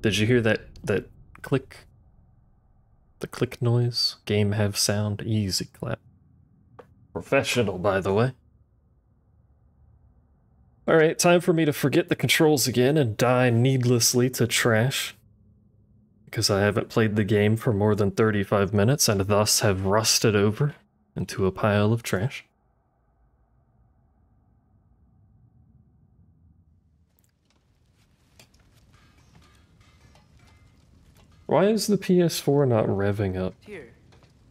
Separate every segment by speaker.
Speaker 1: Did you hear that that click? The click noise? Game have sound? Easy clap. Professional, by the way. Alright, time for me to forget the controls again and die needlessly to trash. Because I haven't played the game for more than 35 minutes and thus have rusted over into a pile of trash. Why is the PS4 not revving up?
Speaker 2: Here,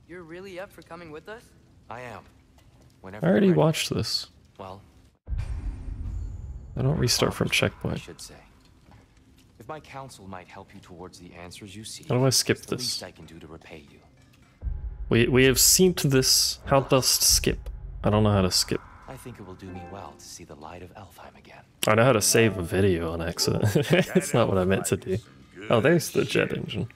Speaker 2: you're really up for coming with us?
Speaker 3: I am. Whenever
Speaker 1: I already watched this.
Speaker 3: Well,
Speaker 1: I don't restart from checkpoint.
Speaker 3: I should say. If my counsel might help you towards the answers you seek,
Speaker 1: How do I skip
Speaker 3: it's the
Speaker 1: this?
Speaker 3: I can do to repay you.
Speaker 1: We we have seen to this. How dost skip? I don't know how to skip.
Speaker 3: I think it will do me well to see the light of Alfheim again.
Speaker 1: I know how to save a video on accident. it's not what I meant to do. Oh, there's the jet engine.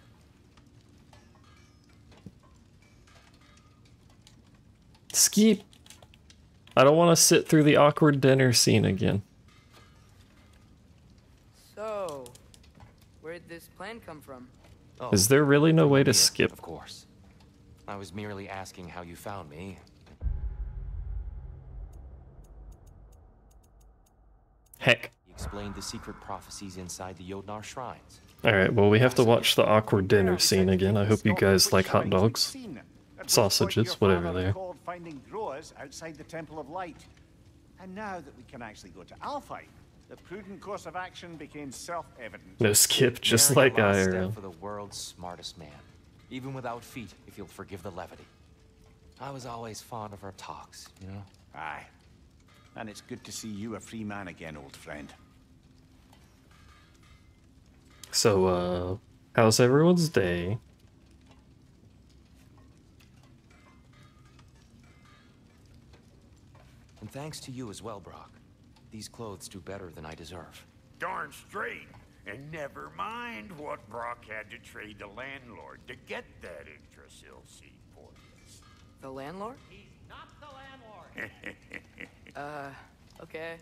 Speaker 1: Skip. I don't want to sit through the awkward dinner scene again.
Speaker 2: So, where'd this plan come from?
Speaker 3: Oh,
Speaker 1: Is there really no way to
Speaker 3: Mia,
Speaker 1: skip?
Speaker 3: Of course. I was merely asking how you found me.
Speaker 1: Heck.
Speaker 3: He explained the secret prophecies inside the Jötnar shrines.
Speaker 1: Alright, well, we have to watch the awkward dinner scene again. I hope you guys like hot dogs. Sausages, whatever they are.
Speaker 4: Called finding Groa's outside the Temple of Light. And now that we can actually go to Alfheim, the prudent course of action became self-evident.
Speaker 1: No skip, just like
Speaker 3: a lost step
Speaker 1: IRL.
Speaker 3: for the world's smartest man, even without feet, if you'll forgive the levity. I was always fond of our talks, you know.
Speaker 4: Aye. And it's good to see you a free man again, old friend.
Speaker 1: So, uh, how's everyone's day?
Speaker 3: And thanks to you as well, Brok. These clothes do better than I deserve.
Speaker 5: Darn straight. And never mind what Brok had to trade the landlord to get that Yggdrasil seed for us.
Speaker 2: The landlord?
Speaker 5: He's not the landlord.
Speaker 2: Uh, okay.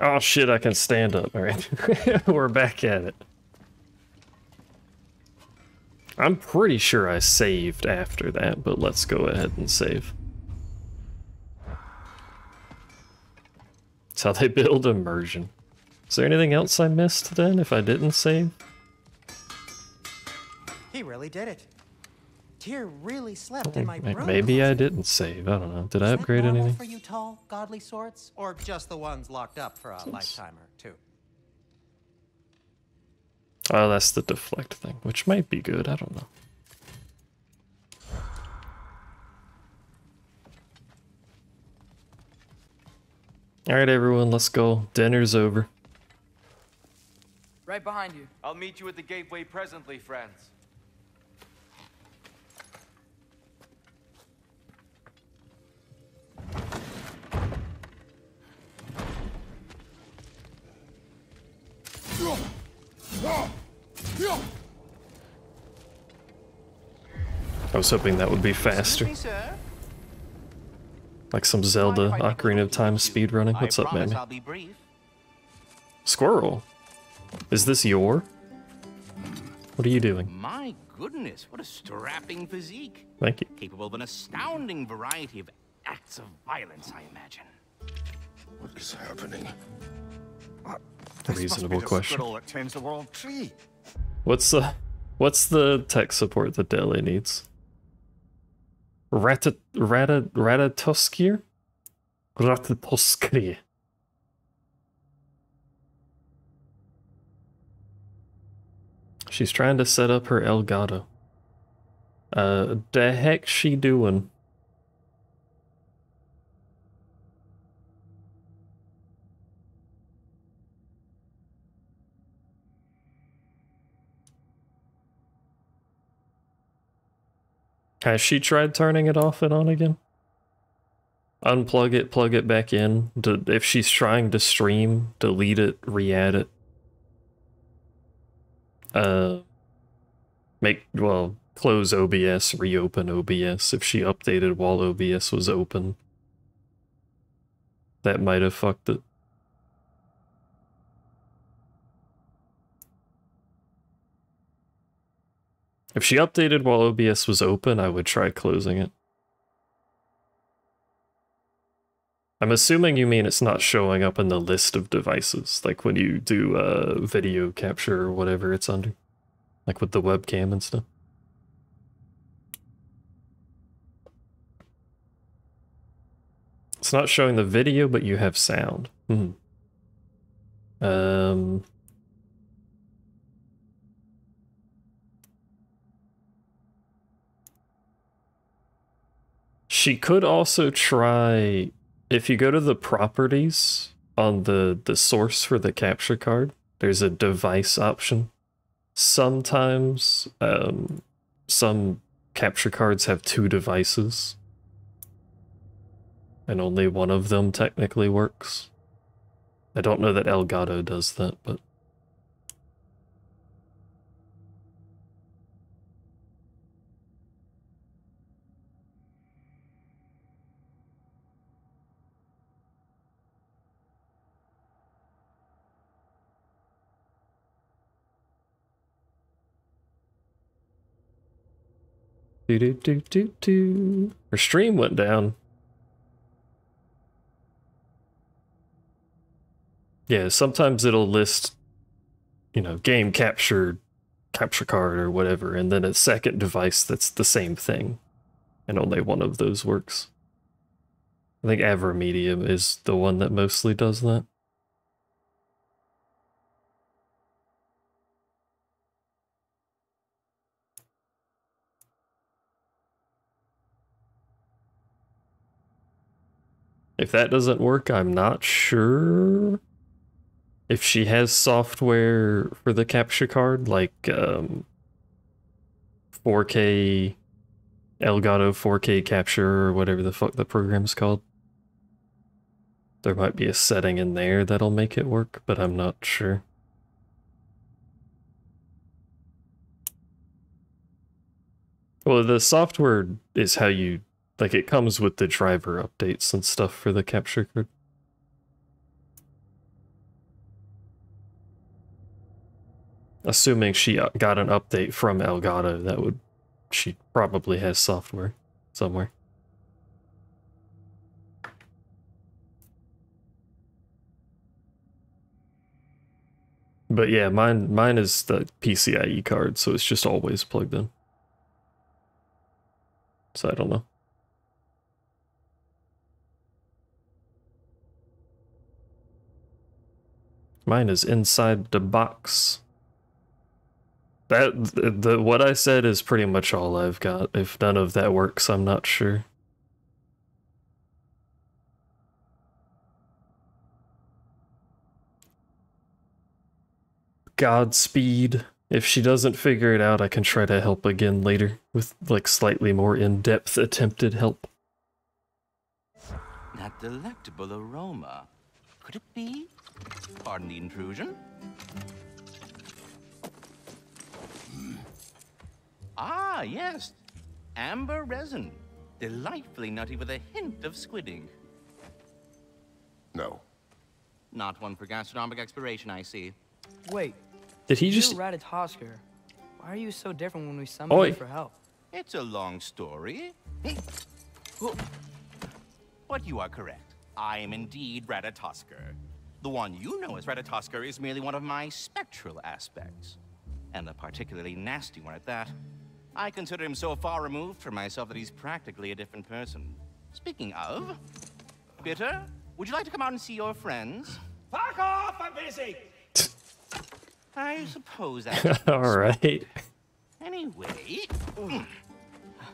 Speaker 1: Oh shit, I can stand up. Alright. We're back at it. I'm pretty sure I saved after that, but let's go ahead and save. That's how they build immersion. Is there anything else I missed then if I didn't save?
Speaker 6: He really did it. Tyr really slept in my
Speaker 1: May-
Speaker 6: broom
Speaker 1: Maybe I didn't save. I don't know. Did I
Speaker 6: Is that
Speaker 1: upgrade anything?
Speaker 6: for you tall, godly swords, or just the ones locked up for a lifetime or two?
Speaker 1: Oh, that's the deflect thing, which might be good. I don't know. All right, everyone, let's go. Dinner's over.
Speaker 2: Right behind you.
Speaker 7: I'll meet you at the gateway presently, friends.
Speaker 1: I was hoping that would be faster. Like some Zelda
Speaker 6: Mind if I take a
Speaker 1: Ocarina of Time
Speaker 6: at you?
Speaker 1: speedrunning. What's up,
Speaker 6: promise
Speaker 1: man?
Speaker 6: I'll be brief.
Speaker 1: Squirrel. Is this your? What are you doing?
Speaker 8: My goodness, what a strapping physique.
Speaker 1: Thank you.
Speaker 8: Capable of an astounding variety of acts of violence, I imagine.
Speaker 5: What is happening?
Speaker 1: Reasonable question. What's the what's the tech support that Deli needs? Rata Rata Ratatoskr? Ratatoskr. She's trying to set up her Elgato. Uh, the heck she doing? Has she tried turning it off and on again? Unplug it, plug it back in. D- if she's trying to stream, delete it, re-add it. Uh, make well, close OBS, reopen OBS if she updated while OBS was open. that might have fucked it. If she updated while OBS was open, I would try closing it. I'm assuming you mean it's not showing up in the list of devices, like when you do uh, video capture or whatever it's under, like with the webcam and stuff. It's not showing the video, but you have sound. Hmm. Um. She could also try if you go to the properties on the the source for the capture card. There's a device option. Sometimes um, some capture cards have two devices and only one of them technically works. I don't know that Elgato does that, but Do do do do do. Her stream went down. Yeah, sometimes it'll list, you know, game captured, capture card or whatever, and then a second device that's the same thing, and only one of those works. I think AVerMedia is the one that mostly does that. If that doesn't work, I'm not sure if she has software for the capture card, like um, 4K Elgato 4K capture or whatever the fuck the program's called. There might be a setting in there that'll make it work, but I'm not sure. Well, the software is how you like it comes with the driver updates and stuff for the capture card. Assuming she uh, got an update from Elgato, that would she probably has software somewhere. But yeah, mine mine is the PCIe card, so it's just always plugged in. So I don't know. Mine is inside the box. That the, the what I said is pretty much all I've got. If none of that works, I'm not sure. Godspeed. If she doesn't figure it out, I can try to help again later with like slightly more in-depth attempted help.
Speaker 8: That delectable aroma. Could it be? Pardon the intrusion. Ah, yes. Amber resin. Delightfully nutty with a hint of squidding.
Speaker 9: No.
Speaker 8: Not one for gastronomic exploration, I see.
Speaker 2: Wait,
Speaker 1: Did he just
Speaker 2: you're Ratatoskr. Why are you so different when we summon
Speaker 1: Oi.
Speaker 2: you for help?
Speaker 8: It's a long story. But you are correct. I am indeed Ratatoskr. The one you know as Ratatoskr is merely one of my spectral aspects. And a particularly nasty one at that. I consider him so far removed from myself that he's practically a different person. Speaking of, Bitter, would you like to come out and see your friends?
Speaker 10: Fuck off! I'm busy!
Speaker 8: I suppose that's
Speaker 1: all right?
Speaker 8: Anyway, hmm.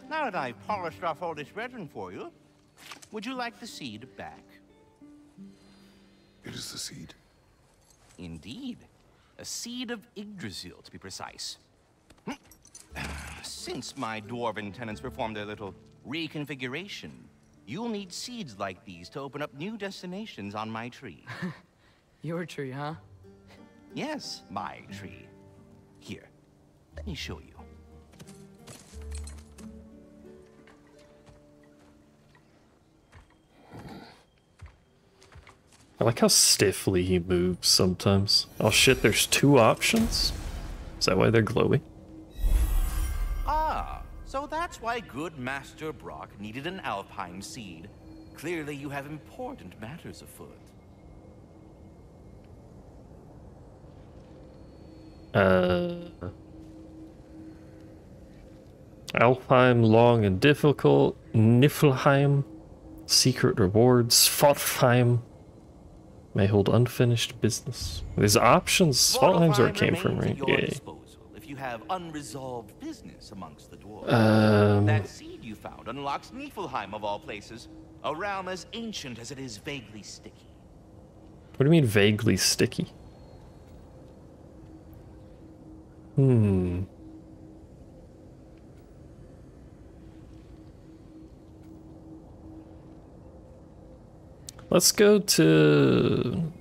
Speaker 8: now that I've polished off all this resin for you, would you like the seed back?
Speaker 9: It is the seed.
Speaker 8: Indeed. A seed of Yggdrasil, to be precise. Since my dwarven tenants performed their little reconfiguration, you'll need seeds like these to open up new destinations on my tree.
Speaker 2: Your tree, huh?
Speaker 8: yes, my tree. Here, let me show you.
Speaker 1: I like how stiffly he moves sometimes. Oh shit, there's two options? Is that why they're glowy?
Speaker 8: Ah, so that's why good Master Brok needed an Alpine seed. Clearly you have important matters afoot.
Speaker 1: Uh, Alfheim, long and difficult. Niflheim, secret rewards. Svartheim, may hold unfinished business. There's options. Svartheim's where it came from, right?
Speaker 8: Yeah. If you have unresolved business amongst the dwarves.
Speaker 1: Um,
Speaker 8: that seed you found unlocks Niflheim of all places, a realm as ancient as it is vaguely sticky.
Speaker 1: What do you mean vaguely sticky? Hmm. Let's go to...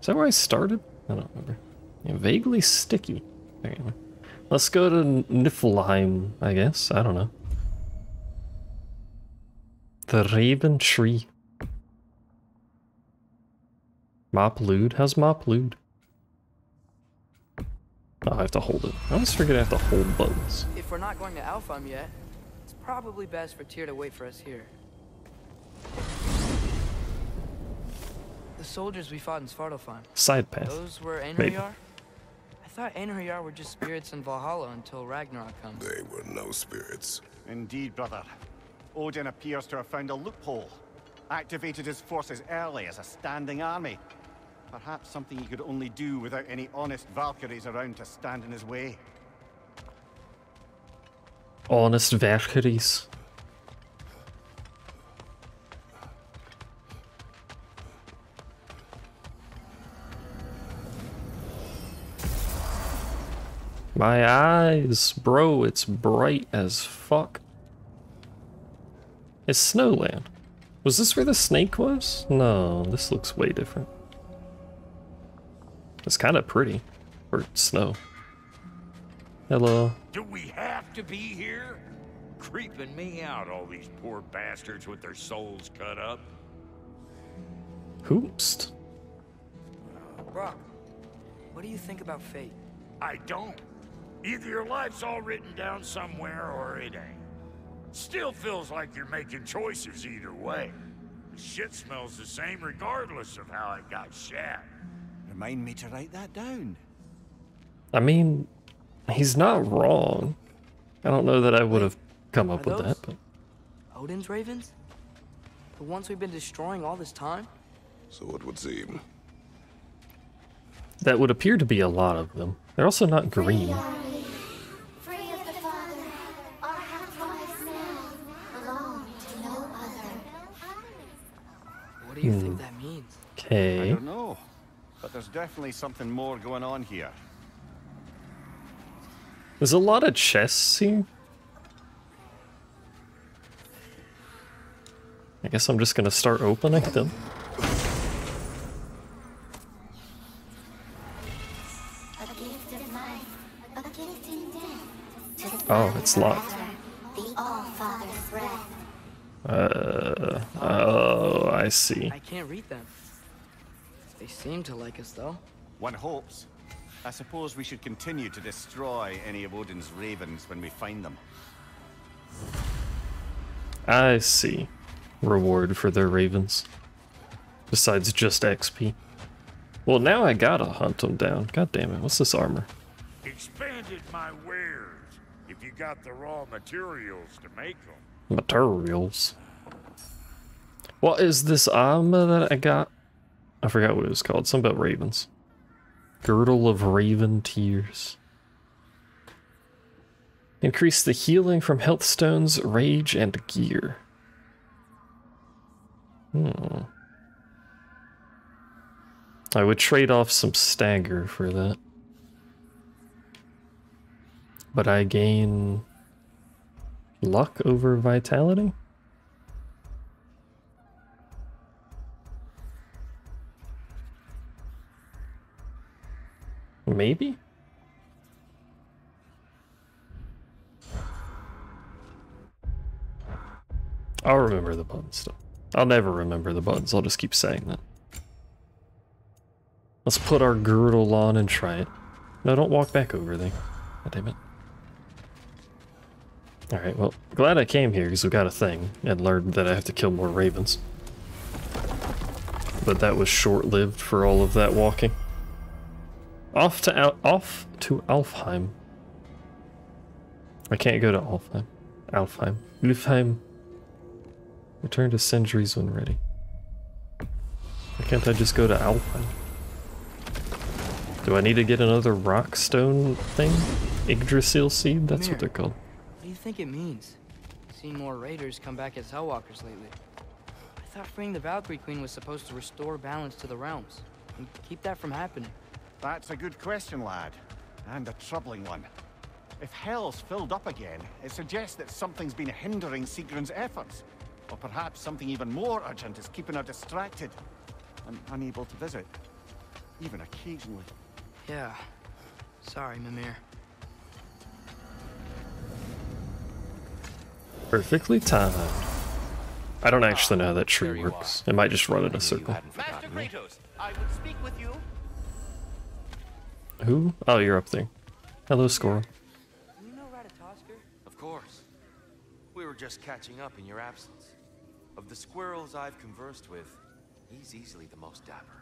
Speaker 1: Is that where I started? I don't remember. Yeah, vaguely sticky. Anyway. Let's go to Niflheim, I guess. I don't know. The Raven Tree. Mop Lude? How's Mop Lude? Oh, I have to hold it. I always forget I have to hold buttons.
Speaker 2: If we're not going to Alfheim yet, it's probably best for Tyr to wait for us here. The soldiers we fought in Svartalfheim.
Speaker 1: Side path.
Speaker 2: Those were
Speaker 1: Maybe.
Speaker 2: I thought Einherjar were just spirits in Valhalla until Ragnarok comes.
Speaker 9: They were no spirits.
Speaker 4: Indeed, brother. Odin appears to have found a loophole. Activated his forces early as a standing army. Perhaps something he could only do without any honest Valkyries around to stand in his way.
Speaker 1: Honest Valkyries. My eyes, bro, it's bright as fuck. It's Snowland. Was this where the snake was? No, this looks way different. It's kind of pretty. For snow. Hello.
Speaker 5: Do we have to be here? Creeping me out, all these poor bastards with their souls cut up.
Speaker 1: Hoopst.
Speaker 2: Brok, what do you think about fate?
Speaker 5: I don't. Either your life's all written down somewhere or it ain't. Still feels like you're making choices either way. The shit smells the same regardless of how it got shat.
Speaker 4: Remind me to write that down.
Speaker 1: I mean, he's not wrong. I don't know that I would have come up
Speaker 2: Are
Speaker 1: with that, but
Speaker 2: Odin's ravens? The ones we've been destroying all this time?
Speaker 9: So it would seem.
Speaker 1: that would appear to be a lot of them. They're also not green.
Speaker 11: Free of the Father, our half-lives now belong to no other.
Speaker 2: What do you
Speaker 1: Hmm.
Speaker 2: think that means?
Speaker 1: Okay.
Speaker 4: I don't know. But there's definitely something more going on here.
Speaker 1: There's a lot of chests here. I guess I'm just gonna start opening them.
Speaker 11: A gift of life, a gift in death. To the
Speaker 1: Oh, it's locked.
Speaker 11: Father, the All-Father's breath.
Speaker 1: Uh, oh, I see.
Speaker 2: I can't read them. They seem to like us, though.
Speaker 4: One hopes. I suppose we should continue to destroy any of Odin's ravens when we find them.
Speaker 1: I see. Reward for their ravens. Besides just XP. Well, now I gotta hunt them down. God damn it, what's this armor?
Speaker 5: Expanded my wares. If you got the raw materials to make them.
Speaker 1: Materials. What is this armor that I got? I forgot what it was called. Something about ravens. Girdle of Raven Tears. Increase the healing from health stones, rage, and gear. Hmm. I would trade off some stagger for that. But I gain luck over vitality? Maybe? I'll remember the buttons still. I'll never remember the buttons, I'll just keep saying that. Let's put our girdle on and try it. No, don't walk back over there. God damn it. Alright, well, glad I came here because we got a thing and learned that I have to kill more ravens. But that was short-lived for all of that walking. Off to Al off to Alfheim. I can't go to Alfheim. Alfheim. Lufheim. Return to Sindri's when ready. Why can't I just go to Alfheim? Do I need to get another rock stone thing? Yggdrasil seed? That's what they're called.
Speaker 2: What do you think it means? Seeing more raiders come back as Hellwalkers lately. I thought freeing the Valkyrie Queen was supposed to restore balance to the realms and keep that from happening.
Speaker 4: That's a good question, lad. And a troubling one. If Hell's filled up again, it suggests that something's been hindering Sigrun's efforts. Or perhaps something even more urgent is keeping her distracted and unable to visit. Even occasionally.
Speaker 2: Yeah. Sorry, Mimir.
Speaker 1: Perfectly timed. I don't actually know how that tree works. It might just run in a circle.
Speaker 8: Master Kratos, I would speak with you.
Speaker 1: Who? Oh, you're up there. Hello, squirrel.
Speaker 2: You know Ratatoskr?
Speaker 3: Of course. We were just catching up in your absence. Of the squirrels I've conversed with, he's easily the most dapper.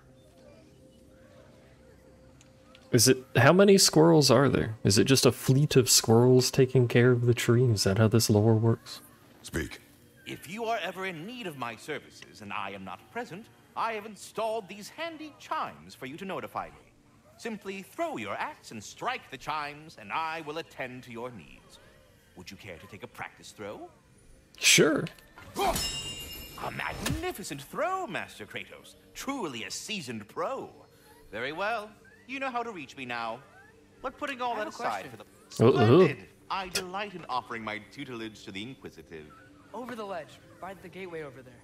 Speaker 1: Is it how many squirrels are there? Is it just a fleet of squirrels taking care of the tree? Is that how this lore works?
Speaker 9: Speak.
Speaker 8: If you are ever in need of my services and I am not present, I have installed these handy chimes for you to notify me. Simply throw your axe and strike the chimes, and I will attend to your needs. Would you care to take a practice throw?
Speaker 1: Sure.
Speaker 8: A magnificent throw, Master Kratos. Truly a seasoned pro. Very well. You know how to reach me now. But putting all that aside for the...
Speaker 1: Uh-oh.
Speaker 8: Splendid! I delight in offering my tutelage to the Inquisitive.
Speaker 2: Over the ledge, by the gateway over there.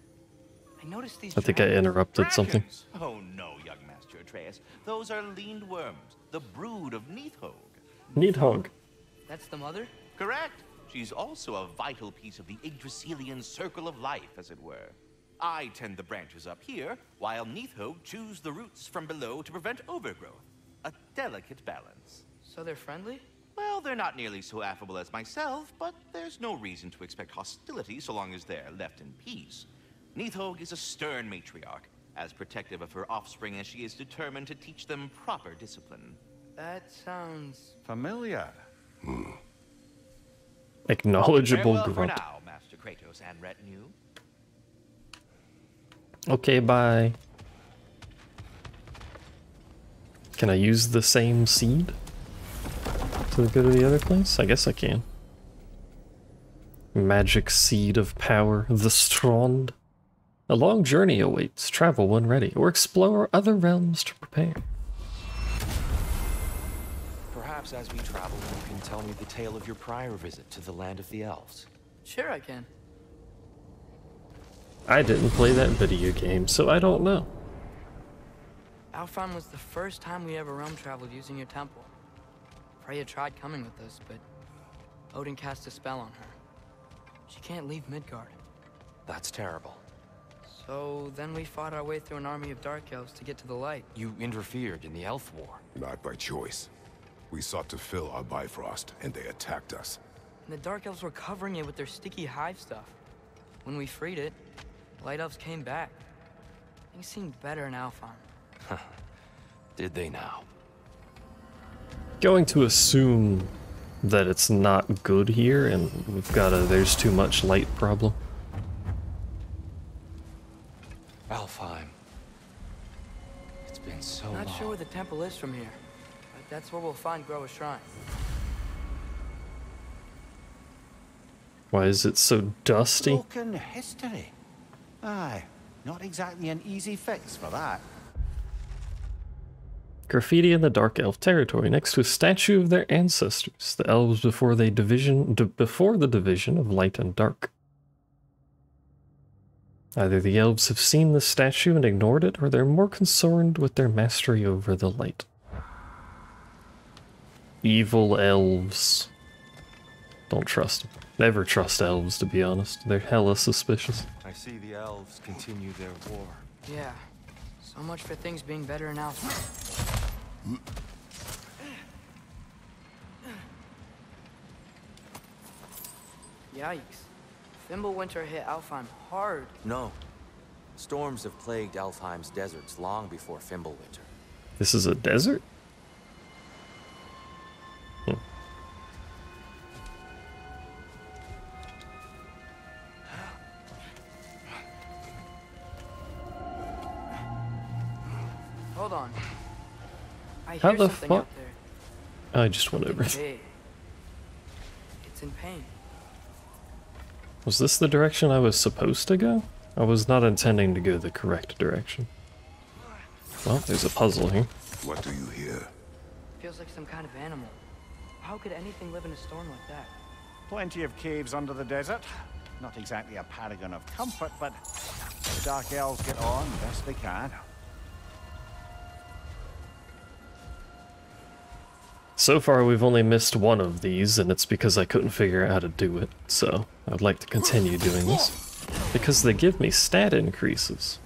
Speaker 2: I noticed these
Speaker 1: I think I
Speaker 2: dragons.
Speaker 1: interrupted something.
Speaker 8: Oh no, young Master Atreus. Those are lindworms, the brood of Nidhogg.
Speaker 1: Nidhogg.
Speaker 2: That's the mother?
Speaker 8: Correct. She's also a vital piece of the Yggdrasilian circle of life, as it were. I tend the branches up here, while Nidhogg chews the roots from below to prevent overgrowth. A delicate balance.
Speaker 2: So they're friendly?
Speaker 8: Well, they're not nearly so affable as myself, but there's no reason to expect hostility so long as they're left in peace. Nidhogg is a stern matriarch, as protective of her offspring as she is determined to teach them proper discipline.
Speaker 2: That sounds...
Speaker 4: Familiar. Hmm.
Speaker 1: Acknowledgeable
Speaker 8: Farewell for
Speaker 1: grunt.
Speaker 8: now, Master Kratos and retinue.
Speaker 1: Okay, bye. Can I use the same seed to go to the other place? I guess I can. Magic seed of power, the Strond. A long journey awaits. Travel when ready, or explore other realms to prepare.
Speaker 3: Perhaps as we travel, you can tell me the tale of your prior visit to the land of the elves.
Speaker 2: Sure I can.
Speaker 1: I didn't play that video game, so I don't know.
Speaker 2: Alfheim was the first time we ever realm traveled using your temple. Freya tried coming with us, but Odin cast a spell on her. She can't leave Midgard.
Speaker 3: That's terrible.
Speaker 2: So then we fought our way through an army of dark elves to get to the light.
Speaker 3: You interfered in the elf war.
Speaker 9: Not by choice. We sought to fill our Bifrost, and they attacked us.
Speaker 2: And the dark elves were covering it with their sticky hive stuff. When we freed it, the light elves came back. Things seemed better in Alfheim.
Speaker 3: Did they now?
Speaker 1: Going to assume that it's not good here, and we've got a there's too much light problem.
Speaker 3: Alfheim. It's been so
Speaker 2: Not
Speaker 3: long.
Speaker 2: Not sure where the temple is from here, but that's where we'll find Groa's shrine.
Speaker 1: Why is it so dusty?
Speaker 4: Broken history. Aye, not exactly an easy fix for that.
Speaker 1: Graffiti in the Dark Elf territory next to a statue of their ancestors, the elves before they division d- before the division of light and dark. Either the elves have seen the statue and ignored it, or they're more concerned with their mastery over the light. Evil elves. Don't trust them. Never trust elves, to be honest. They're hella suspicious.
Speaker 3: I see the elves continue their war.
Speaker 2: Yeah. So much for things being better in Alfheim. Yikes. Fimbulwinter hit Alfheim hard.
Speaker 3: No. Storms have plagued Alfheim's deserts long before Fimbulwinter.
Speaker 1: This is a desert?
Speaker 2: Hold on. I
Speaker 1: How the
Speaker 2: something
Speaker 1: fuck?
Speaker 2: out there.
Speaker 1: I just went over.
Speaker 2: Big. It's in pain.
Speaker 1: Was this the direction I was supposed to go? I was not intending to go the correct direction. Well, there's a puzzle here.
Speaker 9: What do you hear?
Speaker 2: Feels like some kind of animal. How could anything live in a storm like that?
Speaker 4: Plenty of caves under the desert. Not exactly a paragon of comfort, but the Dark Elves get on best they can.
Speaker 1: So far, we've only missed one of these, and it's because I couldn't figure out how to do it, so I'd like to continue doing this. Because they give me stat increases.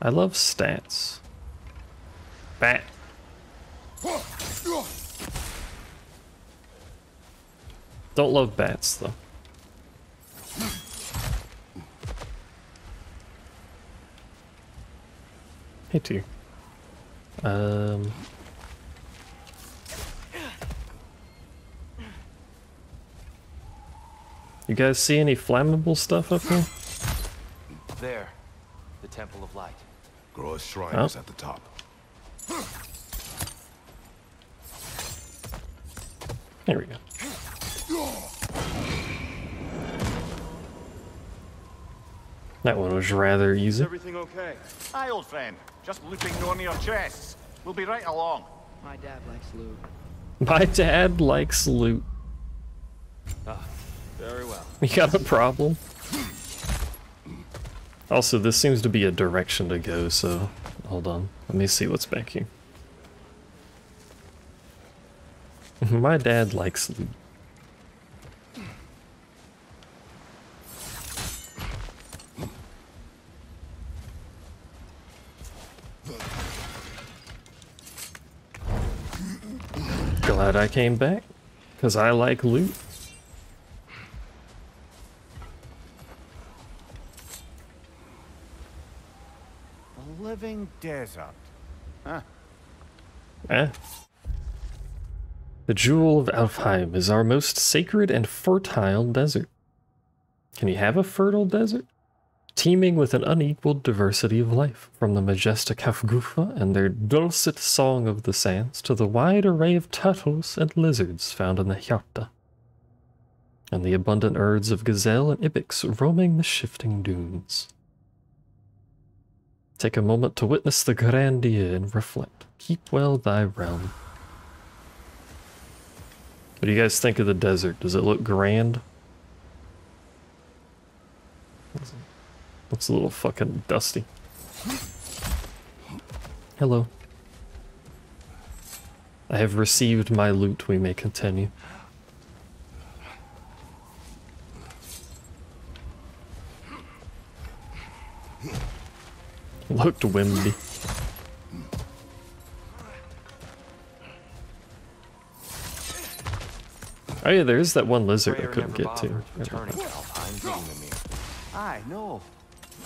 Speaker 1: I love stats. Bat. Don't love bats, though. Hey, dear. Um... You guys see any flammable stuff up here?
Speaker 3: There. The Temple of Light.
Speaker 9: Groa's shrine
Speaker 1: Oh.
Speaker 9: is at the top.
Speaker 1: There we go. That one was rather easy.
Speaker 4: Everything okay? Aye, old friend. Just looting one of your chests. We'll be right along.
Speaker 2: My dad likes loot.
Speaker 1: My dad likes loot.
Speaker 3: Ah,
Speaker 1: You got a problem? Also, this seems to be a direction to go, so hold on. Let me see what's back here. My dad likes loot. Glad I came back, because I like loot.
Speaker 4: Living desert. Huh.
Speaker 1: Eh? The Jewel of Alfheim is our most sacred and fertile desert. Can you have a fertile desert? Teeming with an unequaled diversity of life, from the majestic Hafgufa and their dulcet song of the sands to the wide array of turtles and lizards found in the Hjarta, and the abundant herds of gazelle and ibex roaming the shifting dunes. Take a moment to witness the grandeur and reflect. Keep well thy realm. What do you guys think of the desert? Does it look grand? Looks a little fucking dusty. Hello. I have received my loot. We may continue. Looked wimby. Oh yeah, there is that one lizard I couldn't get to.
Speaker 3: I returning to Alfheim, digging the mirror.
Speaker 4: Aye, no.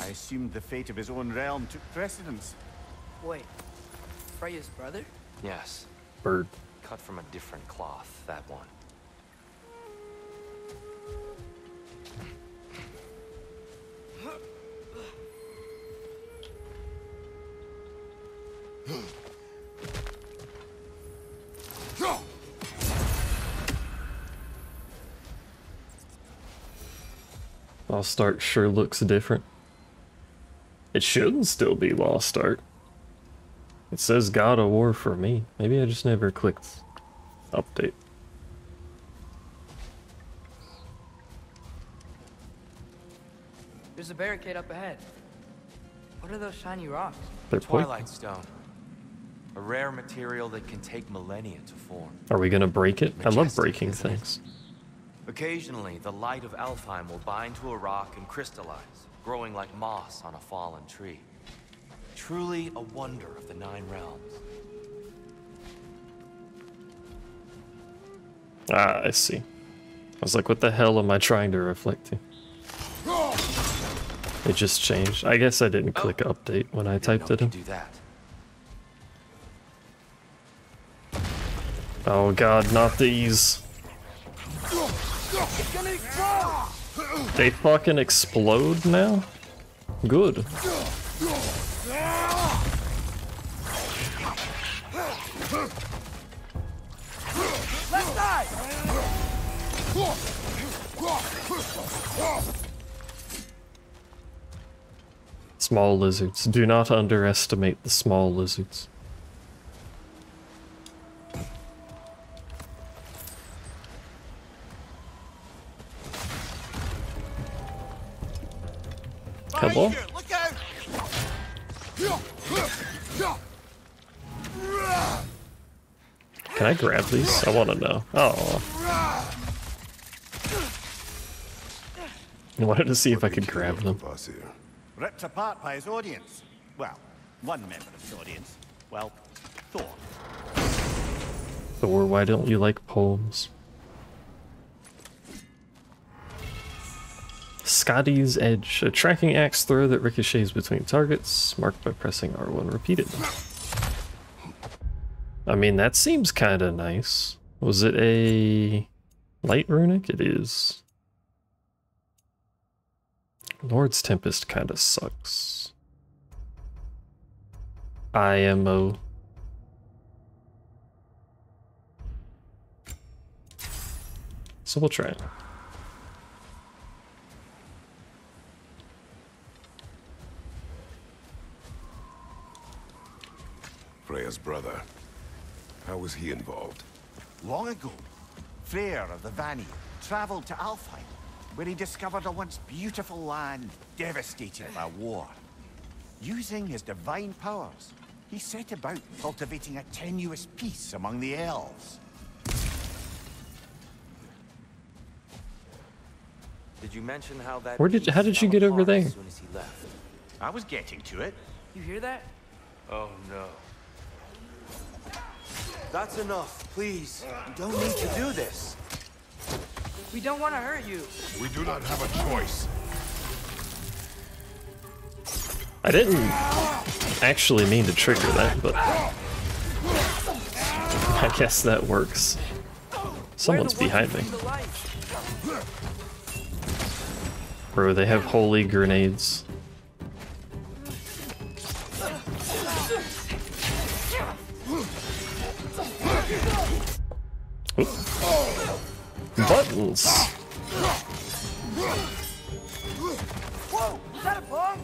Speaker 4: I assumed the fate of his own realm took precedence.
Speaker 2: Wait. Freya's brother?
Speaker 3: Yes.
Speaker 1: Bird.
Speaker 3: Cut from a different cloth, that one.
Speaker 1: Lost Ark sure looks different. It shouldn't still be Lost Ark. It says God of War for me. Maybe I just never clicked update.
Speaker 2: There's a barricade up ahead. What are those shiny rocks?
Speaker 1: They're.
Speaker 3: Twilight Stone. A rare material that can take millennia to form.
Speaker 1: Are we going to break it? Majestic, I love breaking things.
Speaker 3: Occasionally, the light of Alfheim will bind to a rock and crystallize, growing like moss on a fallen tree. Truly a wonder of the Nine Realms.
Speaker 1: Ah, I see. I was like, what the hell am I trying to reflect to? It just changed. I guess I didn't click oh. update when I typed it in.
Speaker 3: Do that.
Speaker 1: Oh god, not these. They fucking explode now? Good. Small lizards. Do not underestimate the small lizards.
Speaker 10: Out!
Speaker 1: Can I grab these? I want to know. Oh. I wanted to see if I could grab them.
Speaker 4: Ripped apart by his audience. Well, one member of his audience. Well, Thor.
Speaker 1: Thor, why don't you like poems? Scotty's Edge, a tracking axe throw that ricochets between targets, marked by pressing R1 repeatedly. I mean, that seems kind of nice. Was it a light runic? It is. Lord's Tempest kind of sucks. IMO. So we'll try it.
Speaker 9: Freya's brother. How was he involved?
Speaker 4: Long ago, Freyr of the Vanir traveled to Alfheim, where he discovered a once beautiful land devastated by war. Using his divine powers, he set about cultivating a tenuous peace among the elves.
Speaker 3: Did you mention how that
Speaker 1: Where did- how did you get over there?
Speaker 3: As soon as he left?
Speaker 4: I was getting to it.
Speaker 2: You hear that?
Speaker 3: Oh no. That's enough, please. You don't need to do this.
Speaker 2: We don't want to hurt you.
Speaker 9: We do not have a choice.
Speaker 1: I didn't actually mean to trigger that, but I guess that works. Someone's behind me. Bro, they have holy grenades. Buttons!
Speaker 10: Whoa! Is that a bomb?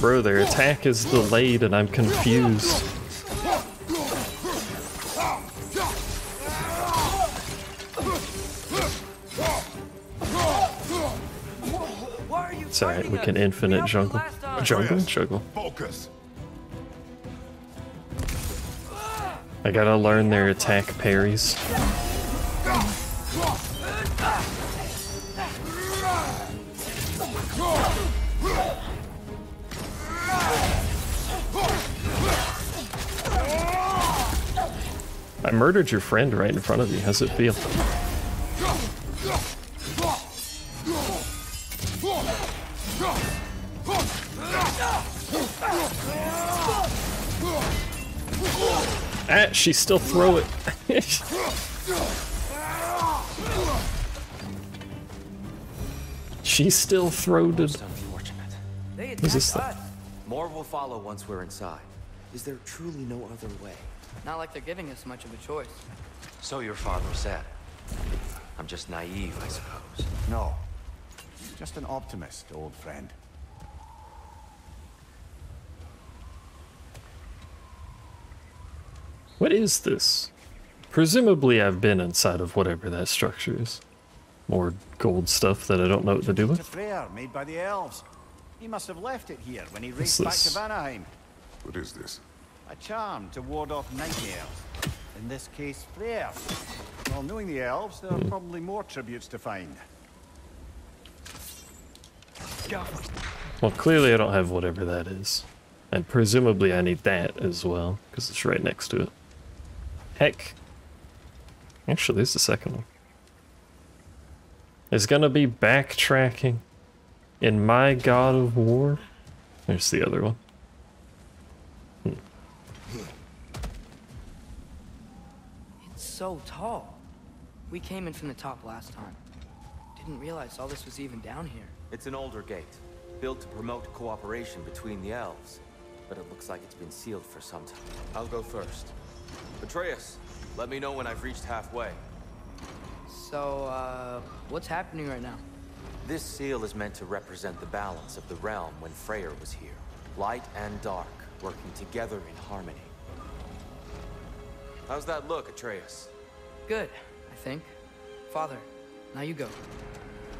Speaker 1: Bro, their attack is delayed and I'm confused. Alright, we can infinite jungle. jungle. Jungle?
Speaker 9: Focus.
Speaker 1: I gotta learn their attack parries. I murdered your friend right in front of you. How's it feel? She still throw it. she still throwed it.
Speaker 3: Unfortunate.
Speaker 2: They
Speaker 1: Who's this
Speaker 2: attacked
Speaker 1: thing?
Speaker 3: More will follow once we're inside. Is there truly no other way?
Speaker 2: Not like they're giving us much of a choice.
Speaker 3: So your father said. I'm just naive, I suppose.
Speaker 4: No. Just an optimist, old friend.
Speaker 1: What is this? Presumably I've been inside of whatever that structure is. More gold stuff that I don't know what to do
Speaker 4: To
Speaker 1: with.
Speaker 4: Freyr, made by the elves. He must have left it here when he
Speaker 1: What's
Speaker 4: raced back to Vanaheim.
Speaker 9: What is this?
Speaker 4: A charm to ward off nightmares. In this case, Freyr. Well, knowing the elves, there are hmm. probably more tributes to find.
Speaker 1: Well, clearly I don't have whatever that is. And presumably I need that as well, because it's right next to it. Heck. Actually, there's the second one. There's gonna be backtracking in my God of War. There's the other one.
Speaker 2: It's so tall. We came in from the top last time. Didn't realize all this was even down here.
Speaker 3: It's an older gate, built to promote cooperation between the elves. But it looks like it's been sealed for some time. I'll go first. Atreus, let me know when I've reached halfway.
Speaker 2: So, uh, what's happening right now?
Speaker 3: This seal is meant to represent the balance of the realm when Freyr was here. Light and dark, working together in harmony. How's that look, Atreus?
Speaker 2: Good, I think. Father, now you go.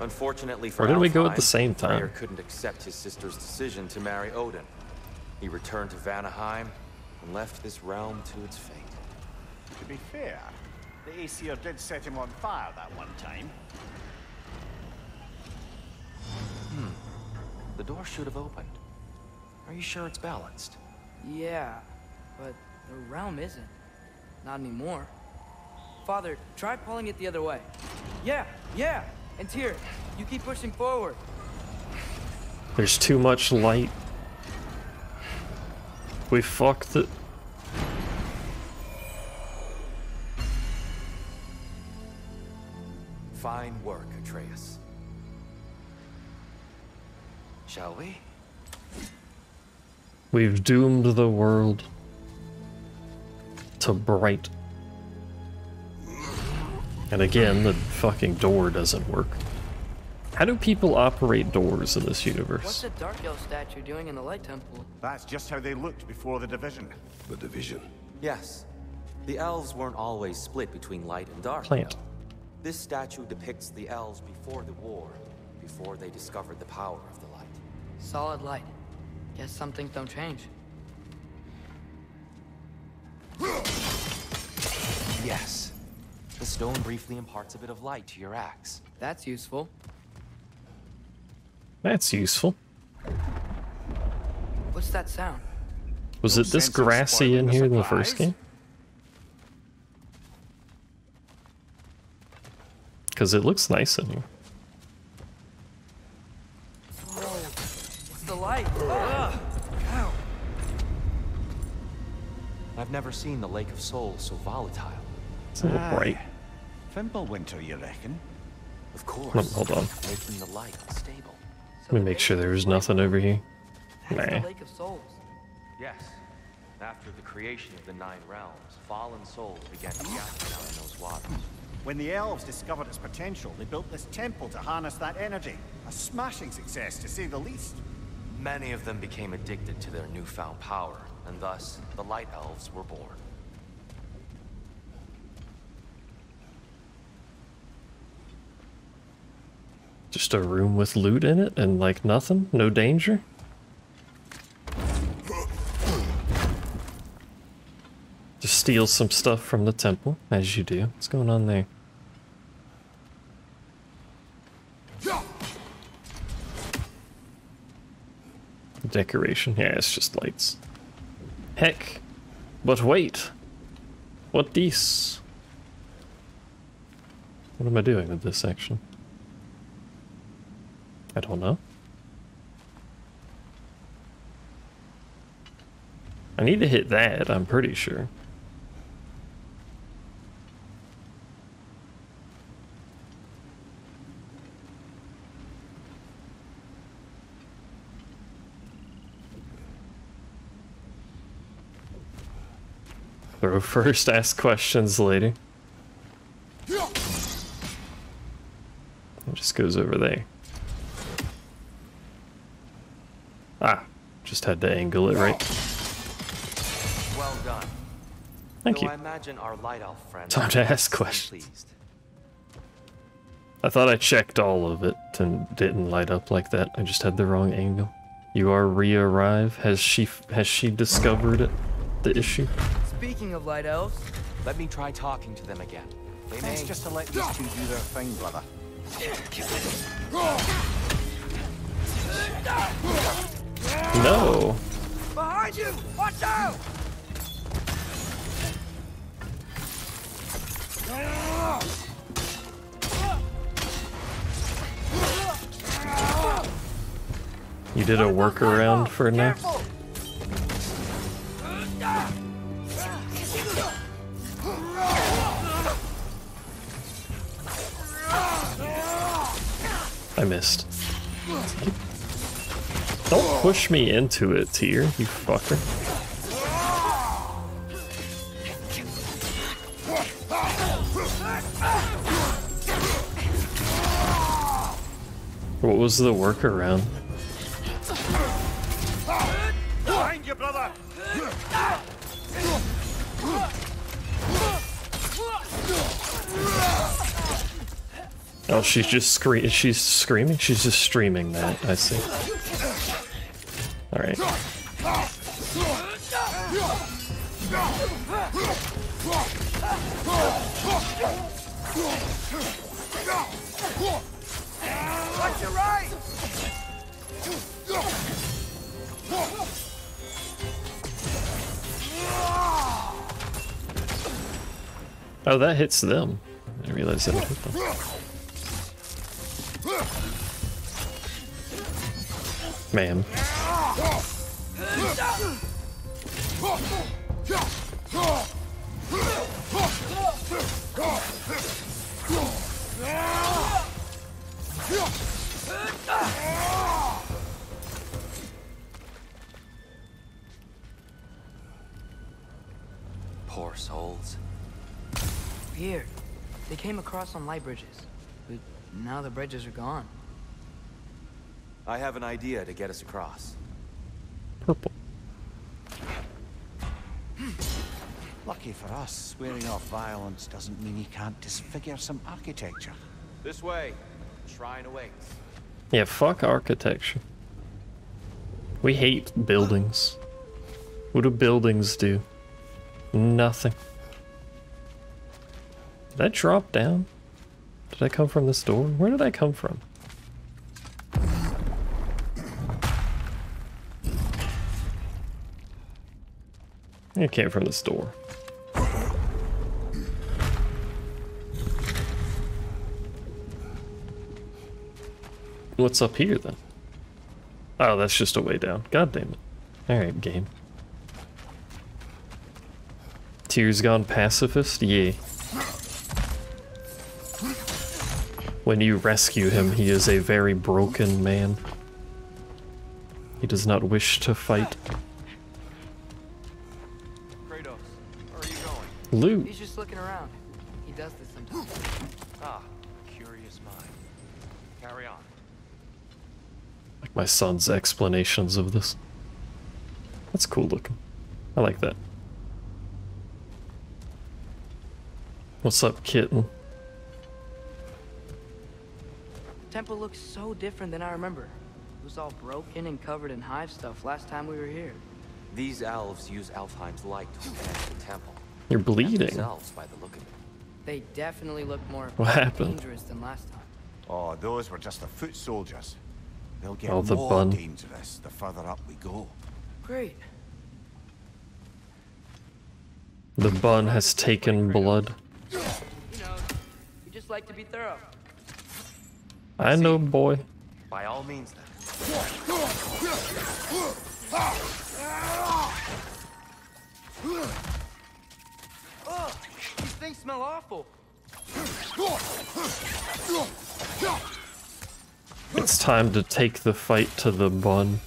Speaker 3: Unfortunately for
Speaker 1: Or did we go at the same time?
Speaker 3: Freyr couldn't accept his sister's decision to marry Odin. He returned to Vanaheim and left this realm to its fate.
Speaker 4: To be fair, the Aesir did set him on fire that one time.
Speaker 3: Hmm. The door should have opened. Are you sure it's balanced?
Speaker 2: Yeah, but the realm isn't. Not anymore. Father, try pulling it the other way. Yeah, yeah! And Tyr, you keep pushing forward.
Speaker 1: There's too much light. We fucked it.
Speaker 3: Fine work, Atreus. Shall we?
Speaker 1: We've doomed the world to bright. And again, the fucking door doesn't work. How do people operate doors in this universe?
Speaker 2: What's
Speaker 1: universe?
Speaker 2: the Dark Elf statue doing in the Light Temple?
Speaker 4: That's just how they looked before the division.
Speaker 9: The division.
Speaker 3: Yes. The elves weren't always split between light and dark.
Speaker 1: Plant.
Speaker 3: Though. This statue depicts the elves before the war, before they discovered the power of the light.
Speaker 2: Solid light. Guess some things don't change.
Speaker 3: Yes. The stone briefly imparts a bit of light to your axe.
Speaker 2: That's useful.
Speaker 1: That's useful.
Speaker 2: What's that sound?
Speaker 1: Was
Speaker 4: No
Speaker 1: it this grassy in here in the first game? Because it looks nice in here.
Speaker 2: What's the light? Oh, Ugh. Ow.
Speaker 3: I've never seen the Lake of Souls so volatile.
Speaker 1: It's a little
Speaker 4: Aye.
Speaker 1: bright.
Speaker 4: Fimbulwinter, you reckon?
Speaker 3: Of course.
Speaker 1: Oh, hold on.
Speaker 3: Making the light unstable.
Speaker 1: Let me make sure there's nothing over here.
Speaker 2: That's
Speaker 1: Nah.
Speaker 2: the Lake of Souls.
Speaker 3: Yes. After the creation of the Nine Realms, fallen souls began to gather down in those waters.
Speaker 4: When the elves discovered its potential, they built this temple to harness that energy. A smashing success, to say the least.
Speaker 3: Many of them became addicted to their newfound power, and thus, the Light Elves were born.
Speaker 1: Just a room with loot in it and like nothing? No danger? Steal some stuff from the temple, as you do. What's going on there? Decoration. Yeah, it's just lights. Heck. But wait. What this? What am I doing with this section? I don't know. I need to hit that, I'm pretty sure. Throw first, ask questions lady. It just goes over there. Ah, just had to angle it right.
Speaker 3: Well done.
Speaker 1: Thank
Speaker 3: Though
Speaker 1: you.
Speaker 3: I imagine our Light Elf friend
Speaker 1: Time to ask questions.
Speaker 3: pleased.
Speaker 1: I thought I checked all of it and didn't light up like that. I just had the wrong angle. You are re-arrive. Has she has she discovered it? The issue?
Speaker 2: Speaking of Light Elves,
Speaker 3: Let me try talking to them again. They may
Speaker 4: just to let these two do their thing, brother.
Speaker 1: No.
Speaker 10: Behind you! Watch out!
Speaker 1: You did a workaround for now? I missed. Don't push me into it, Tyr, you fucker. What was the workaround? Oh, she's just scre- she's screaming? She's just streaming that, I see. Alright.
Speaker 10: Watch your right!
Speaker 1: Oh, that hits them. I didn't realize that hit them. Man.
Speaker 3: Poor souls.
Speaker 2: Weird. They came across on light bridges, but now the bridges are gone.
Speaker 3: I have an idea to get us across.
Speaker 1: Purple. Hmm.
Speaker 4: Lucky for us, swearing off violence doesn't mean you can't disfigure some architecture.
Speaker 3: This way. Shrine awaits.
Speaker 1: Yeah, fuck architecture. We hate buildings. What do buildings do? Nothing. Did I drop down? Did I come from this door? Where did I come from? It came from the store. What's up here then? Oh, that's just a way down. God damn it. Alright, game. Tyr's gone pacifist? Yeah. When you rescue him, he is a very broken man. He does not wish to fight.
Speaker 7: Kratos, where are you going?
Speaker 1: Loot.
Speaker 2: He's just looking around. He does this sometimes.
Speaker 7: Ah, curious mind. Carry on.
Speaker 1: Like my son's explanations of this. That's cool looking. I like that. What's up, kitten?
Speaker 2: Temple looks so different than I remember. It was all broken and covered in hive stuff last time we were here.
Speaker 3: These elves use Alfheim's light to enhance the temple.
Speaker 1: You're bleeding.
Speaker 3: themselves by the look of it.
Speaker 2: They definitely look more
Speaker 1: What happened?
Speaker 2: dangerous than last time.
Speaker 4: Oh, those were just the foot soldiers. They'll get
Speaker 1: Oh, the
Speaker 4: more
Speaker 1: bun.
Speaker 4: dangerous the further up we go.
Speaker 2: Great.
Speaker 1: The bun has taken blood.
Speaker 2: You know, you just like to be thorough.
Speaker 1: I know, boy.
Speaker 3: By all means, then.
Speaker 2: Ugh, these things smell awful.
Speaker 1: It's time to take the fight to the bun.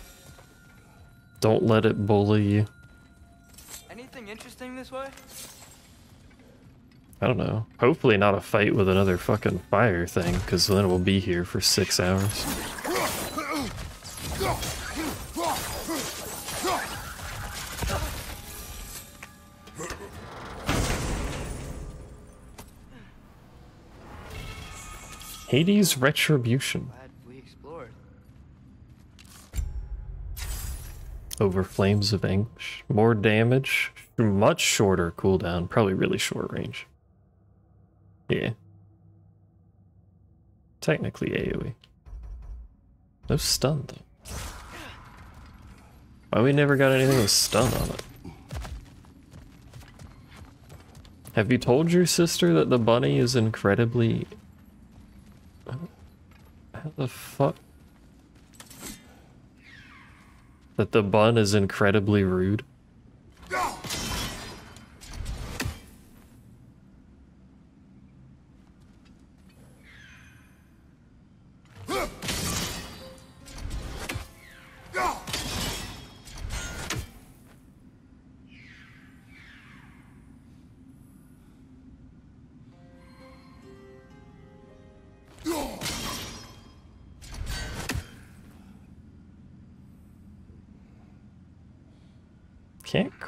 Speaker 1: Don't let it bully you.
Speaker 2: Anything interesting this way?
Speaker 1: I don't know. Hopefully not a fight with another fucking fire thing, because then we'll be here for six hours. Hades Retribution.
Speaker 2: Glad we explored.
Speaker 1: Over Flames of Anguish. More damage. Much shorter cooldown. Probably really short range. Yeah. Technically AoE. No stun though. Why we never got anything with stun on it? Have you told your sister that the bunny is incredibly... How the fuck? That the bun is incredibly rude?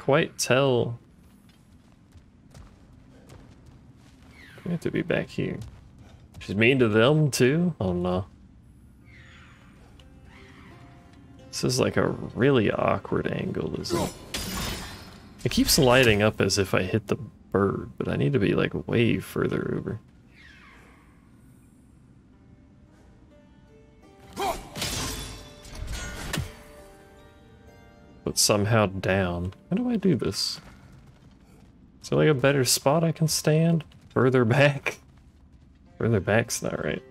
Speaker 1: Quite tell. We have to be back here. She's mean to them too? Oh no. This is like a really awkward angle, isn't it? It keeps lighting up as if I hit the bird, but I need to be like way further over. But somehow down. How do I do this? Is there like a better spot I can stand? Further back? Further back's not right.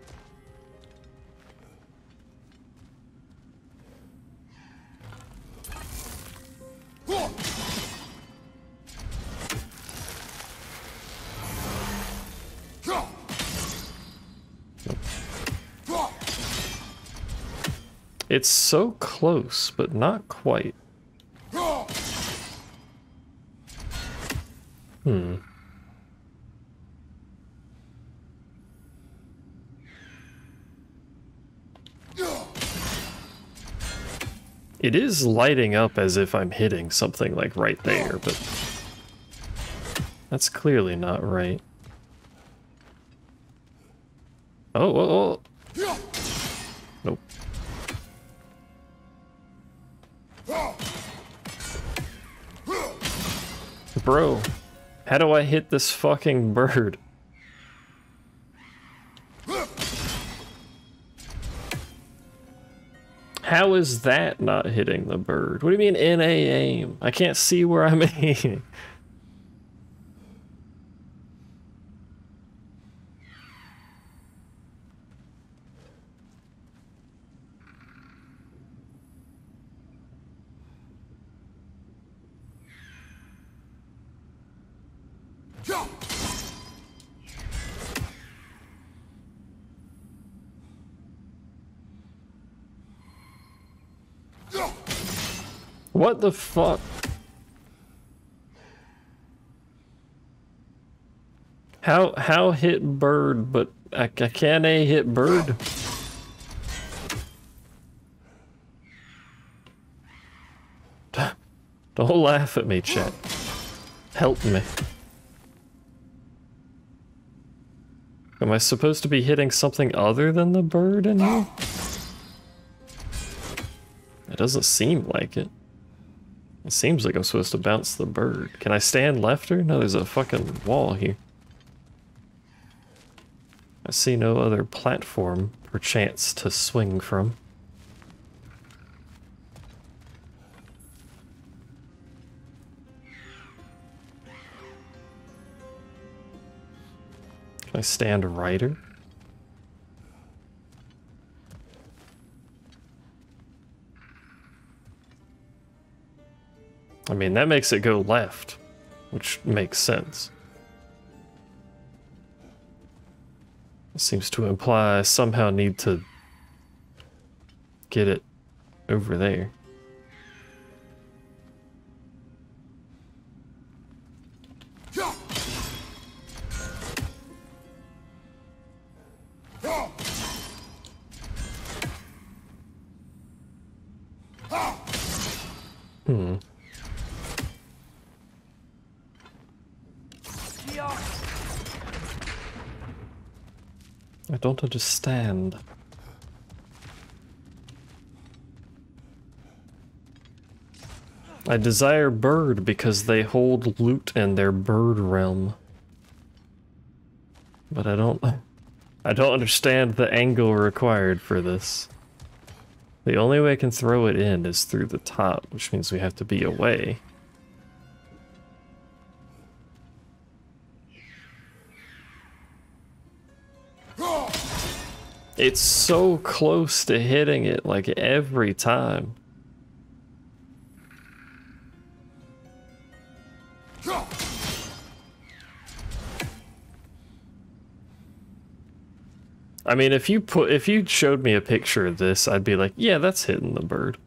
Speaker 1: It's so close, but not quite. Hmm. It is lighting up as if I'm hitting something like right there, but that's clearly not right. Oh, oh, oh. Nope. Bro, how do I hit this fucking bird? How is that not hitting the bird? What do you mean NA aim? I can't see where I'm aiming. What the fuck? How how hit bird, but I, I can't a hit bird. Don't laugh at me, chat. Help me. Am I supposed to be hitting something other than the bird in here? It doesn't seem like it. It seems like I'm supposed to bounce the bird. Can I stand left or? No, there's a fucking wall here. I see no other platform, perchance, to swing from. Can I stand righter? I mean, that makes it go left, which makes sense. It seems to imply I somehow need to get it over there. Understand. I desire bird because they hold loot in their bird realm. But I don't... I don't understand the angle required for this. The only way I can throw it in is through the top, which means we have to be away. It's so close to hitting it, like every time. I mean, if you put if you showed me a picture of this, I'd be like, yeah, that's hitting the bird.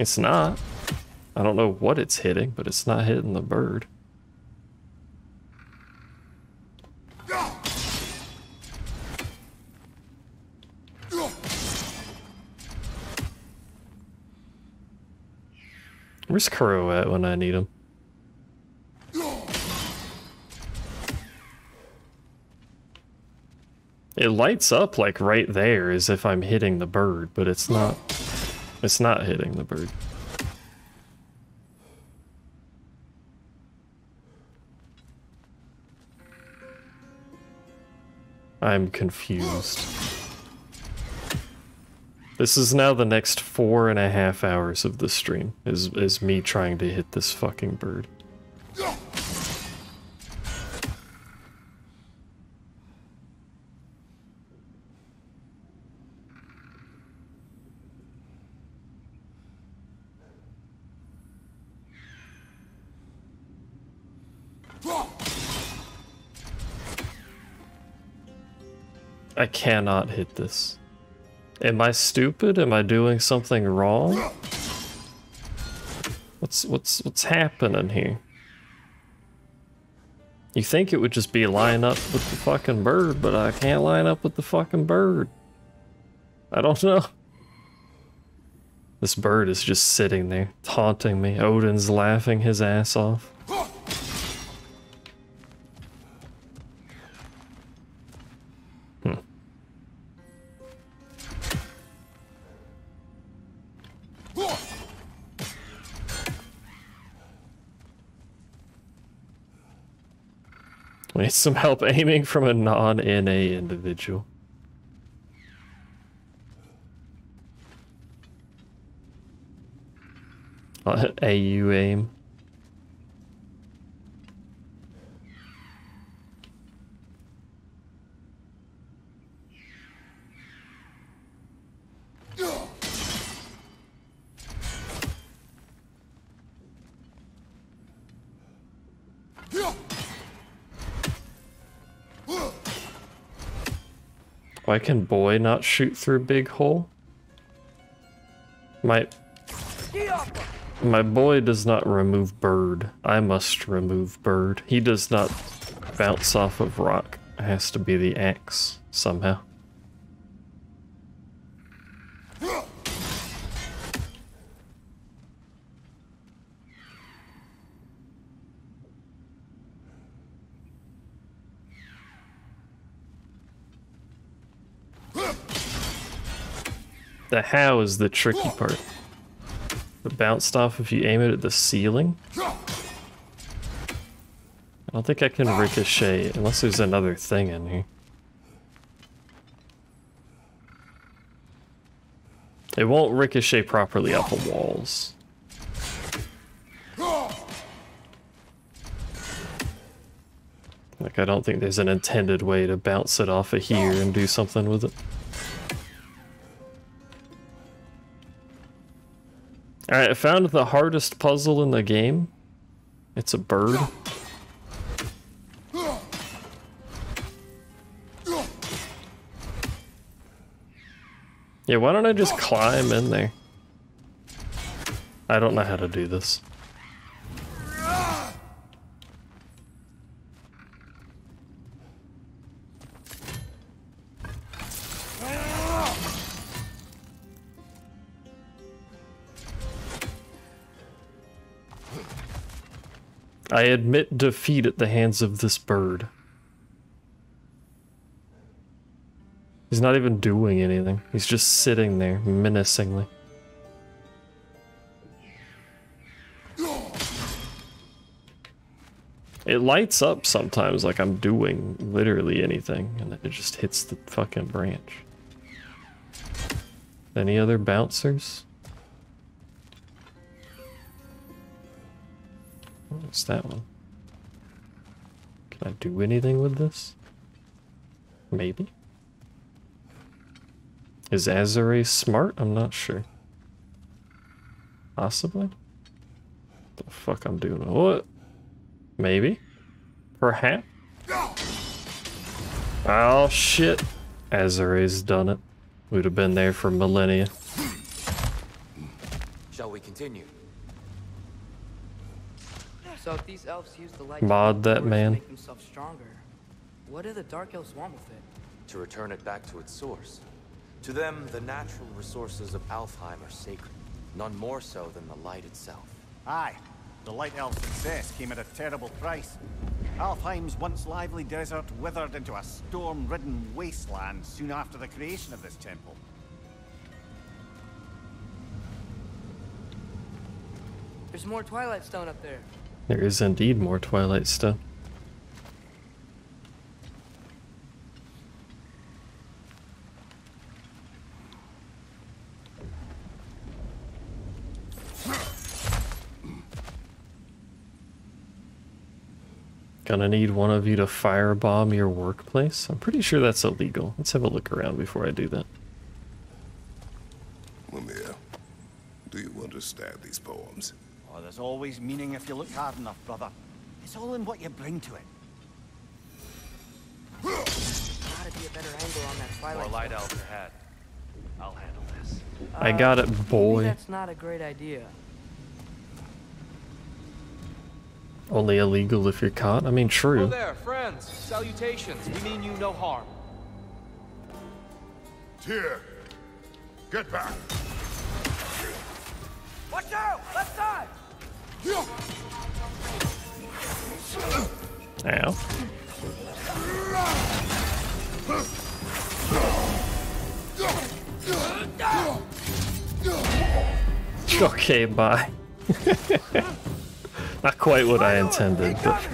Speaker 1: It's not. I don't know what it's hitting, but it's not hitting the bird. Where's Kuro at when I need him? It lights up like right there as if I'm hitting the bird, but it's not. It's not hitting the bird. I'm confused. This is now the next four and a half hours of the stream, is, is me trying to hit this fucking bird. I cannot hit this. Am I stupid? Am I doing something wrong? What's what's what's happening here? You think it would just be line up with the fucking bird, but I can't line up with the fucking bird. I don't know. This bird is just sitting there, taunting me. Odin's laughing his ass off. We need some help aiming from a non-NA individual. AU aim. Why can boy not shoot through big hole? My... My boy does not remove bird. I must remove bird. He does not bounce off of rock. It has to be the axe, somehow. The how is the tricky part. The bounced off if you aim it at the ceiling? I don't think I can ricochet unless there's another thing in here. It won't ricochet properly off the walls. Like, I don't think there's an intended way to bounce it off of here and do something with it. Alright, I found the hardest puzzle in the game. It's a bird. Yeah, why don't I just climb in there? I don't know how to do this. I admit defeat at the hands of this bird. He's not even doing anything. He's just sitting there menacingly. It lights up sometimes like I'm doing literally anything and then it just hits the fucking branch. Any other bouncers? What's that one? Can I do anything with this? Maybe? Is Azure smart? I'm not sure. Possibly? The fuck I'm doing? What? Maybe? Perhaps? Oh shit. Azure's done it. We'd have been there for millennia.
Speaker 3: Shall we continue?
Speaker 2: So if these elves use the light
Speaker 1: Mod that
Speaker 2: to
Speaker 1: man.
Speaker 2: make themselves stronger, what do the dark elves want with it?
Speaker 3: To return it back to its source. To them, the natural resources of Alfheim are sacred. None more so than the light itself.
Speaker 4: Aye, the Light Elf's success came at a terrible price. Alfheim's once lively desert withered into a storm-ridden wasteland soon after the creation of this temple.
Speaker 2: There's more Twilight Stone up there.
Speaker 1: There is indeed more Twilight stuff. Gonna need one of you to firebomb your workplace. I'm pretty sure that's illegal. Let's have a look around before I do that.
Speaker 9: Mimir, do you understand these poems?
Speaker 4: Oh, there's always meaning if you look hard enough, brother. It's all in what you bring to it.
Speaker 2: Gotta be a better angle on that Twilight
Speaker 7: More light
Speaker 2: Stone.
Speaker 7: ahead. I'll handle this.
Speaker 1: I got it, uh,
Speaker 2: Maybe
Speaker 1: boy.
Speaker 2: that's not a great idea.
Speaker 1: Only illegal if you're caught. I mean,
Speaker 12: Hello
Speaker 1: true.
Speaker 12: there, friends. Salutations. We mean you no harm.
Speaker 9: Tyr, get back!
Speaker 10: Watch out! Left side!
Speaker 1: Ow. Okay, bye. Not quite what I intended, but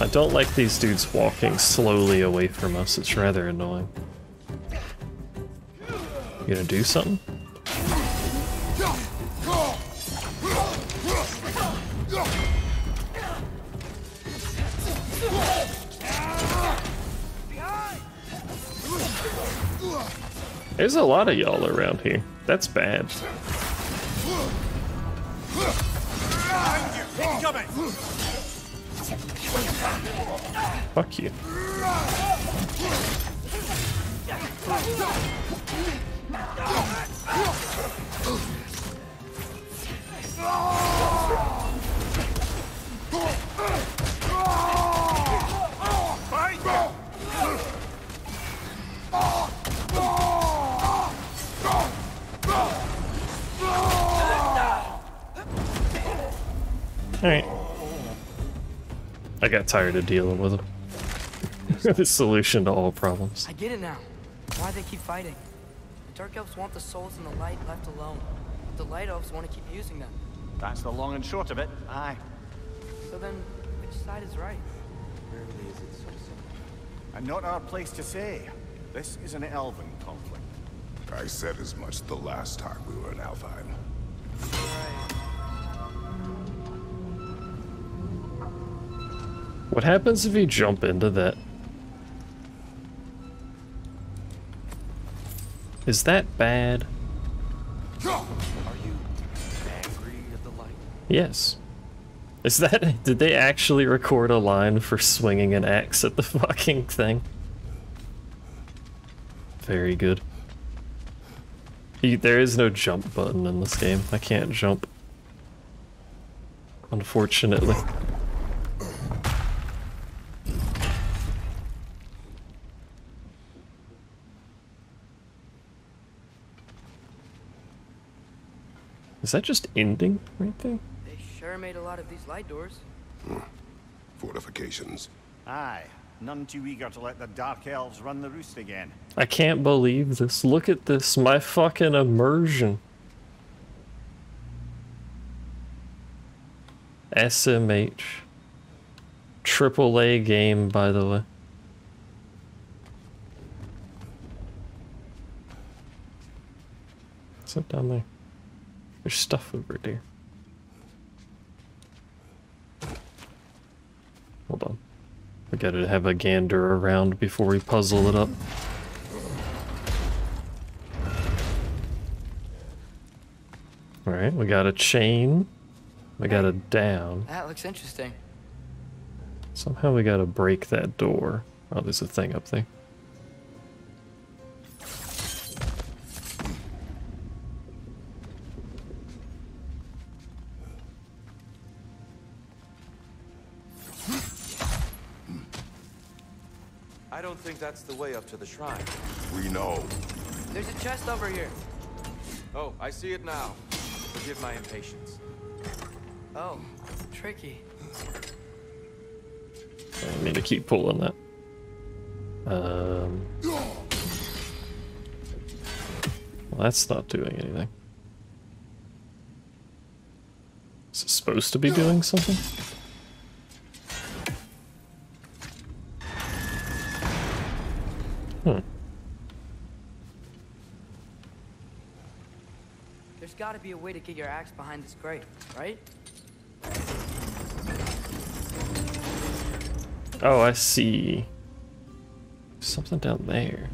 Speaker 1: I don't like these dudes walking slowly away from us. It's rather annoying. You gonna do something? There's a lot of y'all around here. That's bad. Fuck you. Alright. I got tired of dealing with them. the solution to all problems.
Speaker 2: I get it now. Why they keep fighting. The Dark Elves want the souls in the light left alone. The Light Elves want to keep using them.
Speaker 4: That's the long and short of it. Aye.
Speaker 2: So then, which side is right?
Speaker 3: Rarely is it so simple.
Speaker 4: And not our place to say. This is an elven conflict.
Speaker 9: I said as much the last time we were in Alfheim.
Speaker 1: What happens if you jump into that? Is that bad? Yes. Is that. Did they actually record a line for swinging an axe at the fucking thing? Very good. There is no jump button in this game. I can't jump. Unfortunately. Is that just ending right there?
Speaker 2: They sure made a lot of these light doors. Hmm.
Speaker 9: Fortifications.
Speaker 4: Aye. None too eager to let the Dark Elves run the roost again.
Speaker 1: I can't believe this. Look at this. My fucking immersion. SMH. Triple A game, by the way. What's up down there? There's stuff over there. Hold on. We gotta have a gander around before we puzzle it up. Alright, we got a chain. We got a down.
Speaker 2: That looks interesting.
Speaker 1: Somehow we gotta break that door. Oh, there's a thing up there.
Speaker 3: That's the way up to the shrine.
Speaker 9: We know.
Speaker 2: There's a chest over here.
Speaker 3: Oh, I see it now. Forgive my impatience.
Speaker 2: Oh, tricky.
Speaker 1: I need to keep pulling that. Um. Well, that's not doing anything. Is it supposed to be doing something?
Speaker 2: Be a way to get your axe behind this crate, right?
Speaker 1: Oh, I see. Something down there.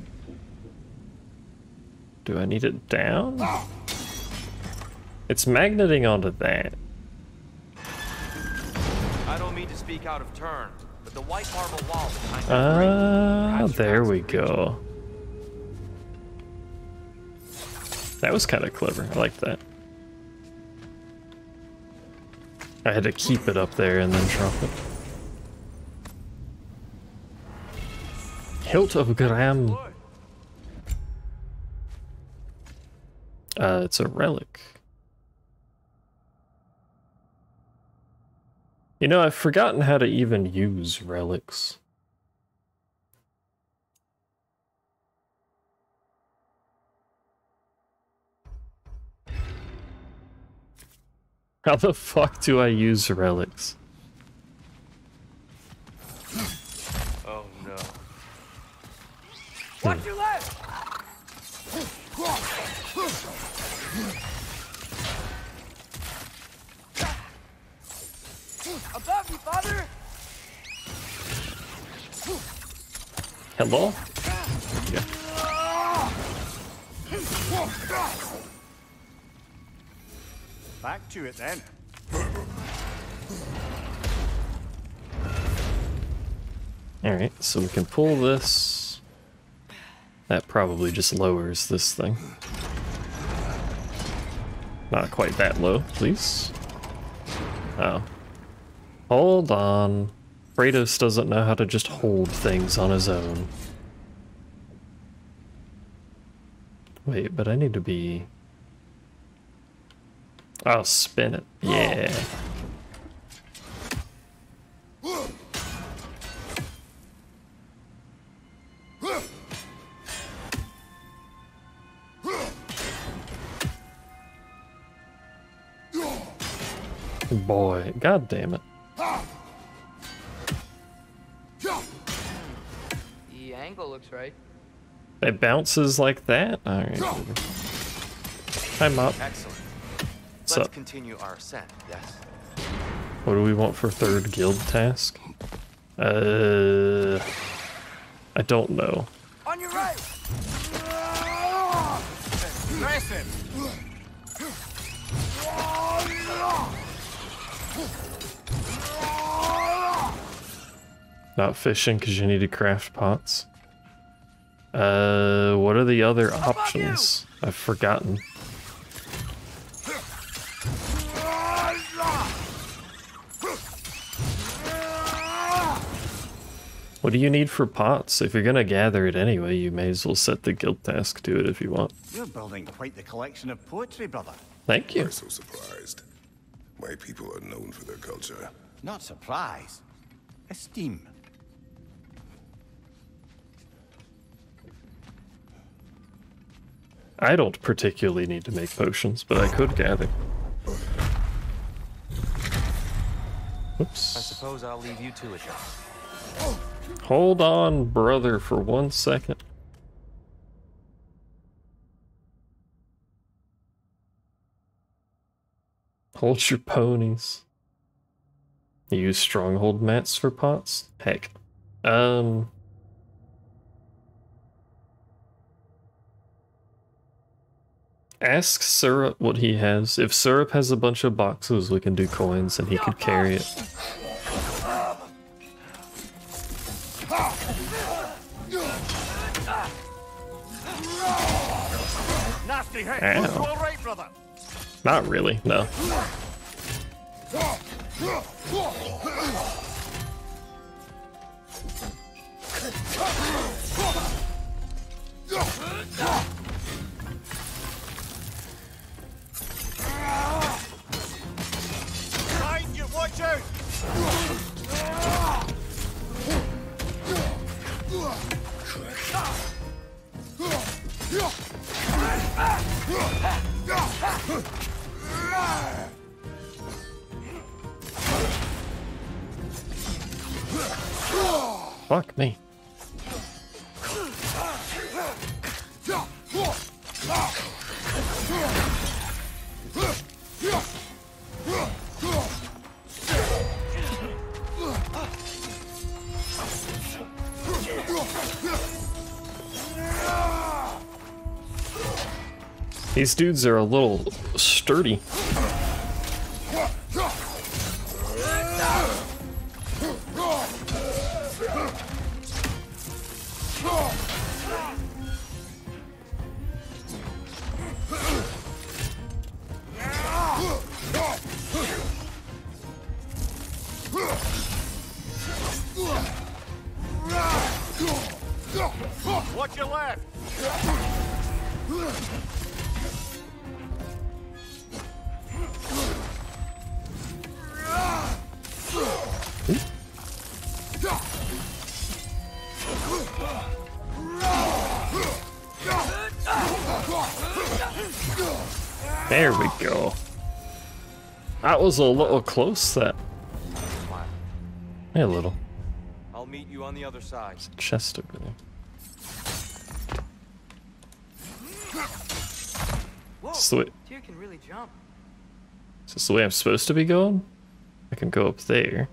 Speaker 1: Do I need it down? It's magneting onto that.
Speaker 3: I don't mean to speak out of turn, but the white marble wall behind the grate,
Speaker 1: Ah,
Speaker 3: perhaps
Speaker 1: there we
Speaker 3: could reach it.
Speaker 1: go. That was kind of clever. I like that. I had to keep it up there and then drop it. Hilt of Gram. Uh, it's a relic. You know, I've forgotten how to even use relics. How the fuck do I use relics?
Speaker 3: Oh no.
Speaker 10: Watch your left! Above you, father!
Speaker 1: Hello? Yeah.
Speaker 4: Back to it then.
Speaker 1: Alright, so we can pull this. That probably just lowers this thing. Not quite that low, please. Oh. Hold on. Kratos doesn't know how to just hold things on his own. Wait, but I need to be... I'll spin it. Yeah. Boy, god damn it.
Speaker 2: The angle looks right.
Speaker 1: It bounces like that? Alright. I'm up.
Speaker 3: Excellent.
Speaker 1: What's
Speaker 3: Let's
Speaker 1: up?
Speaker 3: continue our ascent, yes?
Speaker 1: What do we want for third guild task? Uh, I don't know.
Speaker 10: On your right!
Speaker 4: Impressive!
Speaker 1: Not fishing because you need to craft pots. Uh, what are the other options? I've forgotten. What do you need for pots? If you're gonna gather it anyway, you may as well set the guild task to it if you want.
Speaker 4: You're building quite the collection of poetry, brother.
Speaker 1: Thank you.
Speaker 9: I'm so surprised. My people are known for their culture.
Speaker 4: Not surprise. Esteem.
Speaker 1: I don't particularly need to make potions, but I could gather. Oops.
Speaker 3: I suppose I'll leave you to it then.
Speaker 1: Hold on, brother, for one second. Hold your ponies. Use stronghold mats for pots? Heck. Um. Ask Syrup what he has. If Syrup has a bunch of boxes, we can do coins and he could carry it. Ow.
Speaker 4: You all right, brother?
Speaker 1: Not really, no. Fuck me. These dudes are a little sturdy. Was a little close, that. A little.
Speaker 3: I'll meet you on the other side.
Speaker 1: Chest over there.
Speaker 2: Whoa,
Speaker 1: Is this the way,
Speaker 2: Tyr can really jump.
Speaker 1: is this the way I'm supposed to be going? I can go up there.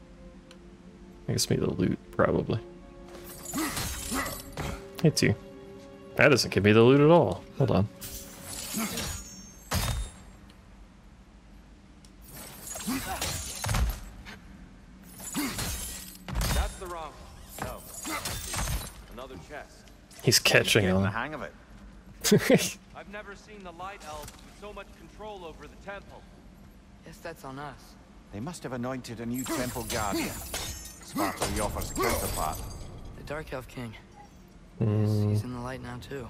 Speaker 1: I guess me the loot, probably. Hey, Tyr. That doesn't give me the loot at all. Hold on. He's catching
Speaker 4: Getting the
Speaker 1: on.
Speaker 4: hang of it.
Speaker 3: I've never seen the Light Elves with so much control over the temple.
Speaker 2: Yes, that's on us.
Speaker 4: They must have anointed a new temple guardian. Sparkly offers a counterpart.
Speaker 2: The Dark Elf King.
Speaker 1: Hmm.
Speaker 2: He's in the light now too.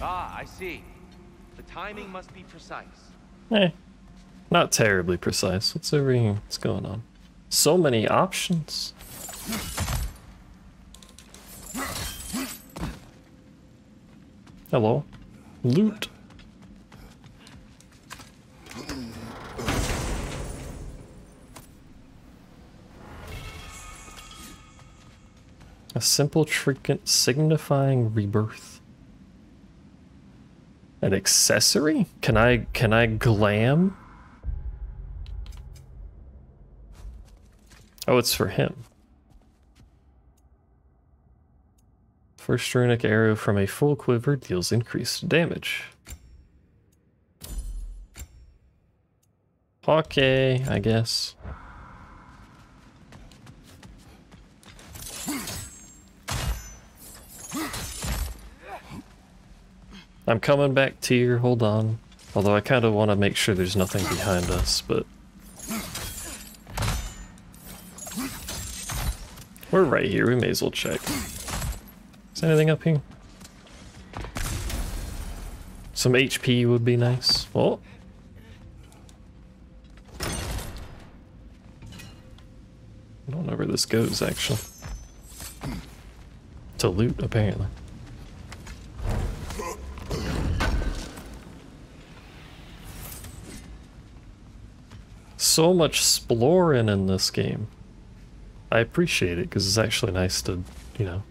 Speaker 3: Ah, I see. The timing must be precise.
Speaker 1: Eh. Not terribly precise. What's over here? What's going on? So many options. Hello. Loot. A simple trinket signifying rebirth. An accessory? Can I can I glam? Oh, it's for him. First runic arrow from a full quiver deals increased damage. Okay, I guess. I'm coming back to you, hold on. Although I kind of want to make sure there's nothing behind us, but... We're right here, we may as well check. Is anything up here? Some HP would be nice. Oh. I don't know where this goes, actually. To loot, apparently. So much exploring in this game. I appreciate it because it's actually nice to, you know,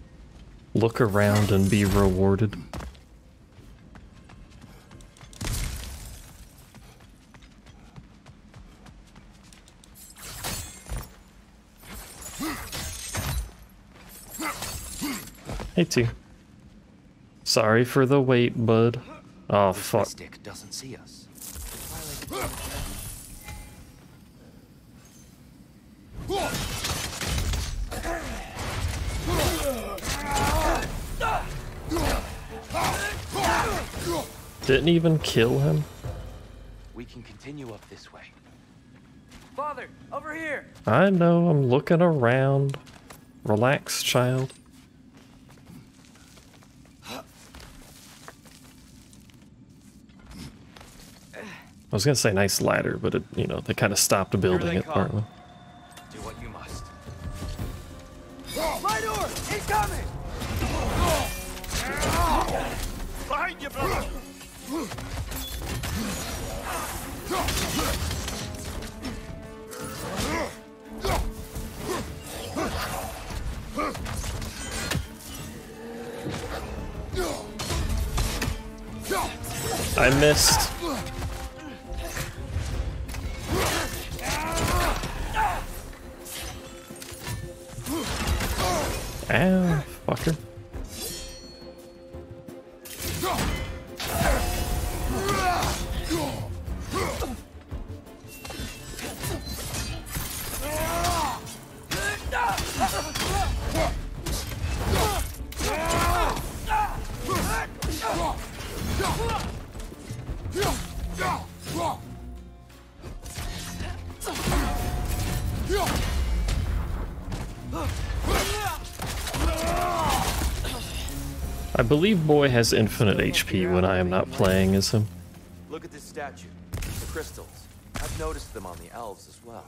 Speaker 1: look around and be rewarded. Hey T. Sorry for the wait, bud. Oh fuck. Didn't even kill him.
Speaker 3: We can continue up this way.
Speaker 2: Father, over here.
Speaker 1: I know, I'm looking around. Relax, child. I was gonna say nice ladder, but it, you know, they kind of stopped building
Speaker 3: they
Speaker 1: it
Speaker 3: come.
Speaker 1: partly. I missed. Believe boy has infinite HP when I am not playing as him.
Speaker 3: Look at this statue. The crystals. I've noticed them on the elves as well.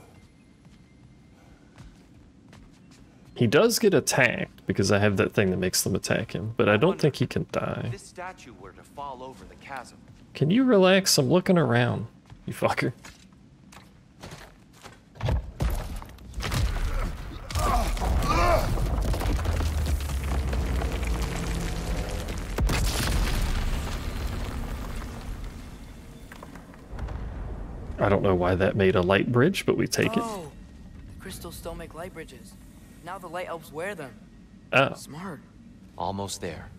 Speaker 1: He does get attacked because I have that thing that makes them attack him, but I don't think he can die.
Speaker 3: This statue were to fall over the chasm,
Speaker 1: Can you relax? I'm looking around, you fucker. Don't know why that made a light bridge, but we take it.
Speaker 2: Oh, the crystals still make light bridges. Now the light elves wear them.
Speaker 1: Oh,
Speaker 2: Smart.
Speaker 3: almost there.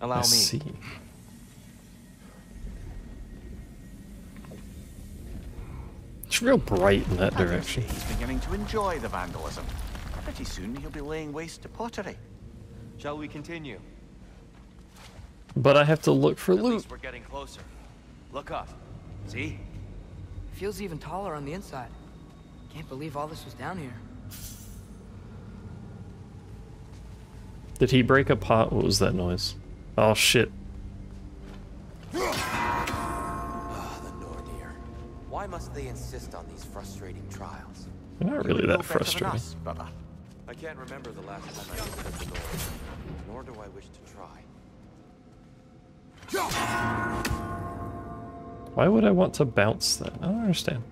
Speaker 3: Allow
Speaker 1: I
Speaker 3: me.
Speaker 1: see. It's real bright in that direction.
Speaker 4: He's beginning to enjoy the vandalism. Pretty soon he'll be laying waste to pottery.
Speaker 12: Shall we continue?
Speaker 1: But I have to look for
Speaker 3: At
Speaker 1: loot.
Speaker 3: least we're getting closer. Look up. See?
Speaker 2: Feels even taller on the inside. Can't believe all this was down here.
Speaker 1: Did he break a pot? What was that noise? Oh shit.
Speaker 3: Ah, the Nornir. Why must they insist on these frustrating trials?
Speaker 1: They're not really that frustrating.
Speaker 4: us.
Speaker 3: I can't remember the last time I visited the North, nor do I wish to try.
Speaker 1: Why would I want to bounce that? I don't understand.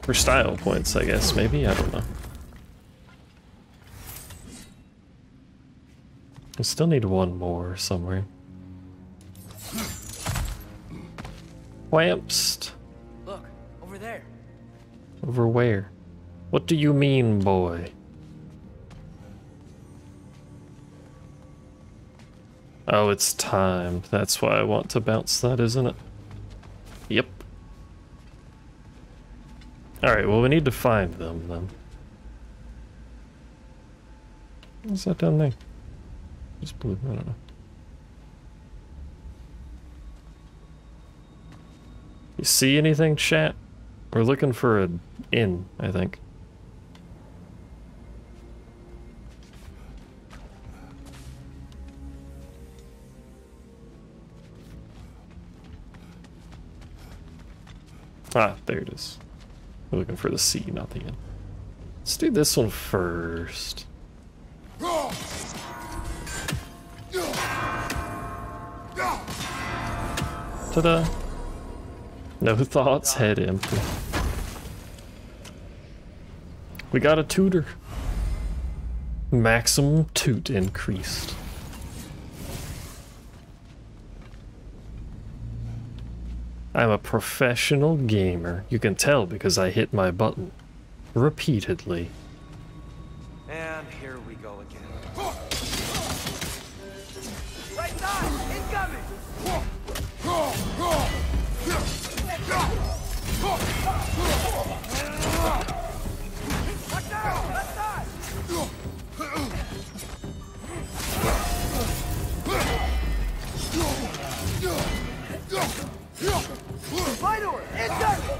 Speaker 1: For style points, I guess, maybe? I don't know. I still need one more somewhere. Whamst.
Speaker 2: Look, over there.
Speaker 1: Over where? What do you mean, boy? Oh, it's timed. That's why I want to bounce that, isn't it? Yep. Alright, well, we need to find them then. What's that down there? Just blue, I don't know. You see anything, chat? We're looking for an inn, I think. Ah, there it is. We're looking for the C, not the N. Let's do this one first. Ta-da! No thoughts, head empty. We got a tutor. Maximum toot increased. I'm a professional gamer. You can tell because I hit my button. Repeatedly.
Speaker 3: And here we go again.
Speaker 13: Right side! Incoming! Left side! Vital! Incoming!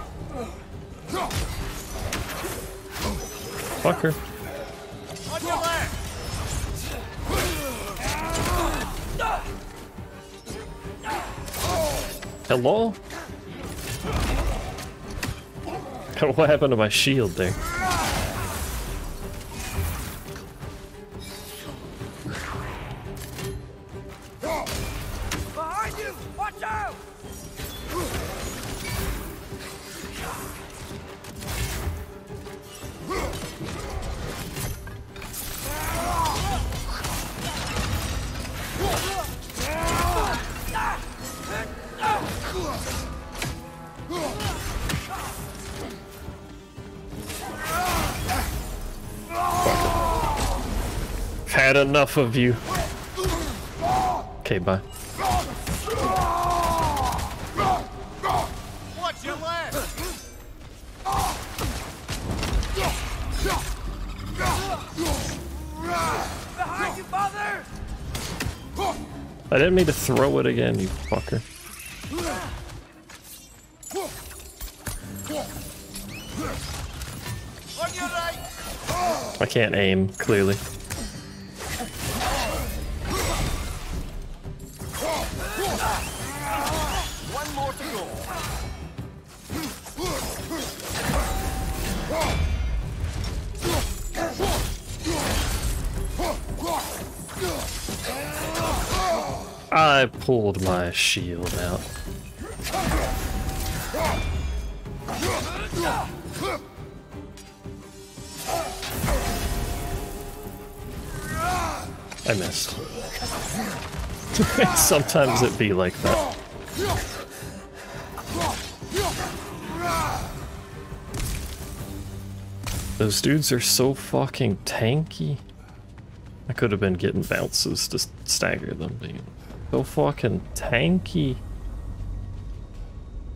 Speaker 1: Fuck her.
Speaker 13: On your left!
Speaker 1: Hello? What happened to my shield there? Had enough of you. Okay, bye. I didn't mean to throw it again, you fucker. I can't aim, clearly. Pulled my shield out. I missed. Sometimes it be like that. Those dudes are so fucking tanky. I could have been getting bounces to stagger them, but so fucking tanky. You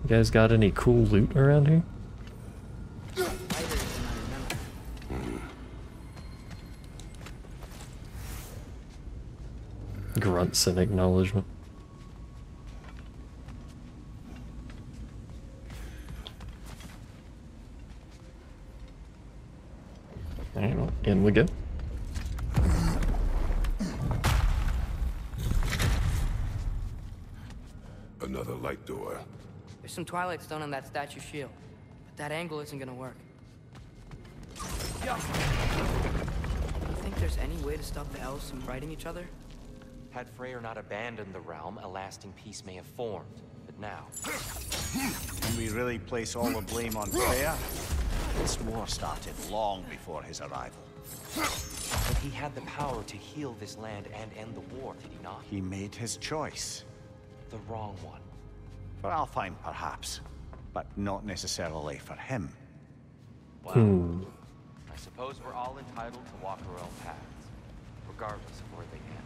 Speaker 1: guys got any cool loot around here? Grunts and acknowledgement. Alright, well, in we go.
Speaker 9: Another light door.
Speaker 2: There's some Twilight Stone on that statue shield, but that angle isn't gonna work. Do you think there's any way to stop the elves from fighting each other?
Speaker 3: Had Freyr not abandoned the realm, a lasting peace may have formed. But now,
Speaker 4: Can we really place all the blame on Freyr? This war started long before his arrival.
Speaker 3: but he had the power to heal this land and end the war, did he not?
Speaker 4: He made his choice.
Speaker 3: The wrong one.
Speaker 4: For Alfheim, perhaps. But not necessarily for him.
Speaker 3: Well,
Speaker 1: Hmm.
Speaker 3: I suppose we're all entitled to walk our own paths, regardless of where they end.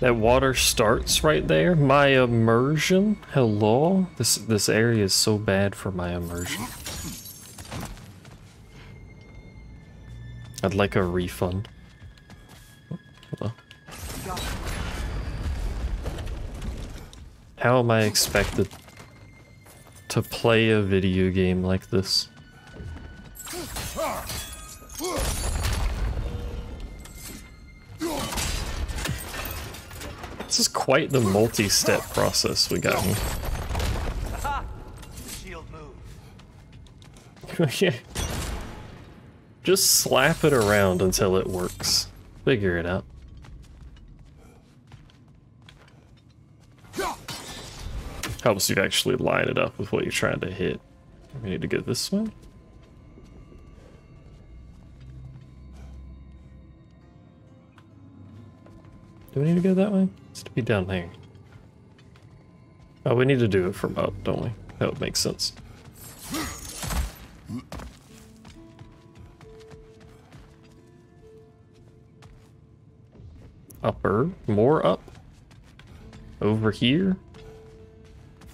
Speaker 1: That water starts right there. My immersion. Hello. This this area is so bad for my immersion. I'd like a refund. Hello. How am I expected to play a video game like this? This is quite the multi-step process we got here. Yeah. Just slap it around until it works. Figure it out. Helps you actually line it up with what you're trying to hit. We need to get this one. Do we need to go that way? It's to be down there. Oh, we need to do it from up, don't we? That would make sense. Upper? More up? Over here?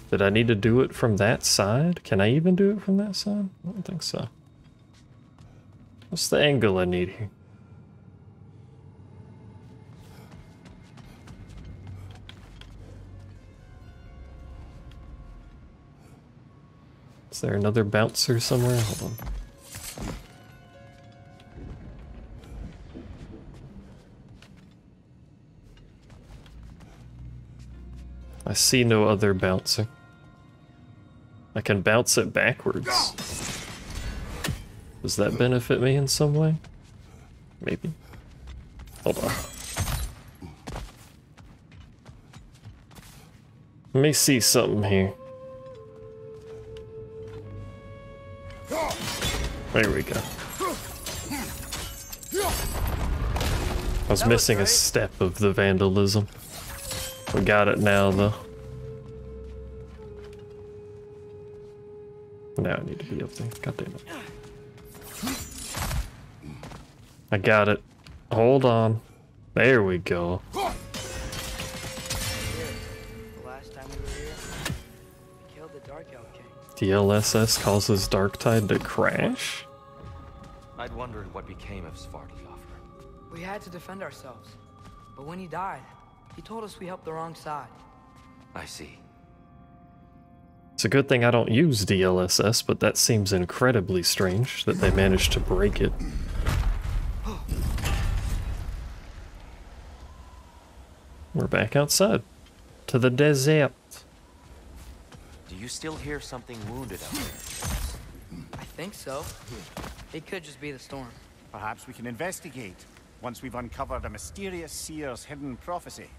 Speaker 1: Did I need to do it from that side? Can I even do it from that side? I don't think so. What's the angle I need here? Is there another bouncer somewhere? Hold on. I see no other bouncer. I can bounce it backwards. Does that benefit me in some way? Maybe. Hold on. Let me see something here. There we go. I was missing a step of the vandalism. We got it now, though. Now I need to be up there. God damn it. I got it. Hold on. There we go.
Speaker 2: The last time we were here, we killed the Dark Elf King.
Speaker 1: DLSS causes Darktide to crash?
Speaker 12: I'd wondered what became of Svartalfur.
Speaker 2: We had to defend ourselves. But when he died, he told us we helped the wrong side.
Speaker 12: I see.
Speaker 1: It's a good thing I don't use DLSS, but that seems incredibly strange that they managed to break it. We're back outside. To the desert.
Speaker 12: Do you still hear something wounded out there?
Speaker 2: I think so. It could just be the storm.
Speaker 4: Perhaps we can investigate once we've uncovered a mysterious seer's hidden prophecy.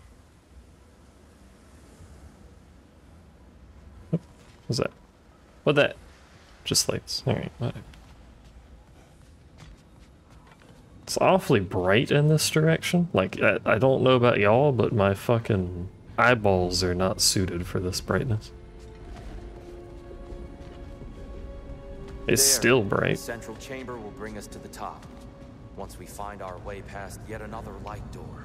Speaker 1: What's that? What that? Just lights. Alright, whatever. It's awfully bright in this direction. Like, I, I don't know about y'all, but my fucking eyeballs are not suited for this brightness. It's
Speaker 3: There,
Speaker 1: still
Speaker 3: The
Speaker 1: bright.
Speaker 3: central chamber will bring us to the top. Once we find our way past yet another light door.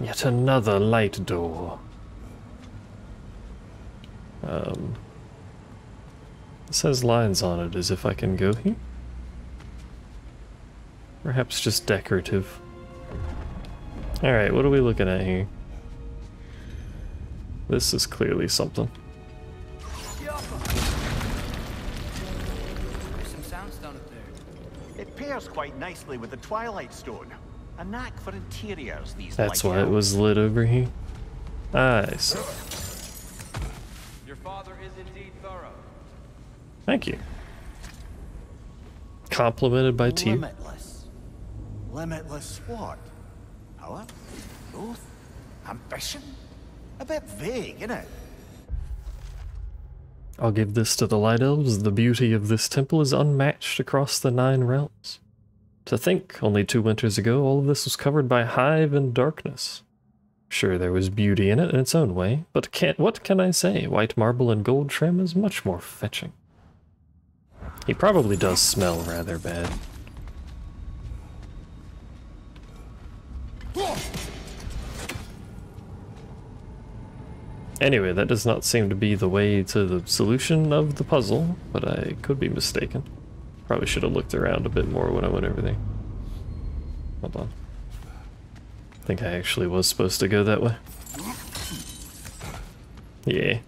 Speaker 1: Yet another light door. Um, it says lines on it as if I can go here. Perhaps just decorative. Alright, what are we looking at here? This is clearly something.
Speaker 2: Some soundstone up there.
Speaker 4: It pairs quite nicely with the Twilight Stone. A knack for interiors, these
Speaker 1: That's why it was lit over here. Nice.
Speaker 12: Your father is indeed thorough.
Speaker 1: Thank you. Complimented by T.
Speaker 4: Limitless. Limitless what? Power? Growth? Ambition? A bit vague, innit?
Speaker 1: I'll give this to the Light Elves. The beauty of this temple is unmatched across the nine realms. To think, only two winters ago, all of this was covered by hive and darkness. Sure, there was beauty in it in its own way, but can't, what can I say? White marble and gold trim is much more fetching. He probably does smell rather bad. Anyway, that does not seem to be the way to the solution of the puzzle, but I could be mistaken. Probably should have looked around a bit more when I went over there. Hold on. I think I actually was supposed to go that way. Yeah.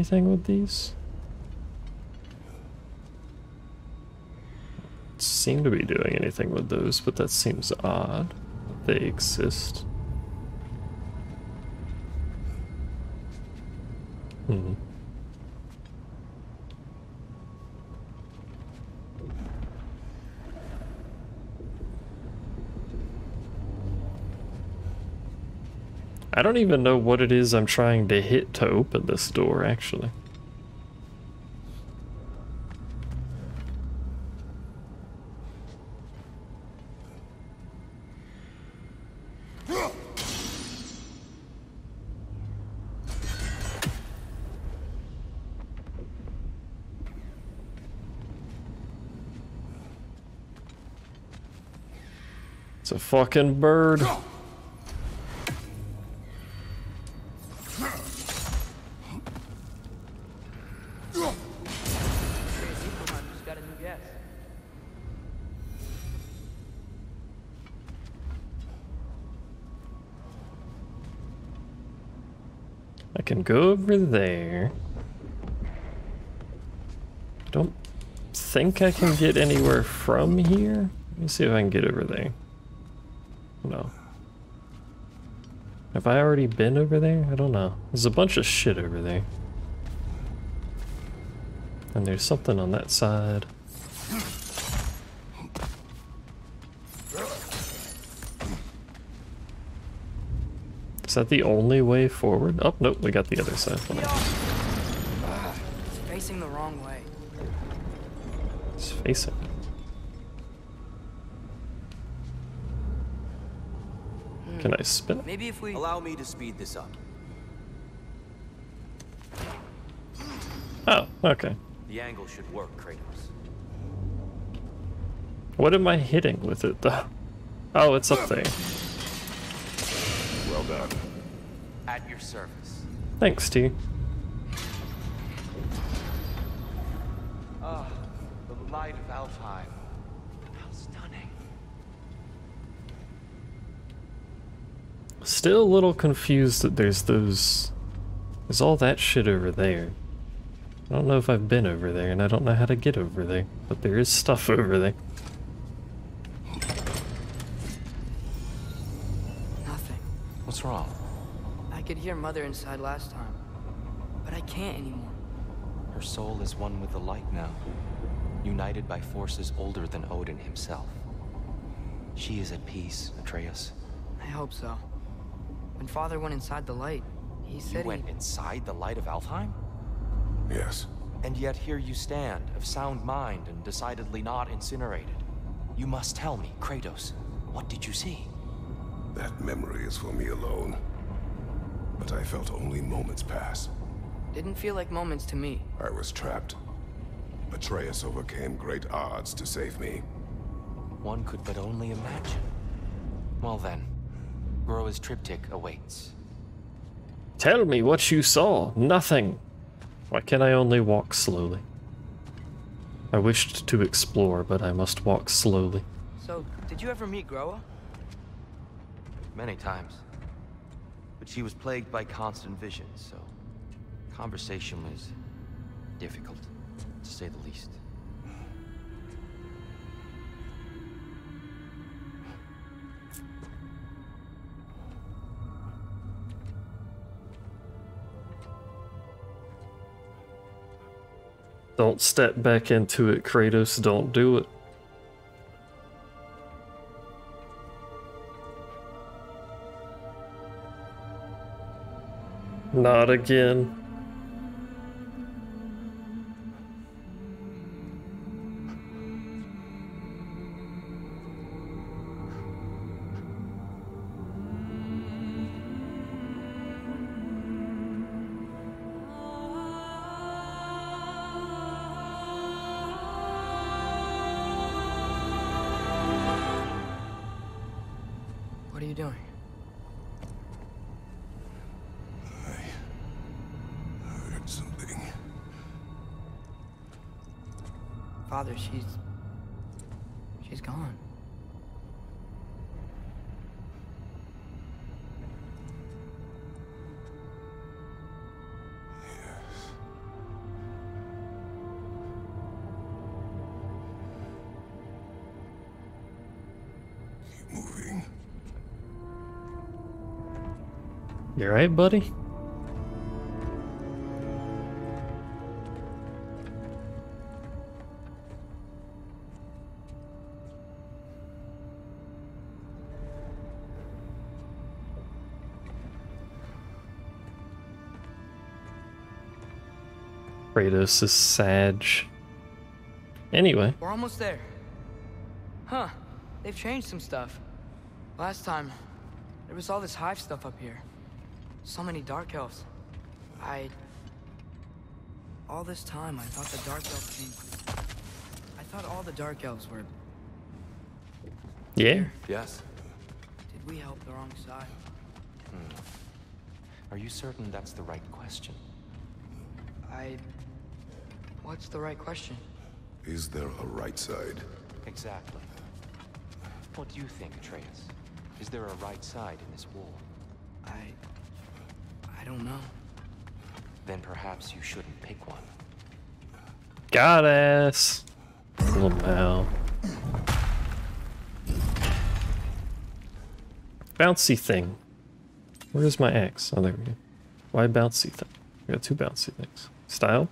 Speaker 1: Anything with these? seem to be doing anything with those, but that seems odd. They exist. Hmm. I don't even know what it is I'm trying to hit to open this door, actually. It's a fucking bird. Go over there. I don't think I can get anywhere from here. Let me see if I can get over there. No. Have I already been over there? I don't know. There's a bunch of shit over there. And there's something on that side. Is that the only way forward? Oh, nope, we got the other side.
Speaker 2: It's facing the wrong way.
Speaker 1: It's facing. Can I spin?
Speaker 2: Maybe if we
Speaker 14: allow me to speed this up.
Speaker 1: Oh, okay.
Speaker 14: The angle should work, Kratos.
Speaker 1: What am I hitting with it though? Oh, it's up there.
Speaker 9: Well done.
Speaker 3: At your service.
Speaker 1: Thanks, T.
Speaker 3: Ah, the light of Alfheim. How stunning.
Speaker 1: Still a little confused that there's those... There's all that shit over there. I don't know if I've been over there, and I don't know how to get over there. But there is stuff over there.
Speaker 3: What's wrong?
Speaker 2: I could hear Mother inside last time, but I can't anymore.
Speaker 3: Her soul is one with the light now, united by forces older than Odin himself. She is at peace, Atreus.
Speaker 2: I hope so. When Father went inside the light, he said
Speaker 3: You went
Speaker 2: he...
Speaker 3: inside the light of Alfheim?
Speaker 9: Yes.
Speaker 3: And yet here you stand, of sound mind and decidedly not incinerated. You must tell me, Kratos, what did you see?
Speaker 9: That memory is for me alone. But I felt only moments pass.
Speaker 2: Didn't feel like moments to me.
Speaker 9: I was trapped. Atreus overcame great odds to save me.
Speaker 3: One could but only imagine. Well then, Groa's triptych awaits.
Speaker 1: Tell me what you saw. Nothing. Why can I only walk slowly? I wished to explore, but I must walk slowly.
Speaker 2: So, did you ever meet Groa?
Speaker 3: Many times. But she was plagued by constant visions, so conversation was difficult, to say the least.
Speaker 1: Don't step back into it, Kratos. Don't do it. Not again.
Speaker 2: You
Speaker 1: alright, buddy? Kratos is Sag. Anyway,
Speaker 2: We're almost there. Huh. They've changed some stuff. Last time, there was all this hive stuff up here. So many dark elves. I... All this time, I thought the dark elves came... I thought all the dark elves were...
Speaker 1: yeah.
Speaker 3: Yes?
Speaker 2: Did we help the wrong side? Hmm.
Speaker 12: Are you certain that's the right question?
Speaker 2: I... What's the right question?
Speaker 9: Is there a right side?
Speaker 12: Exactly. What do you think, Atreus? Is there a right side in this war?
Speaker 2: I... I don't know.
Speaker 12: Then perhaps you shouldn't pick one.
Speaker 1: Got ass. Little Mal. Bouncy thing. Where's my axe? Oh, there we go. Why bouncy thing? We got two bouncy things. Style?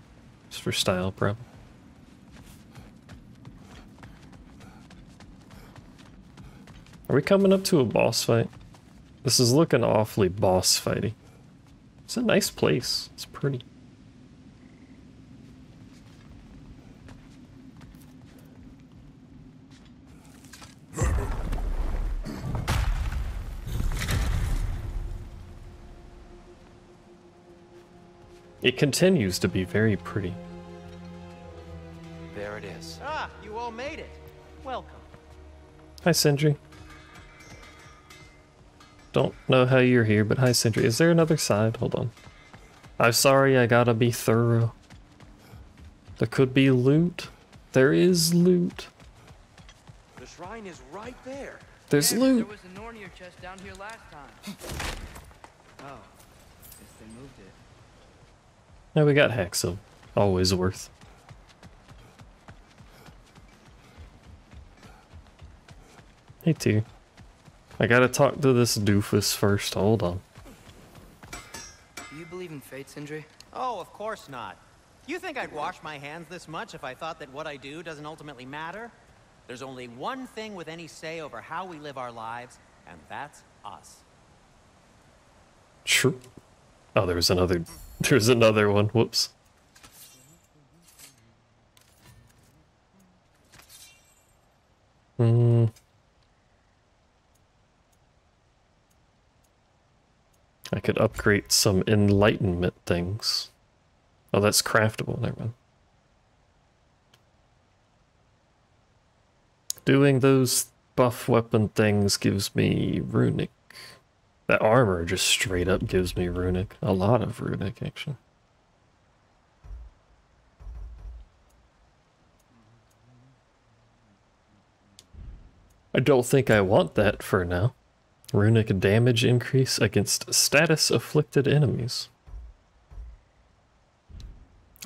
Speaker 1: Just for style, probably. Are we coming up to a boss fight? This is looking awfully boss fighty. It's a nice place. It's pretty. It continues to be very pretty.
Speaker 12: There it is.
Speaker 6: Ah, you all made it. Welcome.
Speaker 1: Hi, Sindri. Don't know how you're here, but hi, Sindri. Is there another side? Hold on. I'm sorry, I gotta be thorough. There could be loot. There is loot.
Speaker 10: The shrine is right there.
Speaker 1: There's
Speaker 2: There
Speaker 1: loot.
Speaker 2: was a Nornir chest down here last time. oh. Guess they moved it.
Speaker 1: Now we got Haxo. Always worth. Hey, T. I gotta talk to this doofus first. Hold on.
Speaker 2: Do you believe in fate, Sindri?
Speaker 6: Oh, of course not. You think I'd wash my hands this much if I thought that what I do doesn't ultimately matter? There's only one thing with any say over how we live our lives, and that's us.
Speaker 1: True. Oh, there was another. There's another one. Whoops. Hmm. I could upgrade some enlightenment things. Oh, that's craftable. Never mind. Doing those buff weapon things gives me runic. That armor just straight up gives me runic. A lot of runic, actually. I don't think I want that for now. Runic damage increase against status afflicted enemies.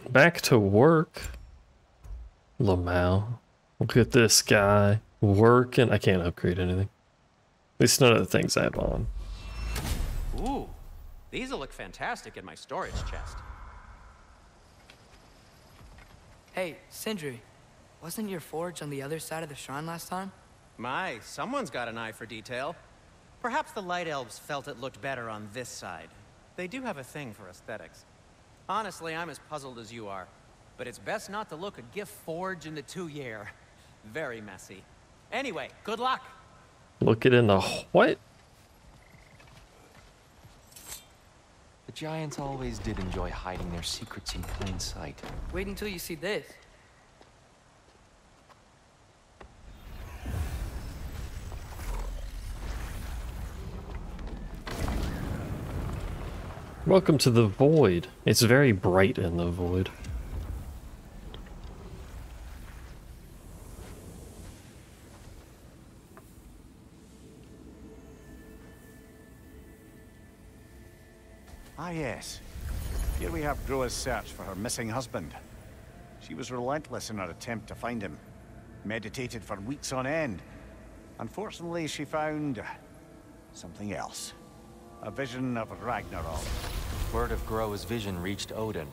Speaker 1: Back to work. Lamau. Look at this guy. Working. I can't upgrade anything. At least none of the things I have on.
Speaker 6: Ooh, these'll look fantastic in my storage chest.
Speaker 2: Hey, Sindri. Wasn't your forge on the other side of the shrine last time?
Speaker 6: My, someone's got an eye for detail. Perhaps the Light Elves felt it looked better on this side. They do have a thing for aesthetics. Honestly, I'm as puzzled as you are. But it's best not to look a gift forge in the tuyere. Very messy. Anyway, good luck!
Speaker 1: Look it in the what?
Speaker 12: The giants always did enjoy hiding their secrets in plain sight.
Speaker 2: Wait until you see this.
Speaker 1: Welcome to the void. It's very bright in the void.
Speaker 4: Ah, yes. Here we have Groa's search for her missing husband. She was relentless in her attempt to find him. Meditated for weeks on end. Unfortunately, she found something else. A vision of Ragnarok.
Speaker 3: Word of Groa's vision reached Odin.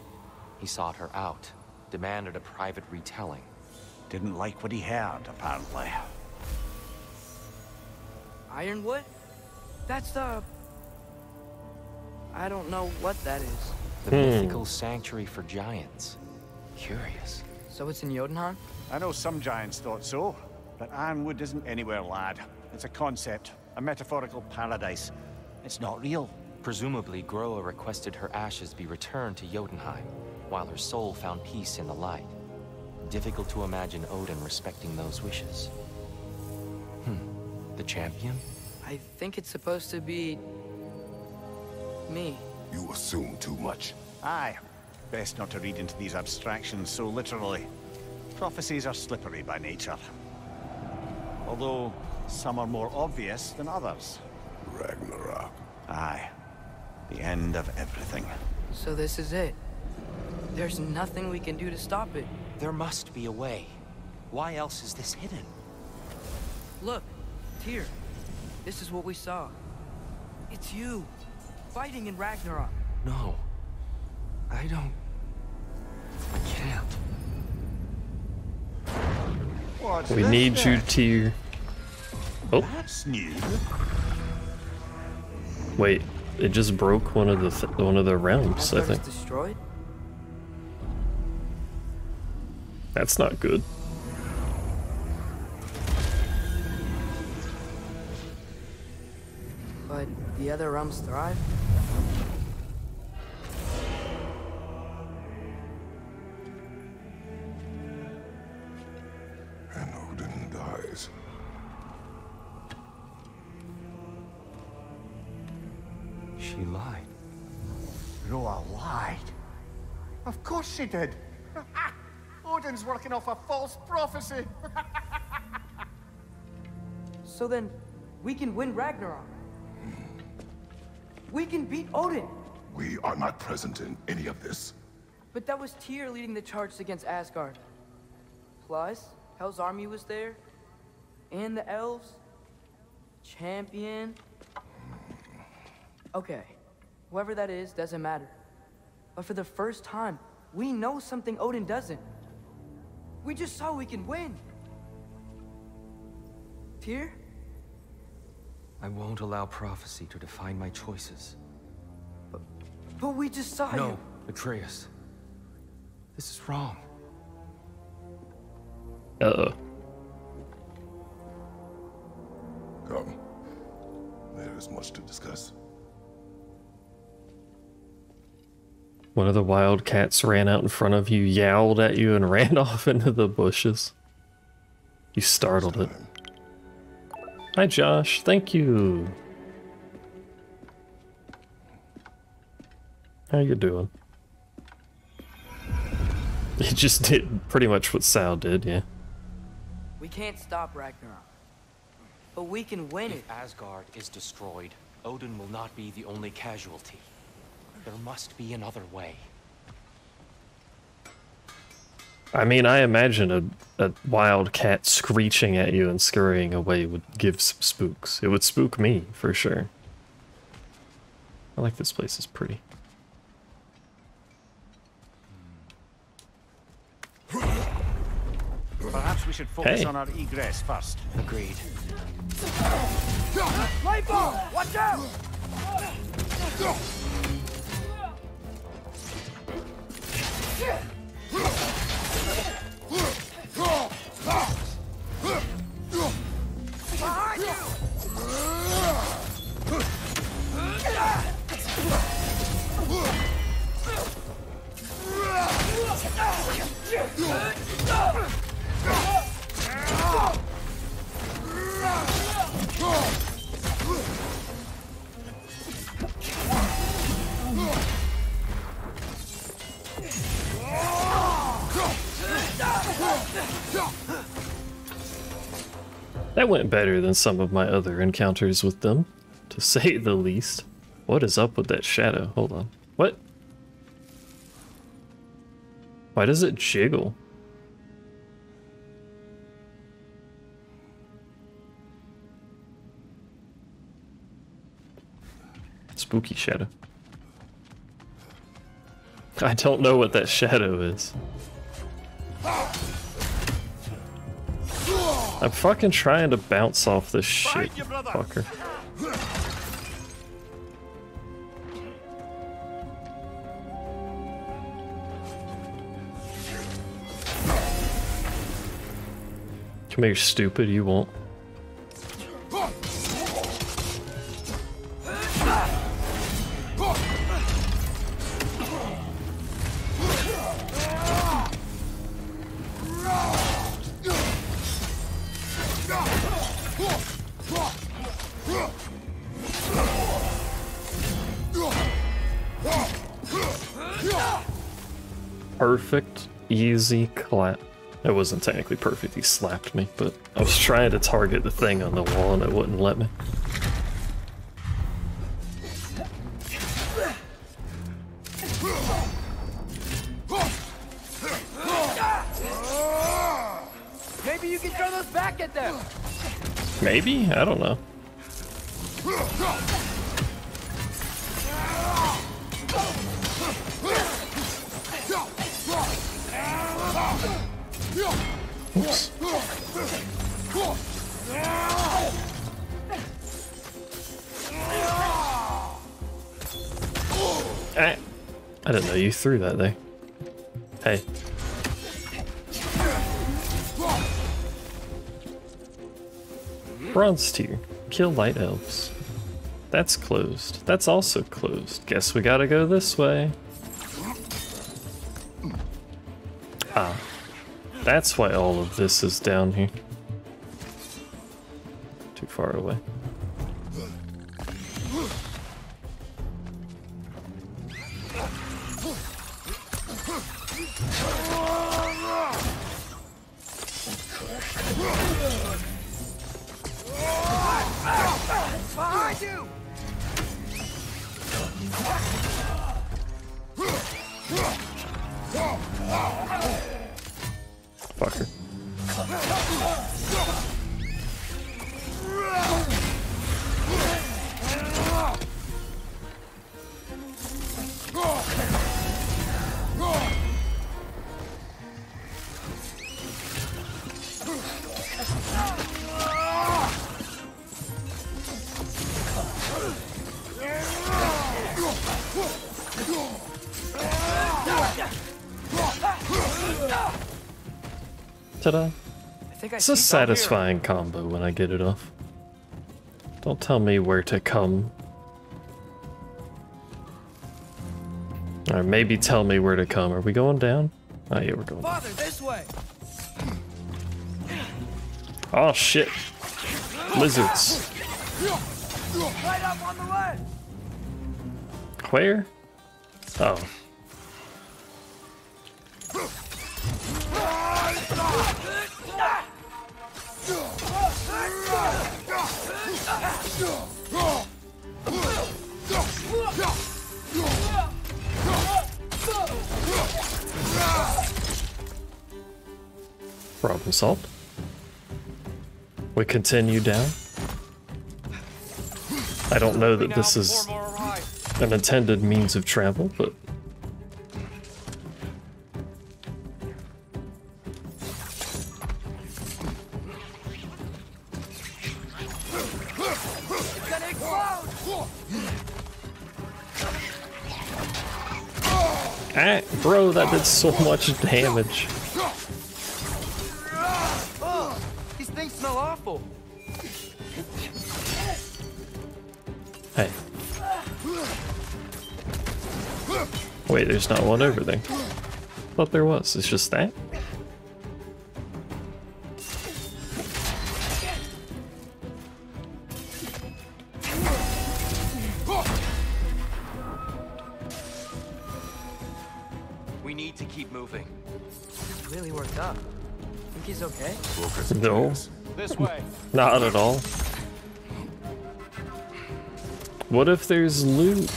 Speaker 3: He sought her out, demanded a private retelling.
Speaker 4: Didn't like what he heard, apparently.
Speaker 2: Ironwood? That's the... I don't know what that is.
Speaker 3: The hmm. mythical sanctuary for giants. Curious.
Speaker 2: So it's in Jotunheim?
Speaker 4: I know some giants thought so, but Ironwood isn't anywhere, lad. It's a concept, a metaphorical paradise. It's not real.
Speaker 3: Presumably, Groa requested her ashes be returned to Jotunheim, while her soul found peace in the light. Difficult to imagine Odin respecting those wishes. Hmm. The champion?
Speaker 2: I think it's supposed to be... me.
Speaker 9: You assume too much.
Speaker 4: Aye. Best not to read into these abstractions so literally. Prophecies are slippery by nature. Although, some are more obvious than others.
Speaker 9: Ragnarok.
Speaker 4: Aye. The end of everything.
Speaker 2: So this is it. There's nothing we can do to stop it.
Speaker 3: There must be a way. Why else is this hidden?
Speaker 2: Look, Tyr. This is what we saw. It's you, fighting in Ragnarok.
Speaker 3: No. I don't... I can't.
Speaker 4: What's
Speaker 1: We
Speaker 4: this
Speaker 1: need you,
Speaker 4: then?
Speaker 1: Tyr. Oh,
Speaker 4: That's new.
Speaker 1: Wait. It just broke one of the th one of the realms, I think.
Speaker 2: destroyed?
Speaker 1: That's not good.
Speaker 2: But the other realms thrive?
Speaker 3: She lied.
Speaker 4: Groa lied. Of course she did. Odin's working off a false prophecy.
Speaker 2: So then, we can win Ragnarok. We can beat Odin.
Speaker 9: We are not present in any of this.
Speaker 2: But that was Tyr leading the charge against Asgard. Plus, Hell's army was there. And the elves. Champion. Okay. Whoever that is doesn't matter. But for the first time, we know something Odin doesn't. We just saw we can win. Tyr?
Speaker 3: I won't allow prophecy to define my choices.
Speaker 2: But we just saw
Speaker 3: No,
Speaker 2: you.
Speaker 3: Atreus. This is wrong.
Speaker 1: Uh-oh.
Speaker 9: Come. There is much to discuss.
Speaker 1: One of the wildcats ran out in front of you, yowled at you, and ran off into the bushes. You startled it. Hi, Josh. Thank you. How you doing? It just did pretty much what Sal did, yeah.
Speaker 2: We can't stop Ragnarok. But we can win it.
Speaker 3: If Asgard is destroyed, Odin will not be the only casualty. There must be another way.
Speaker 1: I mean, I imagine a, a wild cat screeching at you and scurrying away would give some spooks. It would spook me, for sure. I like this place, it's pretty.
Speaker 4: Perhaps we should focus
Speaker 1: Hey.
Speaker 4: on our egress first.
Speaker 3: Agreed.
Speaker 2: Light ball! Watch out! Behind
Speaker 1: That went better than some of my other encounters with them, to say the least. What is up with that shadow? Hold on. What? Why does it jiggle? Spooky shadow. I don't know what that shadow is. I'm fucking trying to bounce off this shit, fucker. Come here, stupid, you won't. Easy clap. It wasn't technically perfect, he slapped me, but I was trying to target the thing on the wall and it wouldn't let me.
Speaker 2: Maybe you can throw those back at them.
Speaker 1: Maybe? I don't know. I don't know you threw that though. Hey. Bronze tier. Kill light elves. That's closed. That's also closed. Guess we gotta go this way. Ah. That's why all of this is down here. Too far away. It's a
Speaker 2: see something here.
Speaker 1: satisfying combo when I get it off. Don't tell me where to come. Or maybe tell me where to come. Are we going down? Oh yeah, we're going down.
Speaker 2: This way.
Speaker 1: Oh shit. Lizards.
Speaker 2: Right up on the ledge.
Speaker 1: Where? Oh. Solved. We continue down. I don't know that this is an intended means of travel, but ah, bro, that did so much damage.
Speaker 2: Awful.
Speaker 1: Hey. Wait, there's not one over there. Thought there was. It's just that. Not at all. What if there's loot?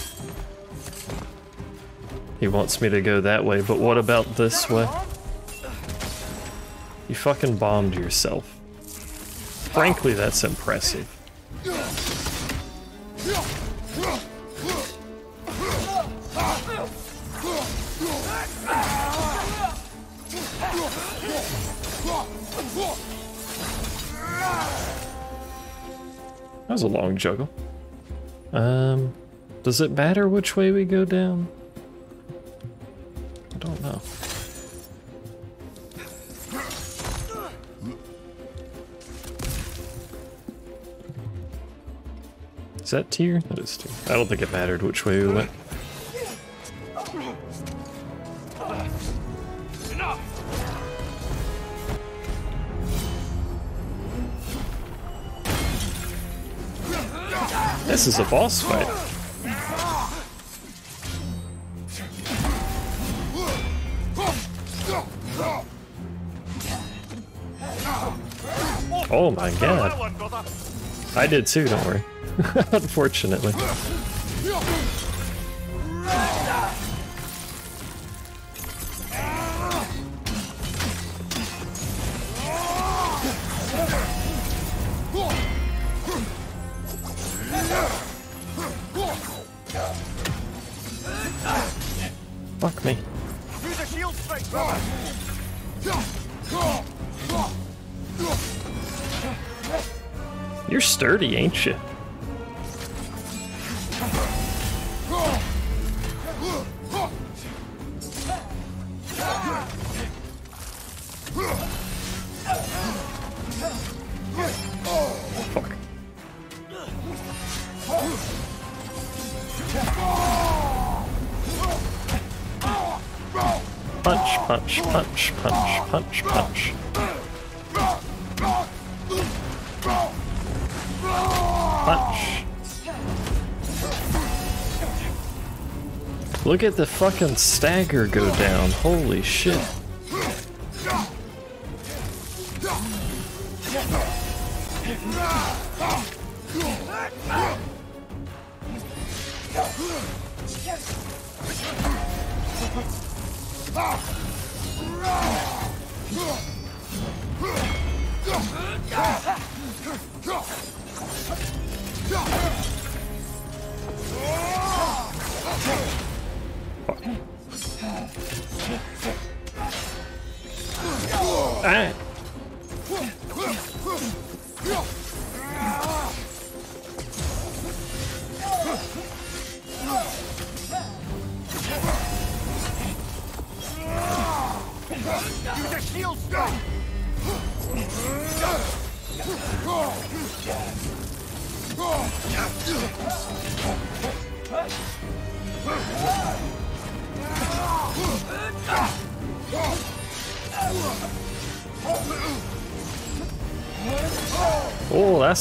Speaker 1: He wants me to go that way, but what about this way? You fucking bombed yourself. Frankly, that's impressive. Juggle. Um, does it matter which way we go down? I don't know. Is that Tyr? That is Tyr. I don't think it mattered which way we went. This is a boss fight. Oh my god. I did too, don't worry. Unfortunately. Punch, punch, punch, punch, punch. Punch. Look at the fucking stagger go down. Holy shit.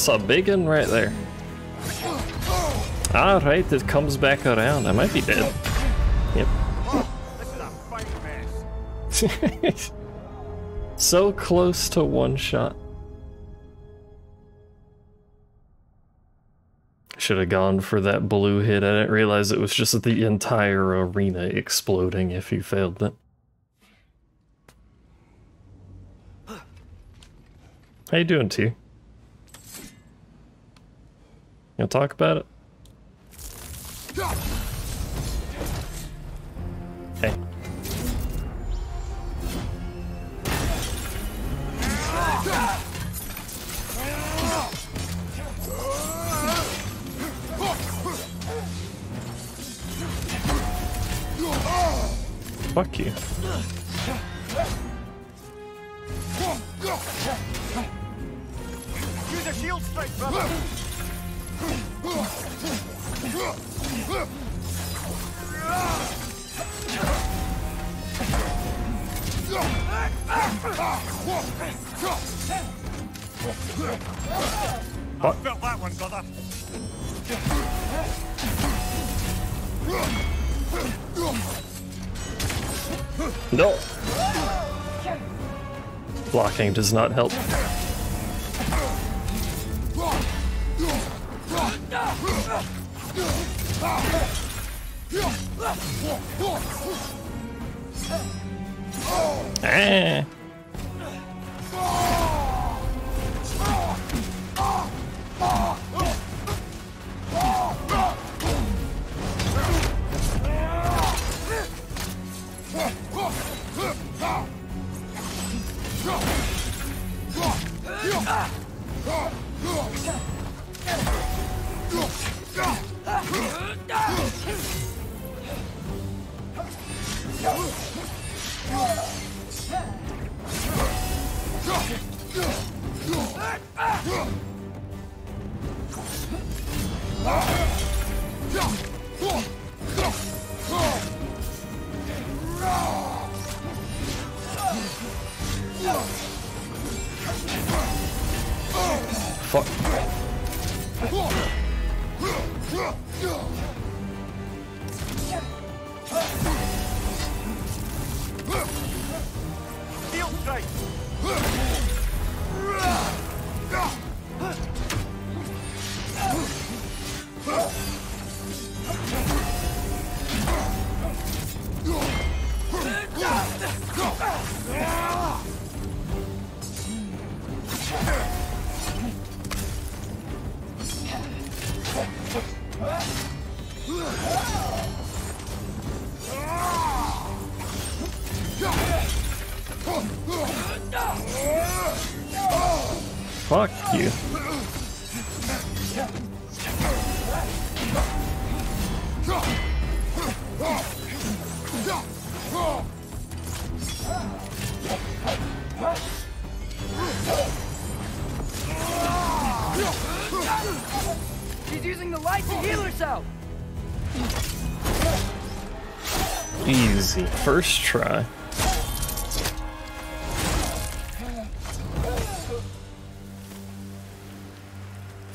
Speaker 1: That's a big one right there. Alright, it comes back around. I might be dead. Yep. So close to one shot. Should have gone for that blue hit. I didn't realize it was just the entire arena exploding if you failed it. How you doing, T? You want to talk about it? Does not help. Ah. First try.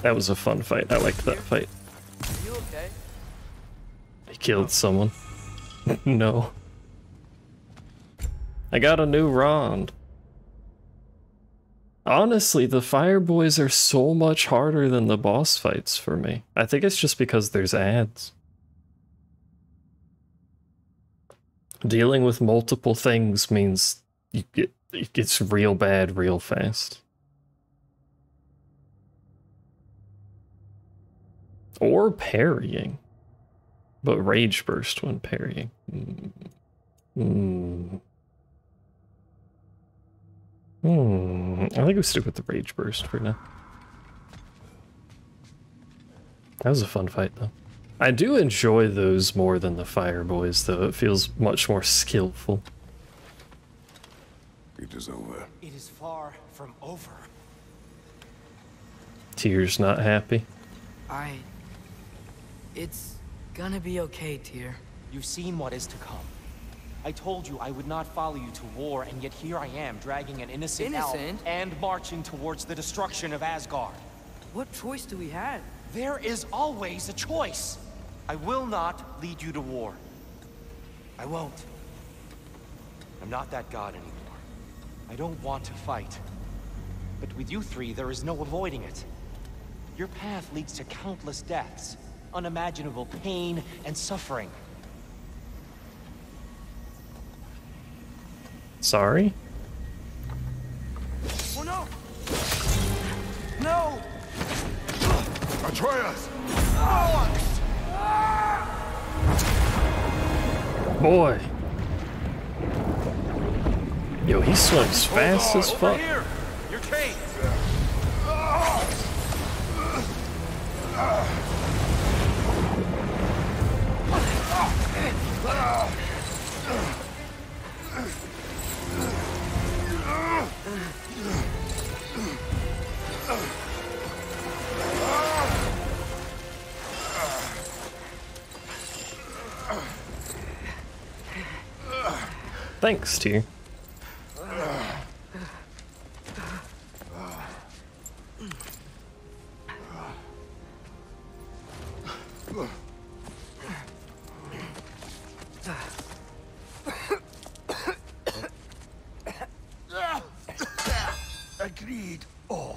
Speaker 1: That was a fun fight. I liked that fight.
Speaker 2: Are you okay?
Speaker 1: He killed someone. no. I got a new Rond. Honestly, the Fire Boys are so much harder than the boss fights for me. I think it's just because there's ads. Dealing with multiple things means you get it gets real bad real fast. Or parrying. But Rage Burst when parrying. Hmm. Hmm. Hmm. I think we stick with the Rage Burst for now. That was a fun fight, though. I do enjoy those more than the Fire Boys, though. It feels much more skillful.
Speaker 9: It is over.
Speaker 3: It is far from over.
Speaker 1: Tyr's not happy.
Speaker 2: I... It's gonna be okay, Tyr.
Speaker 3: You've seen what is to come. I told you I would not follow you to war, and yet here I am, dragging an innocent, elf
Speaker 2: Innocent?
Speaker 3: and marching towards the destruction of Asgard.
Speaker 2: What choice do we have?
Speaker 3: There is always a choice. I will not lead you to war. I won't. I'm not that god anymore. I don't want to fight. But with you three, there is no avoiding it. Your path leads to countless deaths, unimaginable pain and suffering.
Speaker 1: Sorry?
Speaker 3: Oh no! No!
Speaker 9: Atreus! Oh!
Speaker 1: Boy. Yo, he swims fast as fuck.
Speaker 3: Here!
Speaker 1: Thanks, Tyr.
Speaker 9: Agreed. Oh.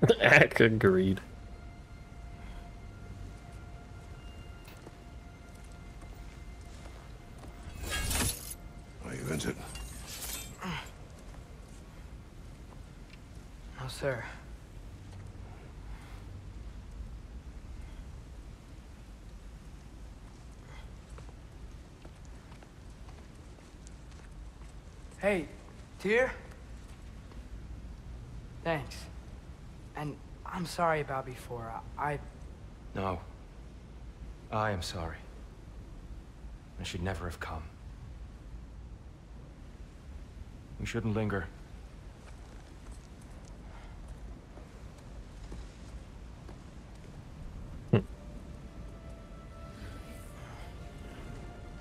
Speaker 1: Agreed.
Speaker 2: Sir. Hey, Tyr? Thanks. And I'm sorry about before. I...
Speaker 12: No. I am sorry. I should never have come. We shouldn't linger.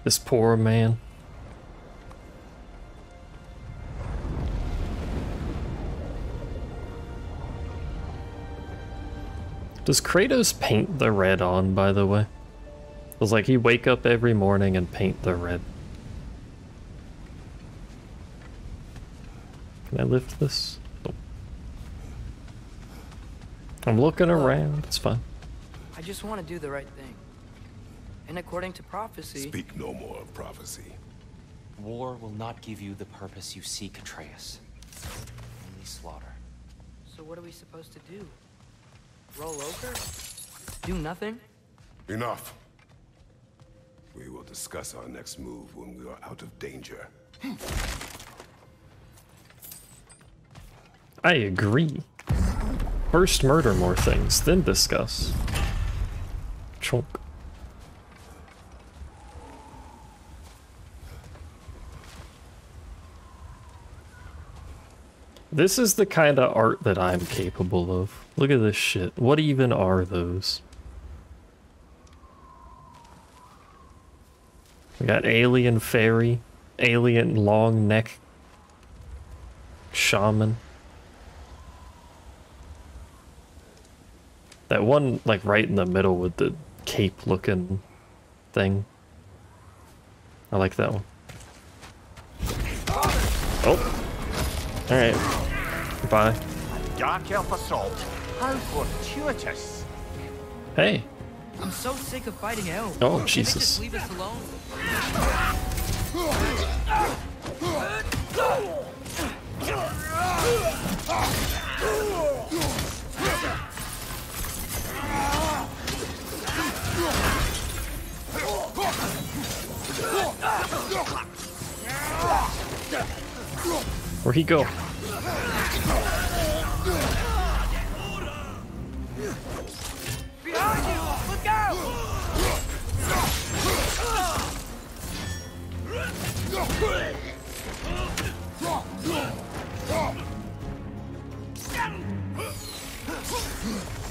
Speaker 1: This poor man. Does Kratos paint the red on, by the way? It like he wake up every morning and paint the red. Can I lift this? Nope. I'm looking around. It's fine.
Speaker 2: I just want to do the right thing. And according to prophecy...
Speaker 9: Speak no more of prophecy.
Speaker 12: War will not give you the purpose you seek, Atreus. Only slaughter.
Speaker 2: So what are we supposed to do? Roll over? Do nothing?
Speaker 9: Enough. We will discuss our next move when we are out of danger. Hmm.
Speaker 1: I agree. First murder more things, then discuss. Chunk. This is the kind of art that I'm capable of. Look at this shit. What even are those? We got alien fairy, alien long neck shaman. That one, like, right in the middle with the cape-looking thing. I like that one. Oh! Alright. Bye.
Speaker 4: Dark Elf Assault. How fortuitous.
Speaker 1: Hey.
Speaker 2: I'm so sick of fighting elves.
Speaker 1: Oh,
Speaker 2: Can they
Speaker 1: Jesus.
Speaker 2: just leave us alone?
Speaker 1: Where'd he go?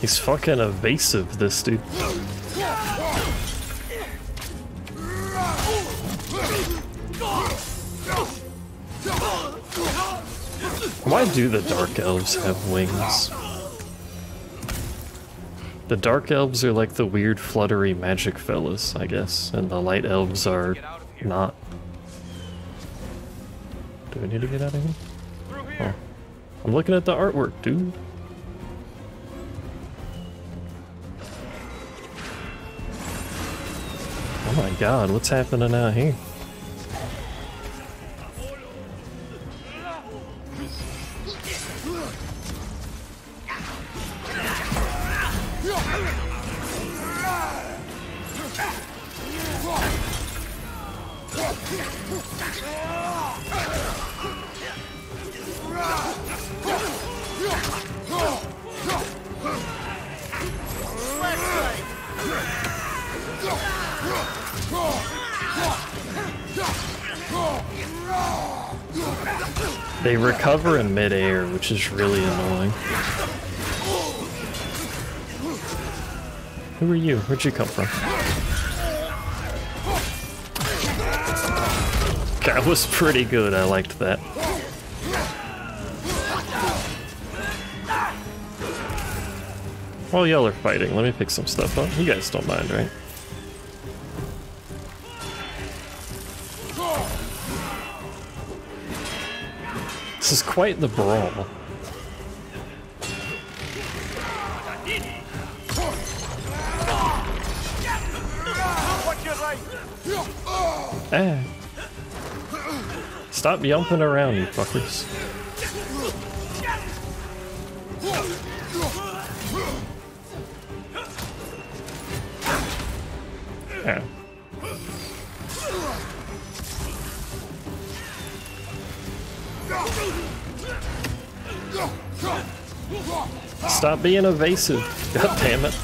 Speaker 1: He's fucking evasive, this dude. Why do the Dark Elves have wings? The Dark Elves are like the weird fluttery magic fellas, I guess, and the Light Elves are not. Do I need to get out of here? Oh. I'm looking at the artwork, dude. Oh my god, what's happening out here? Recover in midair, which is really annoying. Who are you? Where'd you come from? That was pretty good, I liked that. While y'all are fighting, let me pick some stuff up. You guys don't mind, right? Quite the brawl. Ah. Stop yumping around, you fuckers. Stop being evasive. God damn it.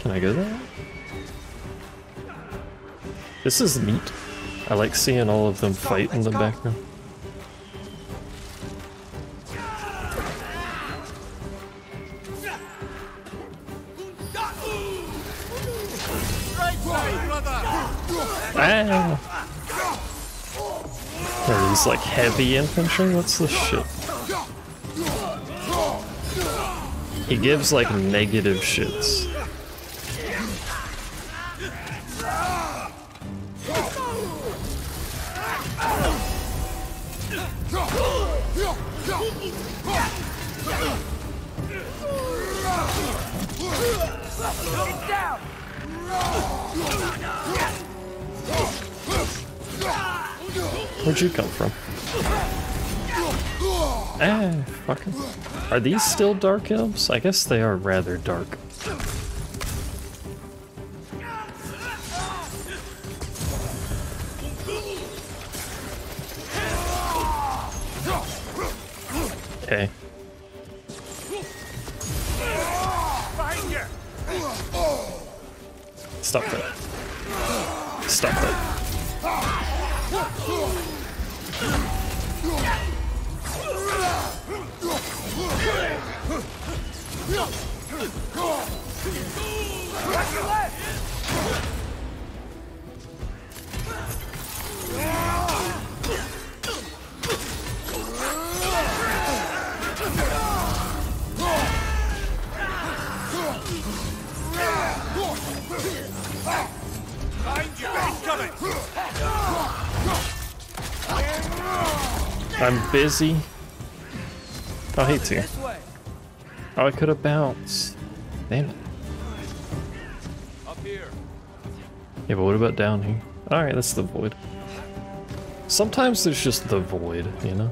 Speaker 1: Can I go there? This is neat. I like seeing all of them fight in the background. Ah! Are these like heavy infantry? What's this shit? He gives like negative shits. Where'd you come from? Ah, fucking. Are these still dark elves? I guess they are rather dark. I'm busy. Oh, hey. Oh, I could have bounced. Damn it.
Speaker 3: Up here.
Speaker 1: Yeah, but what about down here? Alright, that's the void. Sometimes there's just the void, you know?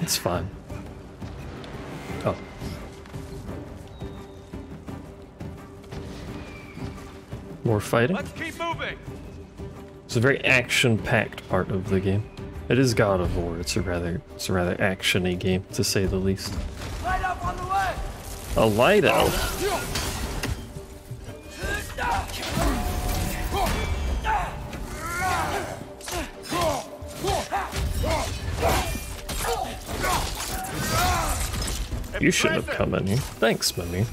Speaker 1: It's fine. Oh. More fighting?
Speaker 3: Let's keep moving.
Speaker 1: It's a very action-packed part of the game. It is God of War. It's a rather, it's a rather actiony game, to say the least.
Speaker 2: Light up on the left!
Speaker 1: A light elf. You shouldn't have come in here. Thanks, Mimir.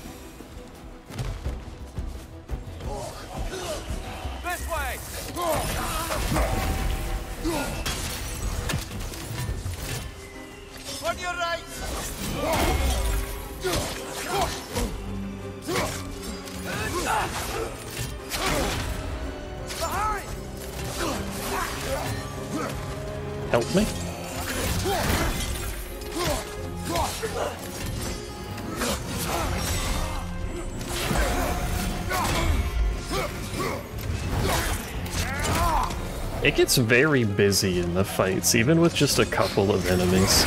Speaker 1: Very busy in the fights, even with just a couple of enemies.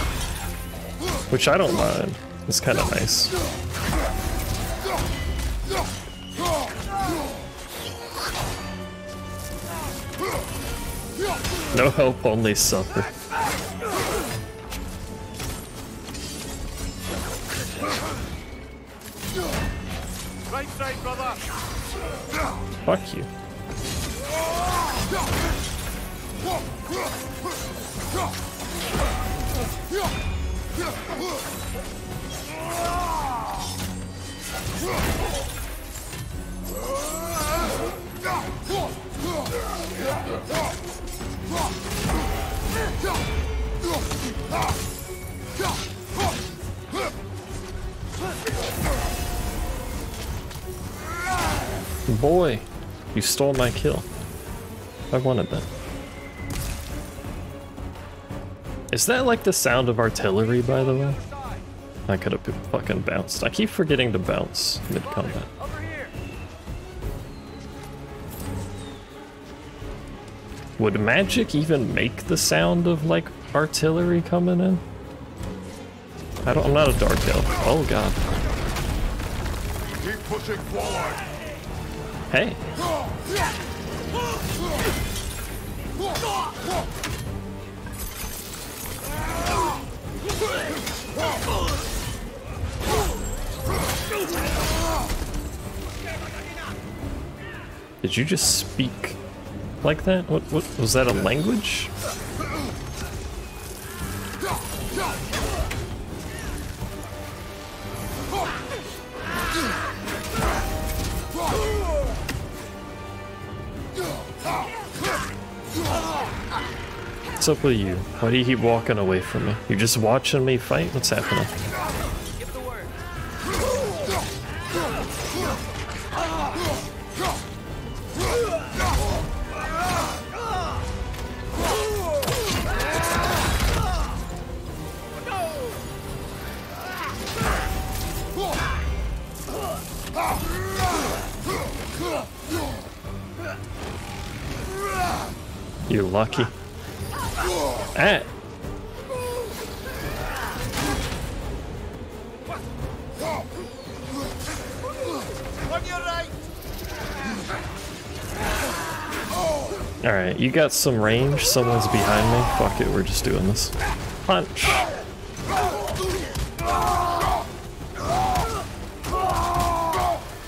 Speaker 1: Which I don't mind. It's kind of nice. No help, only suffer. Stole my kill. I wanted that. Is that like the sound of artillery, by the way? I could have fucking bounced. I keep forgetting to bounce mid-combat. Would magic even make the sound of like artillery coming in? I don't. I'm not a dark elf. Oh god.
Speaker 9: Keep pushing forward.
Speaker 1: Hey. Did you just speak like that? What? What was that? A language? What's up with you? Why do you keep walking away from me? You're just watching me fight? What's happening? You're lucky. Ah. Alright, you got some range, someone's behind me. Fuck it, we're just doing this. Punch!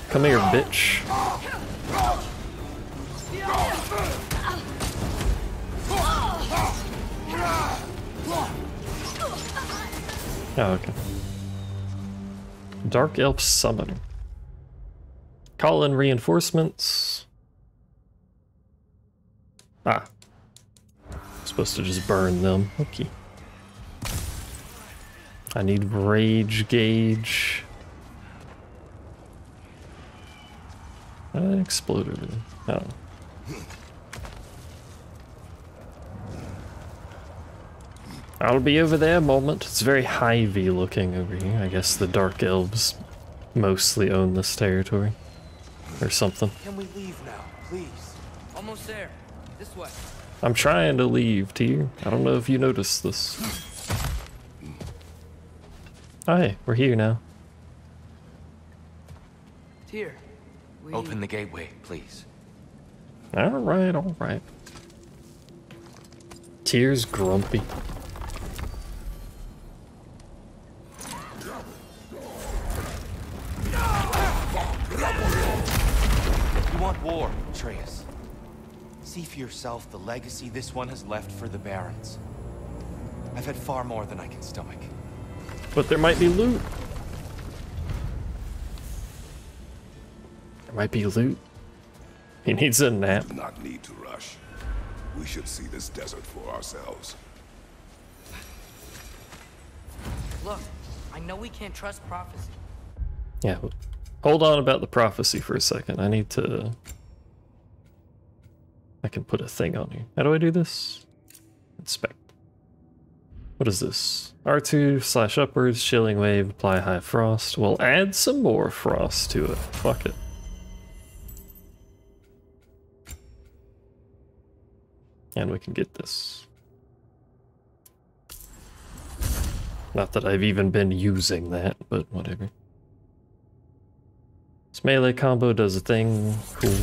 Speaker 1: Come here, bitch. Oh, okay. Dark Elf Summon. Call in reinforcements. Ah. Supposed to just burn them. Okay. I need rage gauge. I exploded. Oh. I'll be over there a moment. It's very Hy-Vee looking over here. I guess the Dark Elves mostly own this territory. Or something.
Speaker 2: Can we leave now, please? Almost there. This way.
Speaker 1: I'm trying to leave, Tyr. I don't know if you noticed this. Oh, hey, we're here now.
Speaker 2: Tyr, we...
Speaker 12: Open the gateway, please.
Speaker 1: Alright, alright. Tyr's grumpy.
Speaker 10: You want war, Atreus. See for yourself the legacy this one has left for the Barrens. I've had far more than I can stomach.
Speaker 1: But there might be loot. There might be loot. He needs a nap.
Speaker 9: Do not need to rush. We should see this desert for ourselves.
Speaker 2: Look, I know we can't trust prophecy.
Speaker 1: Yeah, but hold on about the prophecy for a second. I need to... I can put a thing on here. How do I do this? Inspect. What is this? R2 slash upwards, chilling wave, apply high frost. We'll add some more frost to it. Fuck it. And we can get this. Not that I've even been using that, but whatever. This melee combo does a thing. Cool.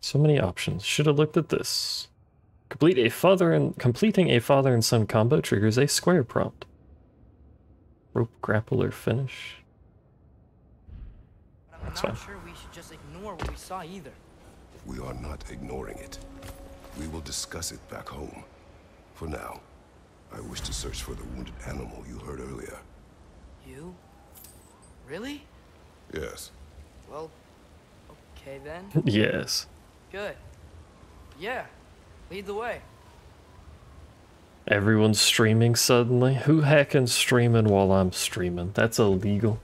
Speaker 1: So many options. Should have looked at this. Complete a father and completing a father and son combo triggers a square prompt. Rope grapple or finish.
Speaker 2: I'm
Speaker 1: That's
Speaker 2: not
Speaker 1: fine.
Speaker 2: sure we should just ignore what we saw either.
Speaker 9: We are not ignoring it. We will discuss it back home. For now, I wish to search for the wounded animal you heard earlier.
Speaker 2: You? Really?
Speaker 9: Yes.
Speaker 2: Well, okay then.
Speaker 1: yes.
Speaker 2: Good. Yeah. Lead the way.
Speaker 1: Everyone's streaming suddenly. Who hacking streaming while I'm streaming? That's illegal.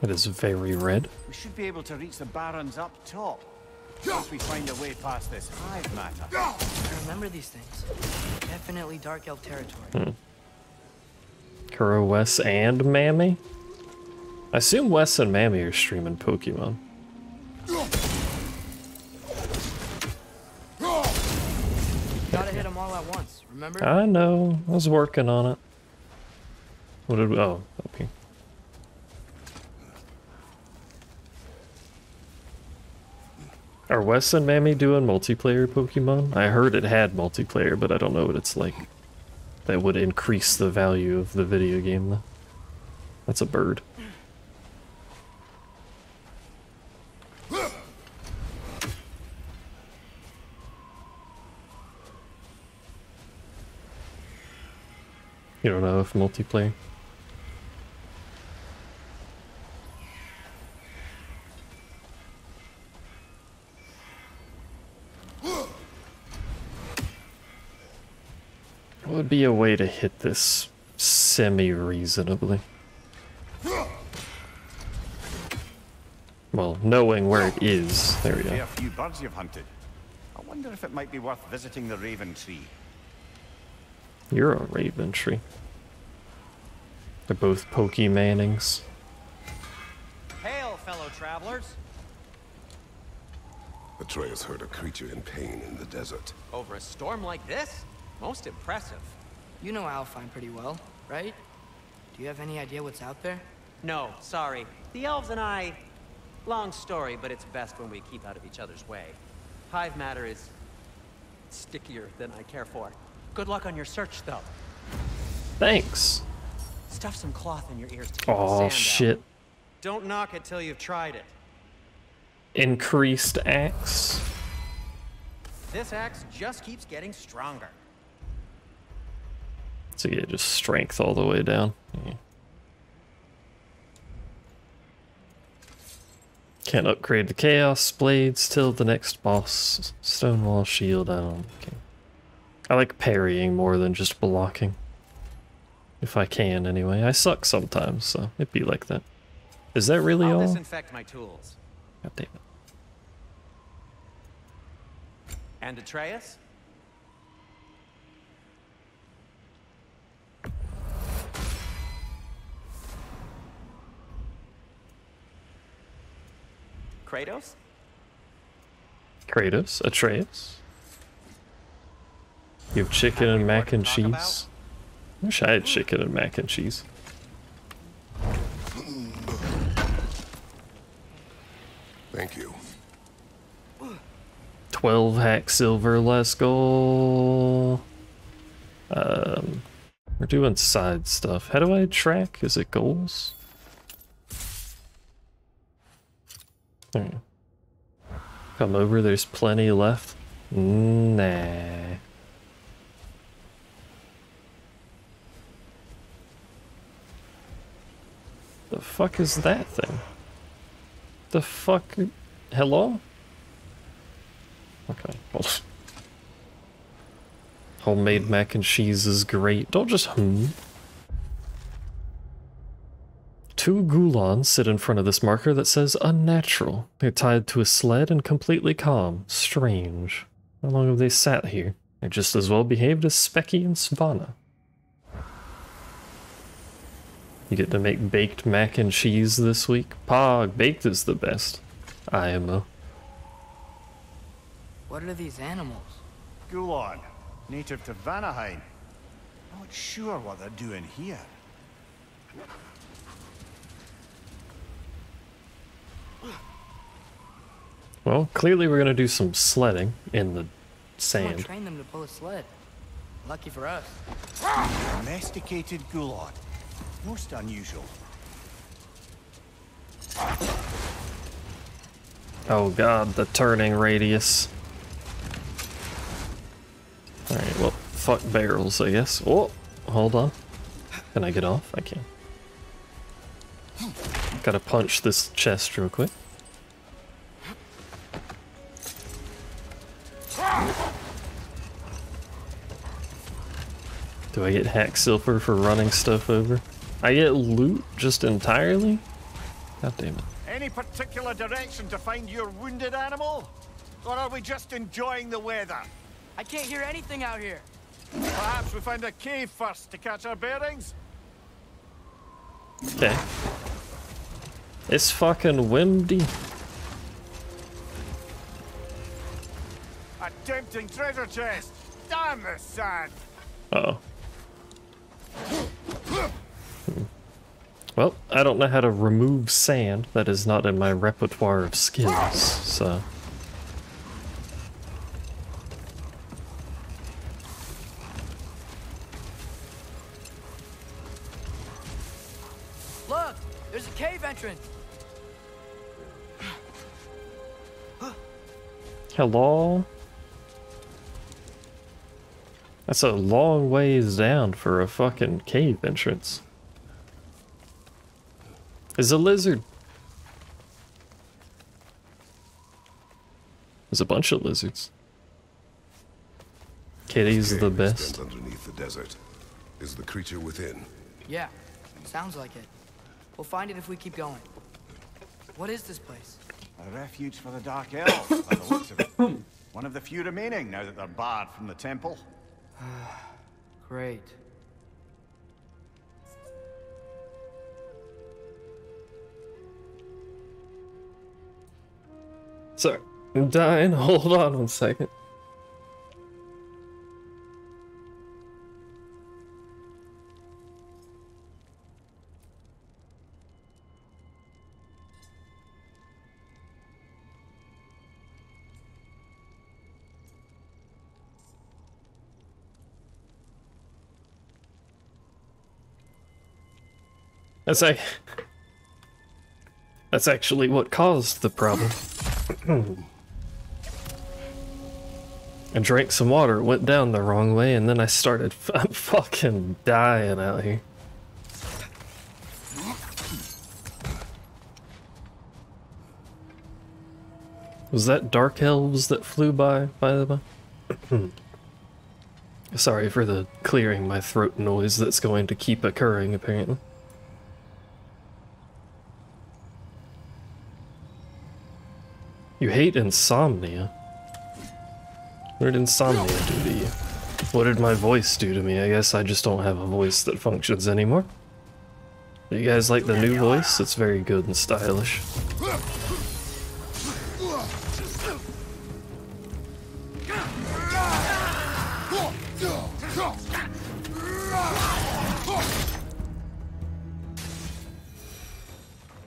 Speaker 1: It is very red.
Speaker 4: We should be able to reach the Barrens up top. Once we find a way past this hive matter.
Speaker 2: I remember these things. Definitely Dark Elf territory.
Speaker 1: Hmm. Kuro, Wes, and Mammy? I assume Wes and Mammy are streaming Pokemon.
Speaker 2: Gotta hit them all at once, remember?
Speaker 1: I know. I was working on it. What did we... Oh, up Are Wes and Mammy doing multiplayer Pokemon? I heard it had multiplayer, but I don't know what it's like. That would increase the value of the video game, though. That's a bird. You don't know if multiplayer? Would be a way to hit this semi-reasonably? Well, knowing where it is. There we go.
Speaker 4: A few birds you've hunted. I wonder if it might be worth visiting the Raven Tree.
Speaker 1: You're a Raven Tree. They're both pokey Mannings.
Speaker 6: Hail, fellow travelers.
Speaker 9: Atreus heard a creature in pain in the desert.
Speaker 6: Over a storm like this? Most impressive.
Speaker 2: You know Alfheim pretty well, right? Do you have any idea what's out there?
Speaker 6: No, sorry. The elves and I... Long story, but it's best when we keep out of each other's way. Hive matter is... stickier than I care for. Good luck on your search, though.
Speaker 1: Thanks.
Speaker 6: Stuff some cloth in your ears to keep the
Speaker 1: Oh
Speaker 6: sand out.
Speaker 1: shit.
Speaker 6: Don't knock it till you've tried it.
Speaker 1: Increased axe.
Speaker 6: This axe just keeps getting stronger.
Speaker 1: So yeah, just strength all the way down. Yeah. Can't upgrade the Chaos Blades till the next boss. Stonewall Shield, I don't okay. I like parrying more than just blocking. If I can, anyway. I suck sometimes, so it'd be like that. Is that really
Speaker 6: I'll
Speaker 1: all?
Speaker 6: disinfect my tools.
Speaker 1: God damn it.
Speaker 6: And Atreus? Kratos?
Speaker 1: Kratos, Atreus. You have chicken and mac and cheese. Wish I had chicken and mac and cheese.
Speaker 9: Thank you.
Speaker 1: 12 hack silver, let's go. Um, we're doing side stuff. How do I track? Is it goals? Come over, there's plenty left. Nah. The fuck is that thing? The fuck? Hello? Okay, on. Homemade mac and cheese is great. Don't just hmm. Two Gulons sit in front of this marker that says unnatural. They're tied to a sled and completely calm. Strange. How long have they sat here? They're just as well behaved as Speki and Svanna. You get to make baked mac and cheese this week? Pog, baked is the best. i IMO.
Speaker 2: What are these animals?
Speaker 4: Gulon, native to Vanaheim. Not sure what they're doing here.
Speaker 1: Well, clearly we're gonna do some sledding in the sand.
Speaker 2: trained them to pull a sled. Lucky for us.
Speaker 4: Domesticated Gulon. Most unusual.
Speaker 1: Oh god, the turning radius. Alright, well, fuck barrels, I guess. Oh, hold on. Can I get off? I can. Gotta punch this chest real quick. Do I get hack silver for running stuff over? I get loot just entirely? God damn it.
Speaker 4: Any particular direction to find your wounded animal? Or are we just enjoying the weather?
Speaker 2: I can't hear anything out here.
Speaker 4: Perhaps we find a cave first to catch our bearings?
Speaker 1: Okay. It's fucking windy.
Speaker 4: A tempting treasure chest! Damn the sand!
Speaker 1: Uh oh. Well, I don't know how to remove sand. That is not in my repertoire of skills, so...
Speaker 2: Look, there's a cave entrance.
Speaker 1: Hello? That's a long ways down for a fucking cave entrance. Is a lizard. There's a bunch of lizards. Kitty's the best.
Speaker 9: underneath the desert. Is the creature within?
Speaker 2: Yeah, sounds like it. We'll find it if we keep going. What is this place?
Speaker 4: A refuge for the Dark Elves, by the looks of it. One of the few remaining now that they're barred from the temple.
Speaker 2: Great.
Speaker 1: Sorry, I'm dying. Hold on one second. That's like That's actually what caused the problem. I drank some water, went down the wrong way, and then I started I'm fucking dying out here. Was that dark elves that flew by, by the way? Sorry for the clearing my throat noise that's going to keep occurring, apparently. You hate insomnia. What did insomnia do to you? What did my voice do to me? I guess I just don't have a voice that functions anymore. You guys like the new voice? It's very good and stylish.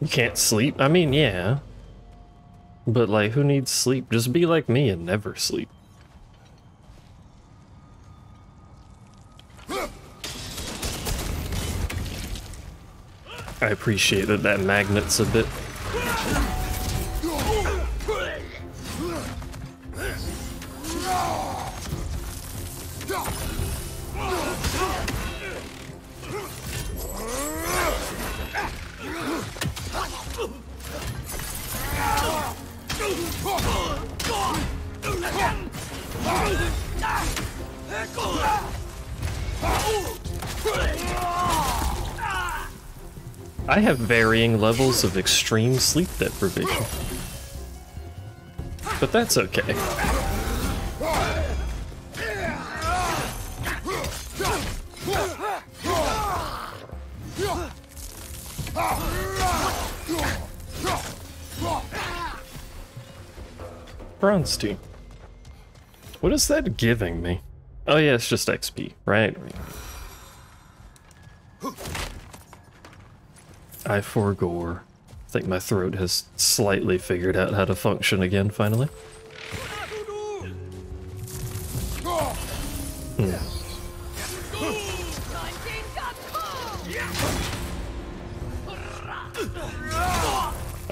Speaker 1: You can't sleep? I mean, yeah. But like, who needs sleep? Just be like me and never sleep. I appreciate that that magnet's a bit. Varying levels of extreme sleep deprivation. But that's okay. Bronze team. What is that giving me? Oh yeah, it's just XP, right? I forgore. I think my throat has slightly figured out how to function again, finally. Hmm.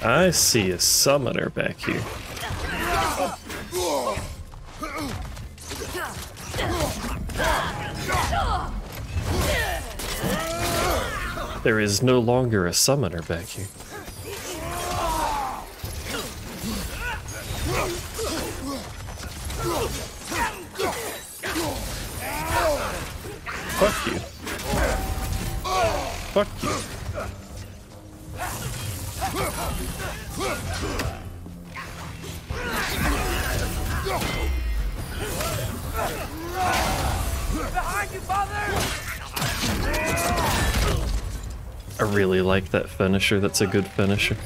Speaker 1: I see a summoner back here. There is no longer a summoner back here. Like that finisher. That's a good finisher.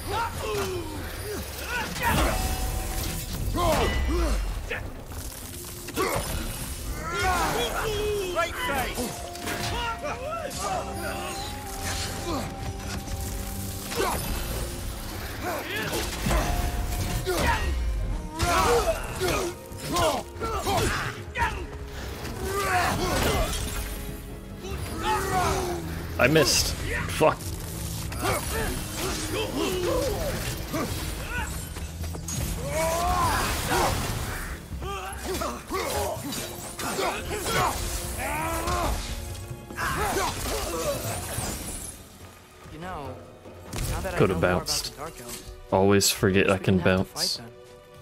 Speaker 1: Always forget I can
Speaker 2: didn't have to
Speaker 1: bounce.
Speaker 2: fight.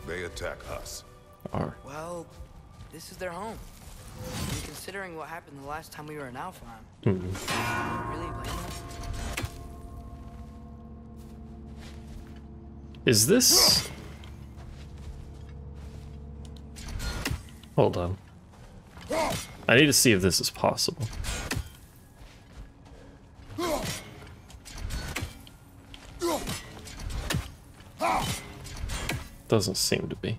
Speaker 9: They attack us.
Speaker 1: R.
Speaker 2: Well, this is their home. And considering what happened the last time we were in Alfheim,
Speaker 1: Hmm.
Speaker 2: really blame them?
Speaker 1: Is this... Hold on. I need to see if this is possible. Doesn't seem to be.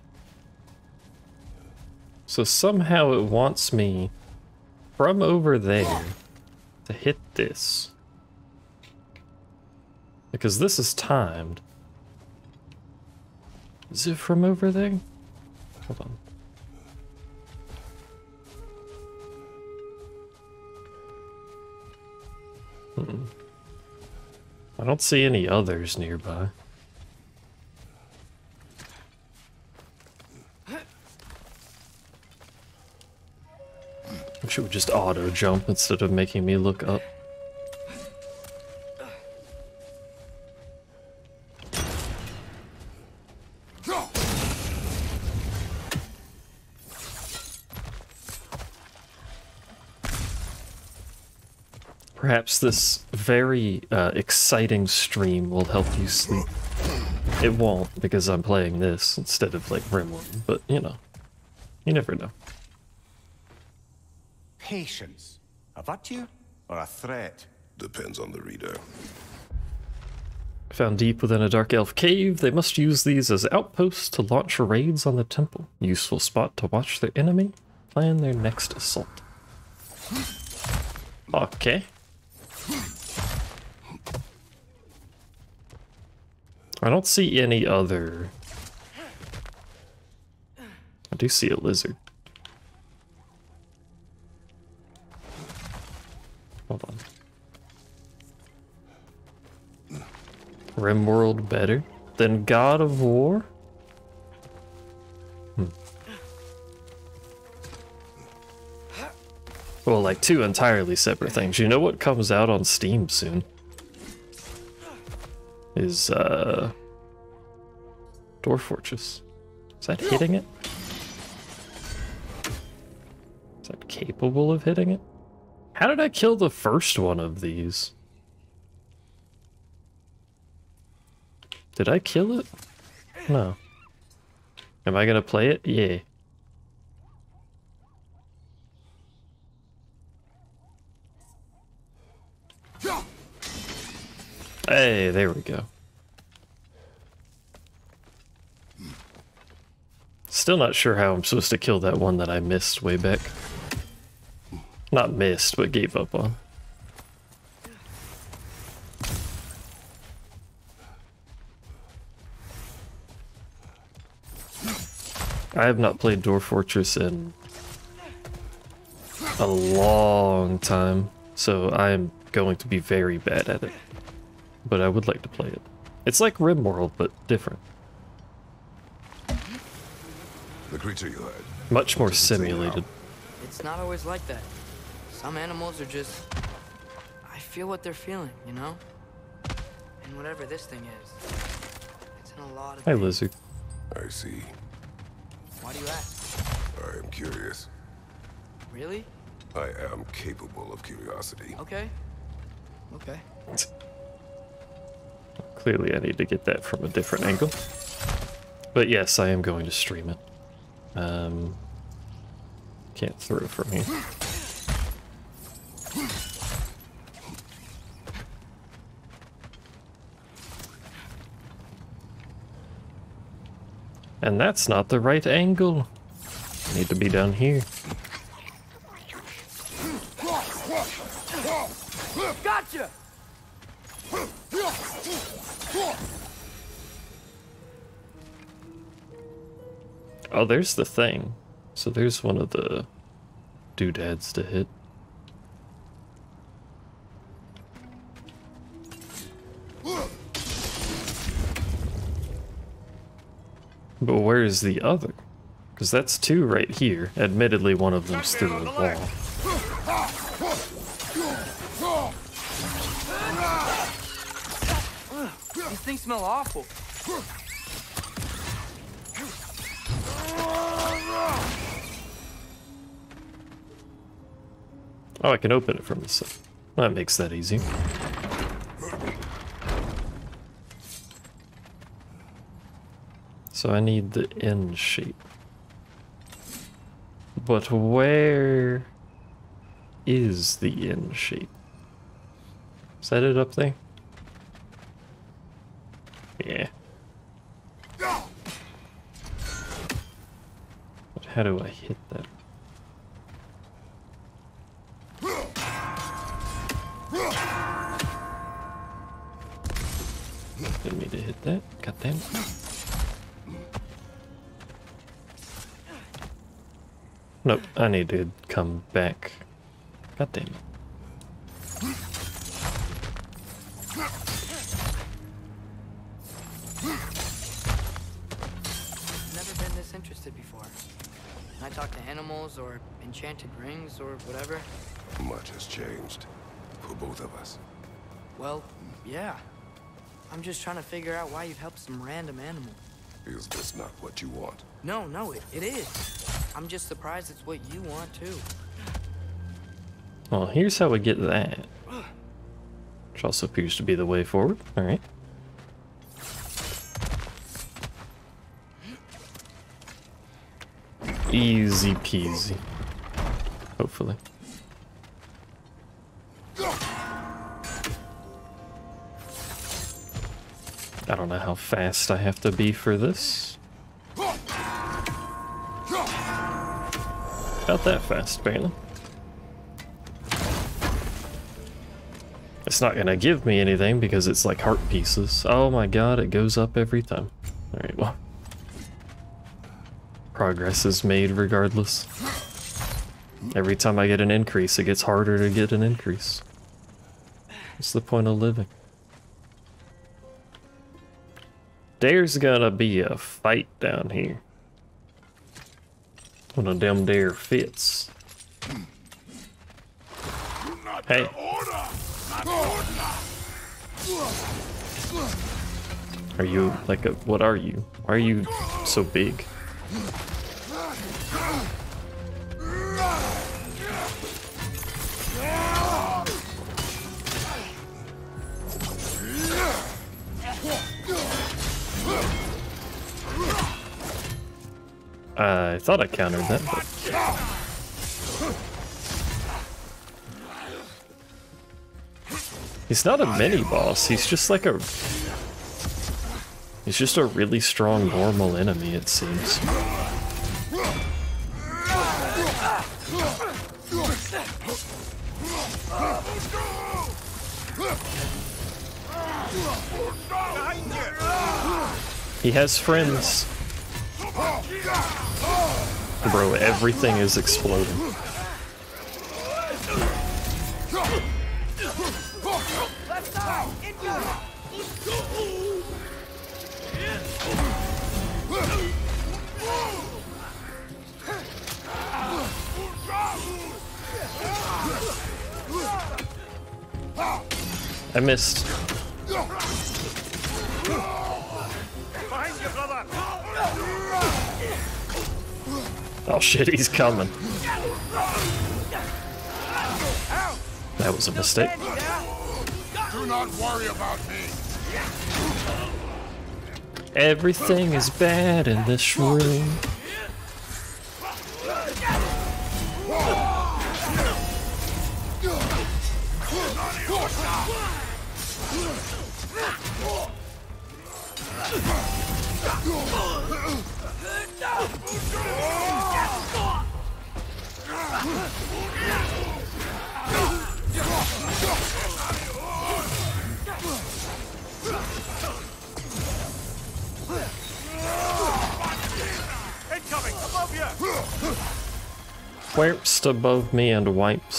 Speaker 1: So somehow it wants me from over there to hit this. Because this is timed. Is it from over there? Hold on. Hmm. I don't see any others nearby. Wish it would just auto jump instead of making me look up. Perhaps this very uh, exciting stream will help you sleep. It won't because I'm playing this instead of like Rimworld, but you know, you never know.
Speaker 4: Patience. A virtue or a threat?
Speaker 9: Depends on the reader.
Speaker 1: Found deep within a dark elf cave, they must use these as outposts to launch raids on the temple. Useful spot to watch their enemy, plan their next assault. Okay. I don't see any other. I do see a lizard. Hold on. Rimworld better than God of War? Hmm. Well, like two entirely separate things. You know what comes out on Steam soon? Is, uh. Dwarf Fortress. Is that hitting it? Is that capable of hitting it? How did I kill the first one of these? Did I kill it? No. Am I gonna play it? Yeah. Hey, there we go. Still not sure how I'm supposed to kill that one that I missed way back. Not missed, but gave up on. I have not played Dwarf Fortress in a long time, so I am going to be very bad at it. But I would like to play it. It's like RimWorld, but different.
Speaker 9: The creature you heard.
Speaker 1: Much more
Speaker 9: Does it say how?
Speaker 1: simulated.
Speaker 2: It's not always like that. Some animals are just. I feel what they're feeling, you know? And whatever this thing is, it's in a lot of.
Speaker 1: Hey,
Speaker 2: pain.
Speaker 1: lizard.
Speaker 9: I see.
Speaker 2: Why do you ask?
Speaker 9: I am curious.
Speaker 2: Really?
Speaker 9: I am capable of curiosity.
Speaker 2: Okay. Okay.
Speaker 1: Clearly, I need to get that from a different angle. But yes, I am going to stream it. Um, can't throw from here. And that's not the right angle. I Need to be down here.
Speaker 2: Gotcha!
Speaker 1: Oh, there's the thing. So there's one of the doodads to hit. But where's the other? Because that's two right here. Admittedly, one of them's through the wall.
Speaker 2: These things smell awful.
Speaker 1: Oh, I can open it from the side. That makes that easy. So I need the N shape. But where is the N shape? Is that it up there? Yeah. But how do I hit that? Didn't mean to hit that. God damn Nope, I need to come back. God damn it.
Speaker 2: Never been this interested before. When I talk to animals or enchanted rings or whatever,
Speaker 9: Much has changed. For both of us.
Speaker 2: well, yeah. I'm just trying to figure out why you've helped some random animal.
Speaker 9: Is this not what you want?
Speaker 2: No, no, it, it is. I'm just surprised it's what you want too.
Speaker 1: Well, here's how we get that. Which also appears to be the way forward. Alright. Easy peasy. Hopefully. I don't know how fast I have to be for this. About that fast, barely. It's not gonna give me anything because it's like heart pieces. Oh my god, it goes up every time. Alright, well. Progress is made regardless. Every time I get an increase, it gets harder to get an increase. What's the point of living? There's gonna be a fight down here. One of them dare fits. Hey. Are you like a what are you? Why are you so big? I thought I countered that, but he's not a mini boss. He's just like a he's just a really strong normal enemy. It seems. He has friends. Bro, everything is exploding. I missed. Shit, he's coming. That was a mistake.
Speaker 5: Do not worry about me.
Speaker 1: Everything is bad in this room.
Speaker 4: Above
Speaker 1: me and wipest.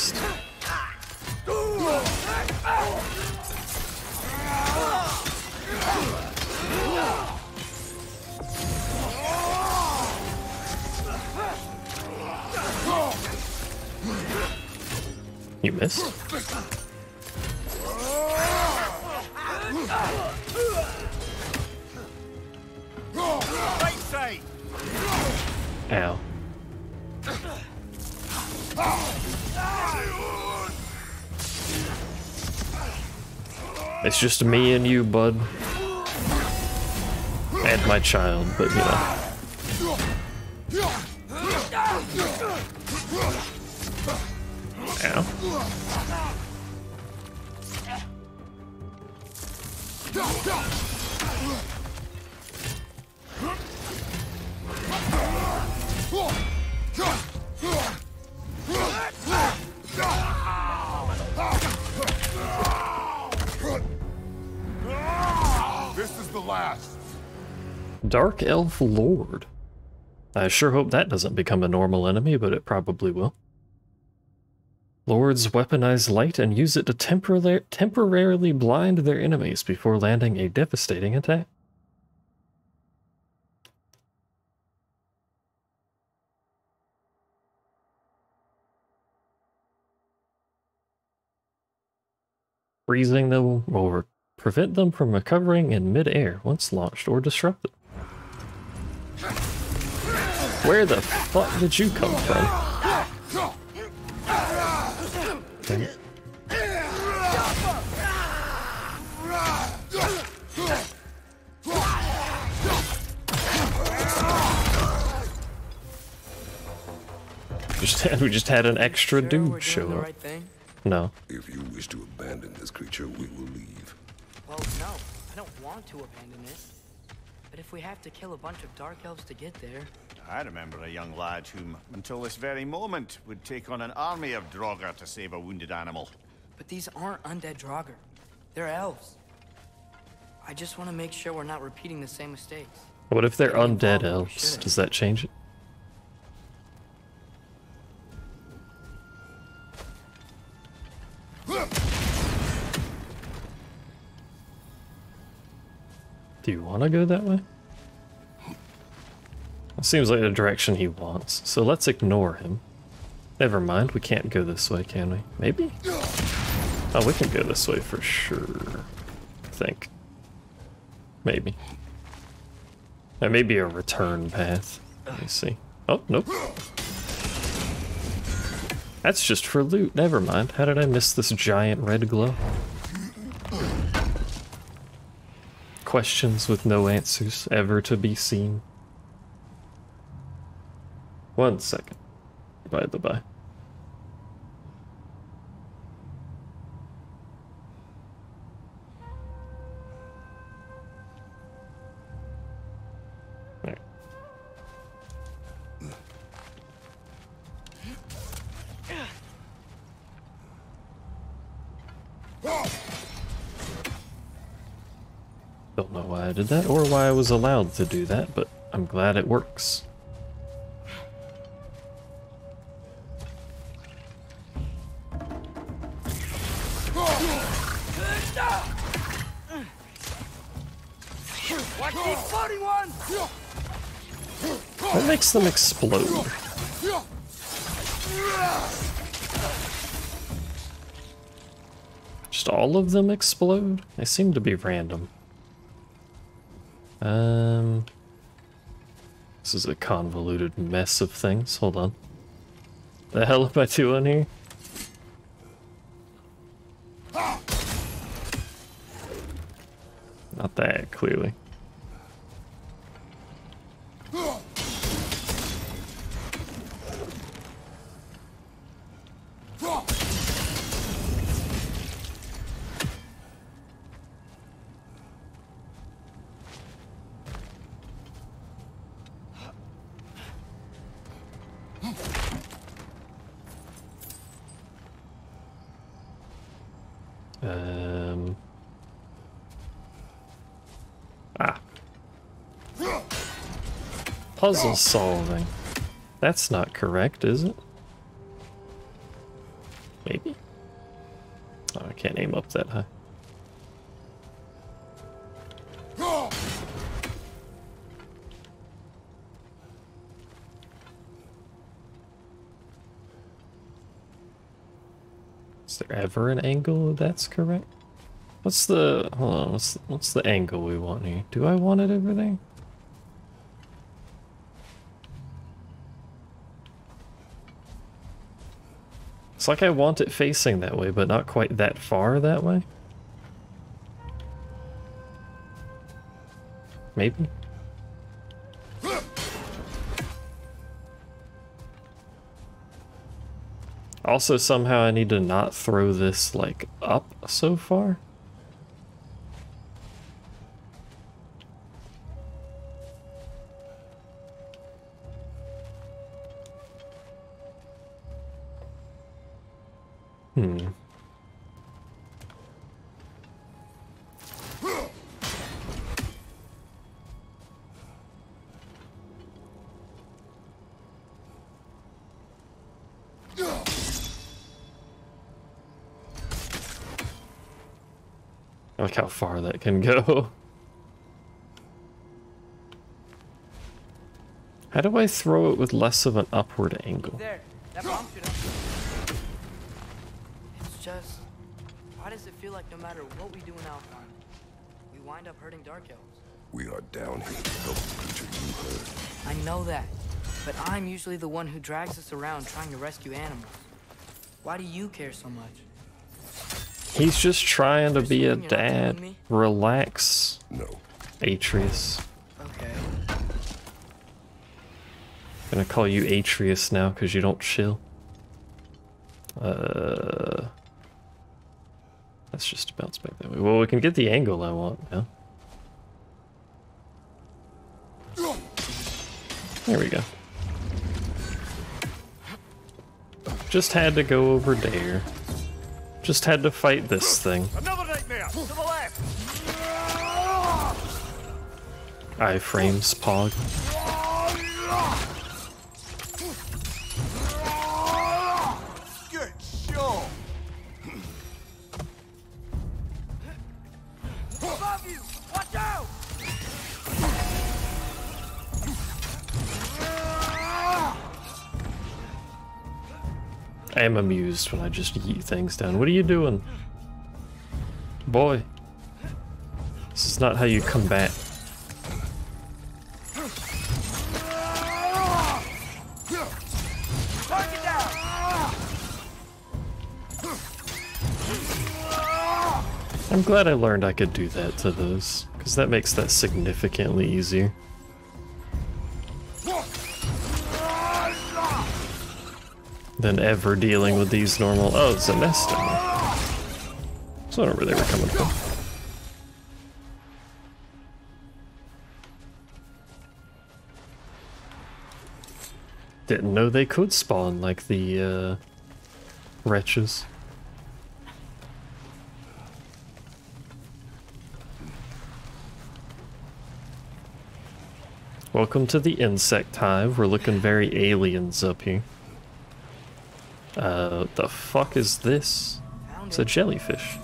Speaker 1: Just me and you, bud. And my child, but you know. Elf Lord. I sure hope that doesn't become a normal enemy, but it probably will. Lords weaponize light and use it to temporarily temporarily blind their enemies before landing a devastating attack. Freezing them or prevent them from recovering in midair once launched or disrupted. Where the fuck did you come from? Dang it. Just had, we just had an extra
Speaker 2: Sure
Speaker 1: dude show up.
Speaker 2: right?
Speaker 1: No.
Speaker 9: If you wish to abandon this creature, we will leave.
Speaker 2: Well, no, I don't want to abandon it. But if we have to kill a bunch of dark elves to get there,
Speaker 4: I remember a young lad whom, until this very moment, would take on an army of Draugr to save a wounded animal.
Speaker 2: but these aren't undead Draugr. They're elves. I just want to make sure we're not repeating the same mistakes.
Speaker 1: What if they're undead
Speaker 2: involved where we
Speaker 1: elves? Does that change it? Do you want to go that way? Seems like the direction he wants, so let's ignore him. Never mind, we can't go this way, can we? Maybe? Oh, we can go this way for sure. I think. Maybe. That may be a return path. Let me see. Oh, nope. That's just for loot. Never mind. How did I miss this giant red glow? Questions with no answers ever to be seen. One second. By the by. Don't know why I did that or why I was allowed to do that, but I'm glad it works. Them explode? Just all of them explode? They seem to be random. Um, this is a convoluted mess of things. Hold on. The hell am I doing here? Puzzle solving. That's not correct, is it? Maybe? Oh, I can't aim up that high. Is there ever an angle that's correct? What's the hold on, what's what's the angle we want here? Do I want it over there? It's like I want it facing that way, but not quite that far that way. Maybe? Also, somehow I need to not throw this, like, up so far. How far that can go. How do I throw it with less of an upward angle?
Speaker 2: There, that bomb should It's just, why does it feel like no matter what we do in Alfheim, we wind up hurting Dark Elves?
Speaker 9: We are down here to help the creature you hurt.
Speaker 2: I know that, but I'm usually the one who drags us around trying to rescue animals. Why do you care so much?
Speaker 1: He's just trying to be a dad. Relax.
Speaker 9: No.
Speaker 1: Atreus.
Speaker 2: Okay.
Speaker 1: Gonna call you Atreus now because you don't chill. Uh, let's just bounce back that way. Well, we can get the angle I want now. There we go. Just had to go over there. Just had to fight this thing.
Speaker 5: Another nightmare! To the left!
Speaker 1: Iframes pog. Am amused when I just eat things down. What are you doing? Boy. This is not how you combat. I'm glad I learned I could do that to those, because that makes that significantly easier. Than ever dealing with these normal. Oh, it's a nest there. So I don't know where they were coming from. Didn't know they could spawn like the uh, wretches. Welcome to the insect hive. We're looking very aliens up here. Uh, the fuck is this? It's a jellyfish.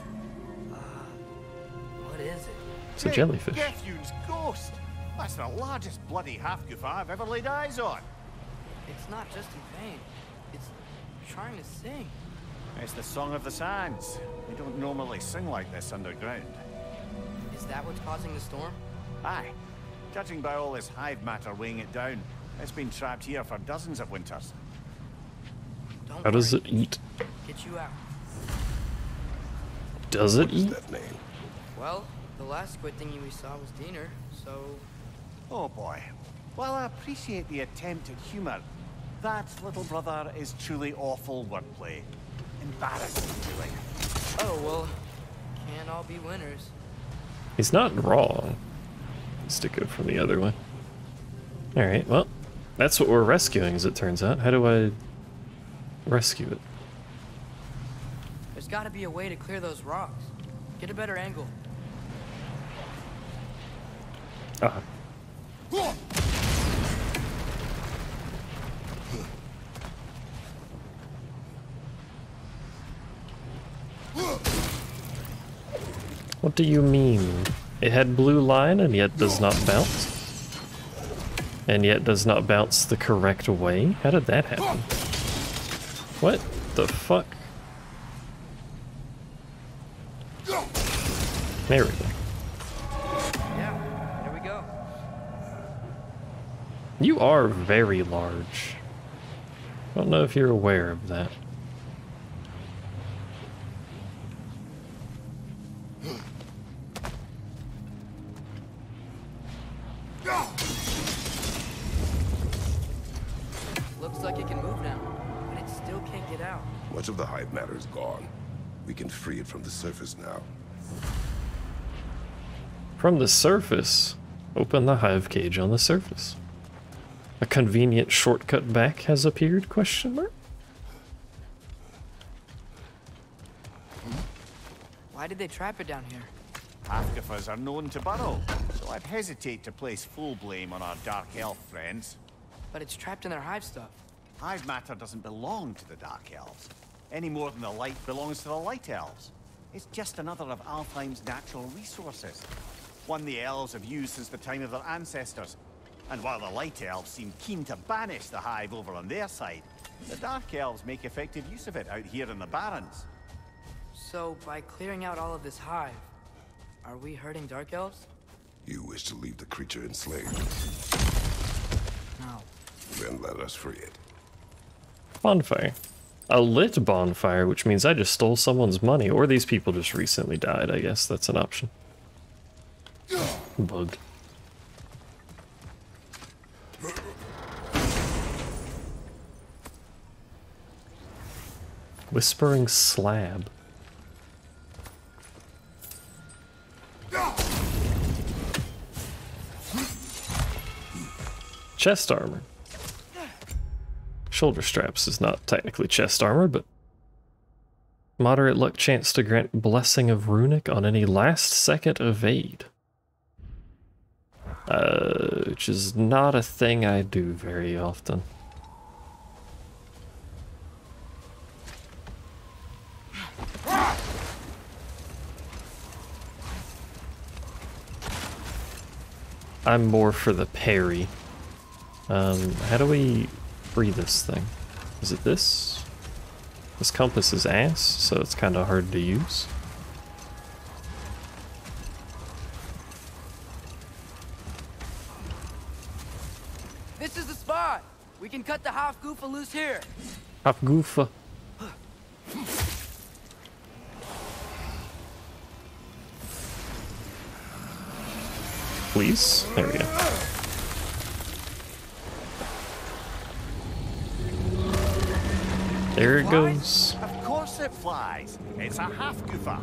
Speaker 2: What is it?
Speaker 1: It's a jellyfish.
Speaker 4: Gethune's ghost! That's the largest bloody Hafgufa I've ever laid eyes on.
Speaker 2: It's not just in pain. It's trying to sing.
Speaker 4: It's the Song of the Sands. We don't normally sing like this underground.
Speaker 2: Is that what's causing the storm?
Speaker 4: Aye. Judging by all this hive matter weighing it down, it's been trapped here for dozens of winters.
Speaker 2: Don't
Speaker 1: How does it eat?
Speaker 2: Get you out.
Speaker 1: Does it eat?
Speaker 9: that name?
Speaker 2: Well, the last squid thingy we saw was Diener, so
Speaker 4: Oh boy. While I appreciate the attempt at humor, that little brother is truly awful wordplay. Embarrassing, really.
Speaker 2: Oh well, can't all be winners.
Speaker 1: He's not wrong. Stick it from the other one. Alright, well, that's what we're rescuing as it turns out. How do I rescue it?
Speaker 2: There's gotta be a way to clear those rocks. Get a better angle.
Speaker 1: Ah. Uh -huh. What do you mean? It had blue line and yet does not bounce? And yet does not bounce the correct way? How did that happen? What the fuck? There we go.
Speaker 2: Yeah, there we go.
Speaker 1: You are very large. I don't know if you're aware of that.
Speaker 9: Surface now.
Speaker 1: From the surface, open the hive cage on the surface. A convenient shortcut back has appeared, question mark?
Speaker 2: Why did they trap it down here?
Speaker 4: Hafgufas are known to burrow, so I'd hesitate to place full blame on our Dark Elf friends.
Speaker 2: But it's trapped in their hive stuff.
Speaker 4: Hive matter doesn't belong to the Dark Elves, any more than the light belongs to the Light Elves. It's just another of Alfheim's natural resources. One the elves have used since the time of their ancestors. And while the Light Elves seem keen to banish the Hive over on their side, the Dark Elves make effective use of it out here in the Barrens.
Speaker 2: So, by clearing out all of this hive, are we hurting Dark Elves?
Speaker 9: You wish to leave the creature enslaved.
Speaker 2: No.
Speaker 9: Then let us free it.
Speaker 1: Bonfire. A lit bonfire, which means I just stole someone's money, or these people just recently died, I guess that's an option. Bug. Whispering slab. Chest armor. Shoulder straps is not technically chest armor, but moderate luck chance to grant Blessing of Runic on any last second evade. Uh, which is not a thing I do very often. I'm more for the parry. Um, how do we free this thing? Is it this? This compass is ass, so it's kind of hard to use.
Speaker 2: This is the spot! We can cut the Hafgufa loose here.
Speaker 1: Hafgufa. Please? There we go. There it goes.
Speaker 4: Of course it flies. It's a Hafgufa.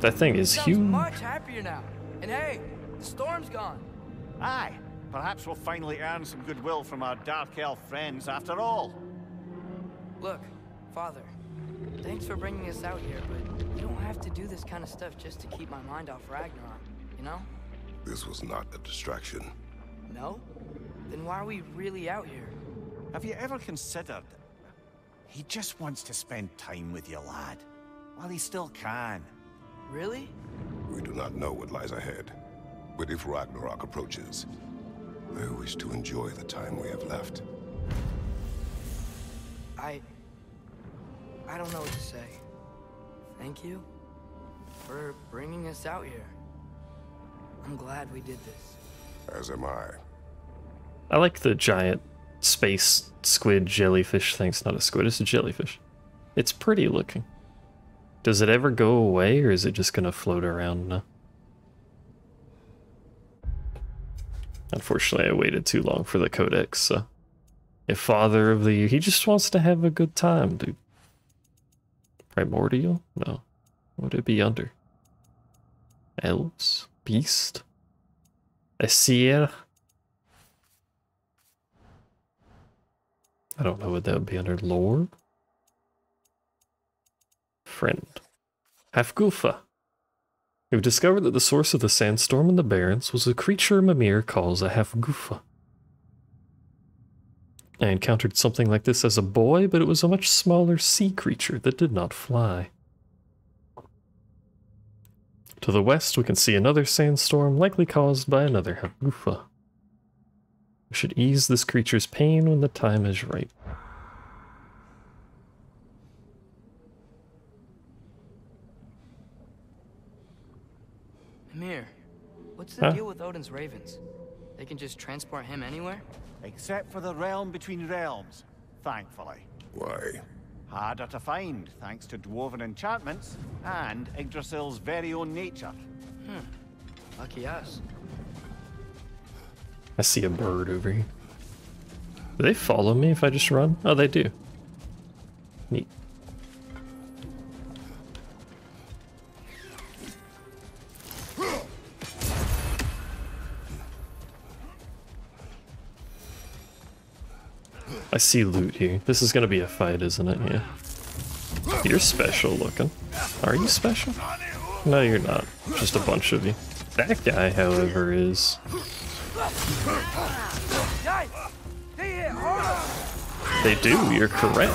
Speaker 1: That thing is
Speaker 2: Sounds
Speaker 1: huge.
Speaker 2: much happier now. And hey, the storm's gone.
Speaker 4: Aye, perhaps we'll finally earn some goodwill from our Dark Elf friends after all.
Speaker 2: Look, Father, thanks for bringing us out here, but you don't have to do this kind of stuff just to keep my mind off Ragnarok, you know?
Speaker 9: This was not a distraction.
Speaker 2: No? Then why are we really out here?
Speaker 4: Have you ever considered... He just wants to spend time with you, lad. While he still can.
Speaker 2: Really?
Speaker 9: We do not know what lies ahead. But if Ragnarok approaches, I wish to enjoy the time we have left.
Speaker 2: I... I don't know what to say. Thank you for bringing us out here. I'm glad we did this.
Speaker 9: As am I.
Speaker 1: I like the giant space squid jellyfish thing. It's not a squid, it's a jellyfish. It's pretty looking. Does it ever go away or is it just gonna float around now? Unfortunately, I waited too long for the codex, so. If Father of the Year, he just wants to have a good time, dude. Primordial? No. What would it be under? Elves? Beast? Aesir? I don't know what that would be under lore. friend, Hafgufa. We've discovered that the source of the sandstorm in the Barrens was a creature Mimir calls a Hafgufa. I encountered something like this as a boy, but it was a much smaller sea creature that did not fly. To the west, we can see another sandstorm, likely caused by another Hafgufa. We should ease this creature's pain when the time is right.
Speaker 2: Amir, what's the
Speaker 1: Huh?
Speaker 2: deal with Odin's ravens? They can just transport him anywhere?
Speaker 4: Except for the realm between realms, thankfully.
Speaker 9: Why?
Speaker 4: Harder to find, thanks to dwarven enchantments and Yggdrasil's very own nature.
Speaker 2: Hmm. Lucky us.
Speaker 1: I see a bird over here. Do they follow me if I just run? Oh, they do. Neat. I see loot here. This is gonna be a fight, isn't it? Yeah. You're special looking. Are you special? No, you're not. Just a bunch of you. That guy, however, is. They do, you're correct.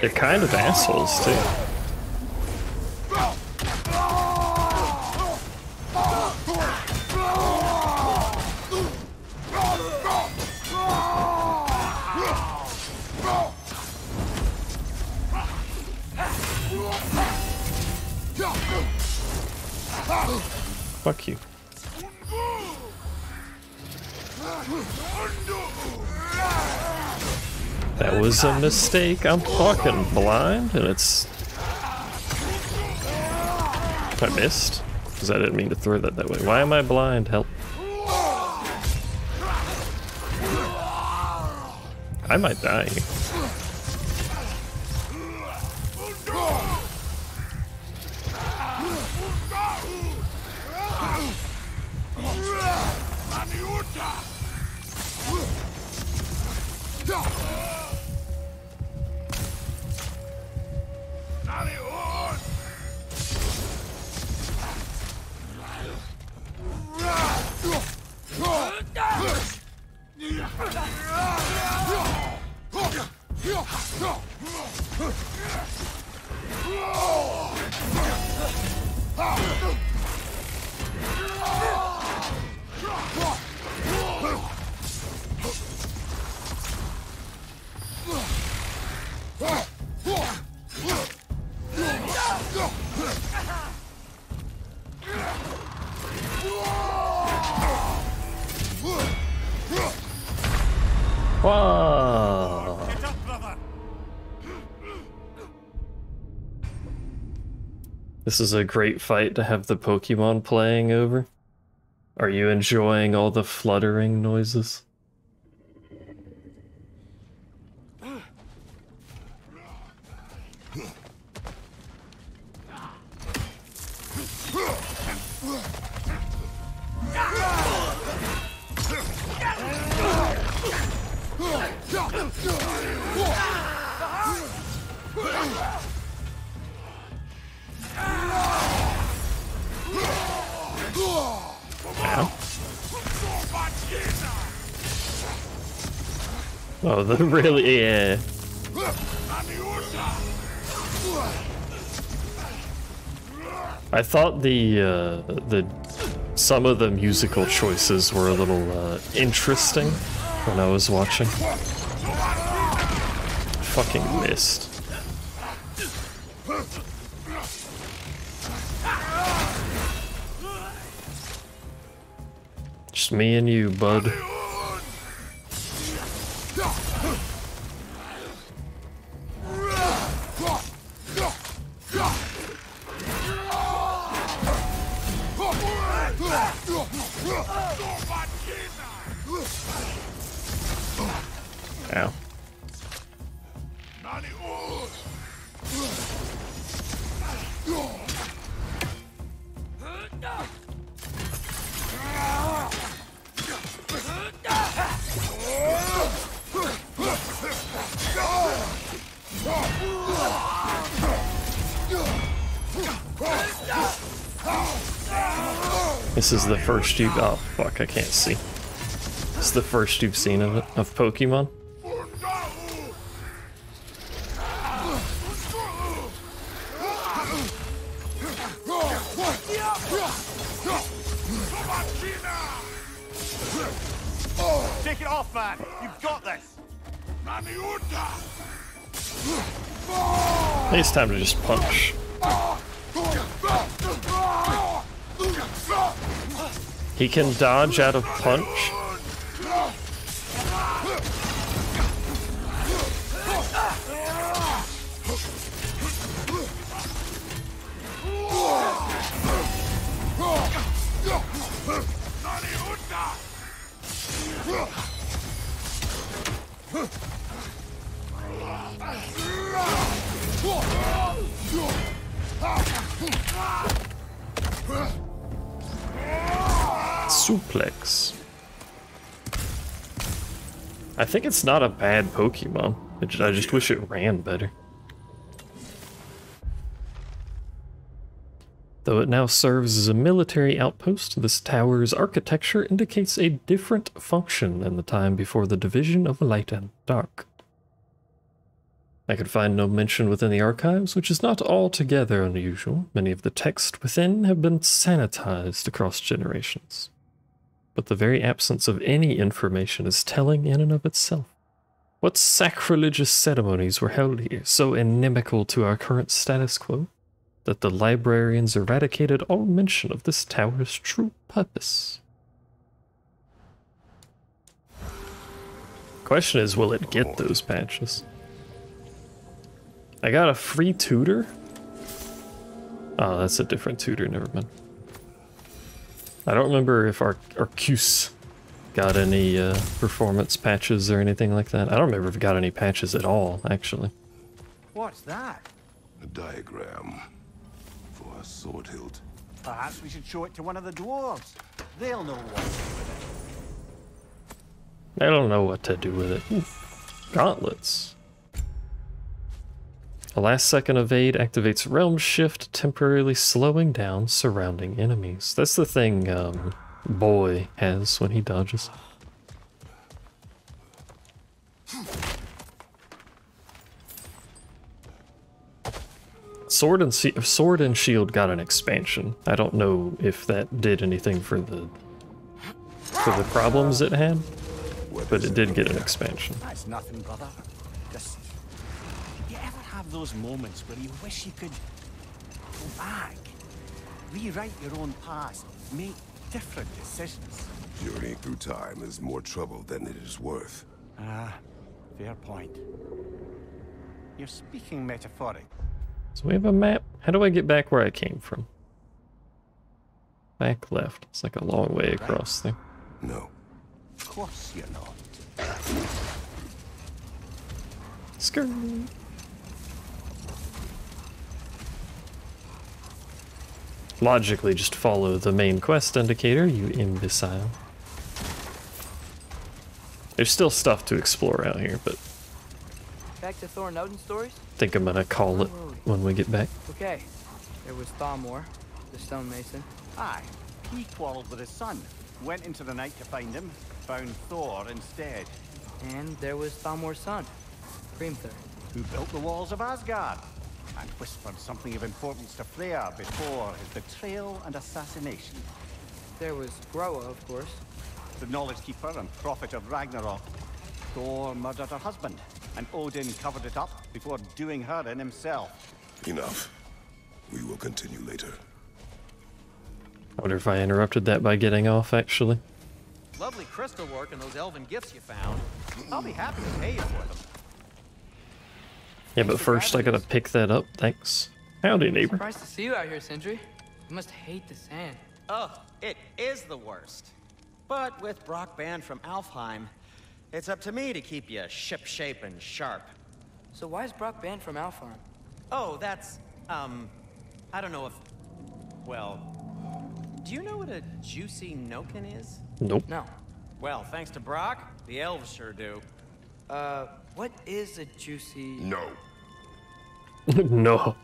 Speaker 1: They're kind of assholes, too. Fuck you. That was a mistake. I'm fucking blind, and it's. I missed. Because I didn't mean to throw that that way. Why am I blind? Help. I might die here. This is a great fight to have the Pokemon playing over. Are you enjoying all the fluttering noises? Oh, the really yeah. I thought the uh, the some of the musical choices were a little uh, interesting when I was watching. Fucking missed. Just me and you, bud. This is the first you've- oh, fuck, I can't see. This is the first you've seen of it, of Pokemon.
Speaker 4: Take it off, man! You've got this!
Speaker 1: It's time to just punch. He can dodge out of punch. Think it's not a bad Pokemon. I ju- I just wish it ran better. Though it now serves as a military outpost, this tower's architecture indicates a different function than the time before the division of light and dark. I could find no mention within the archives, which is not altogether unusual. Many of the texts within have been sanitized across generations. But the very absence of any information is telling in and of itself. What sacrilegious ceremonies were held here, so inimical to our current status quo, that the librarians eradicated all mention of this tower's true purpose? Question is, will it get those patches? I got a free tutor? Oh, that's a different tutor, never mind. I don't remember if Ar Arceus got any uh, performance patches or anything like that. I don't remember if it got any patches at all, actually.
Speaker 4: What's that?
Speaker 9: A diagram for a sword hilt.
Speaker 4: Perhaps we should show it to one of the dwarves. They'll know what to do with it.
Speaker 1: I don't know what to do with it. Gauntlets. A last second evade activates Realm Shift, temporarily slowing down surrounding enemies. That's the thing um, Boy has when he dodges. Sword and Sword and Shield got an expansion. I don't know if that did anything for the for the problems it had, but it did get an expansion.
Speaker 4: Nothing, brother. Just. Did you ever have those moments where you wish you could go back? Rewrite your own past, make different decisions.
Speaker 9: Journeying through time is more trouble than it is worth.
Speaker 4: Ah, fair point. You're speaking metaphoric.
Speaker 1: So we have a map. How do I get back where I came from? Back left. It's like a long way across there.
Speaker 9: No.
Speaker 4: Of course you're not.
Speaker 1: Skirt. Logically, just follow the main quest indicator, you imbecile. There's still stuff to explore out here, but
Speaker 2: Back to Thor and Odin stories?
Speaker 1: I think I'm gonna call it when we get back.
Speaker 2: Okay. There was Thalmor, the stonemason.
Speaker 4: Aye, he quarreled with his son. Went into the night to find him, found Thor instead.
Speaker 2: And there was Thalmor's son, Grimthur.
Speaker 4: Who built the walls of Asgard and whispered something of importance to Freya before his betrayal and assassination.
Speaker 2: There was Groa, of course.
Speaker 4: The knowledge keeper and prophet of Ragnarok. Thor murdered her husband, and Odin covered it up before doing her in himself.
Speaker 9: Enough. We will continue later.
Speaker 1: I wonder if I interrupted that by getting off, actually.
Speaker 6: Lovely crystal work and those elven gifts you found. I'll be happy to pay you for them.
Speaker 1: Yeah, but first I gotta pick that up, thanks. Howdy, neighbor.
Speaker 2: Surprised to see you out here, Sindri. You must hate the sand.
Speaker 6: Oh, it is the worst. But with Brok banned from Alfheim, it's up to me to keep you shipshape and sharp.
Speaker 2: So why is Brok banned from Alfheim?
Speaker 6: Oh, that's, um, I don't know if, well, do you know what a juicy Noken is?
Speaker 1: Nope.
Speaker 2: No.
Speaker 6: Well, thanks to Brok, the elves sure do.
Speaker 2: Uh, what is a juicy?
Speaker 9: No.
Speaker 1: no.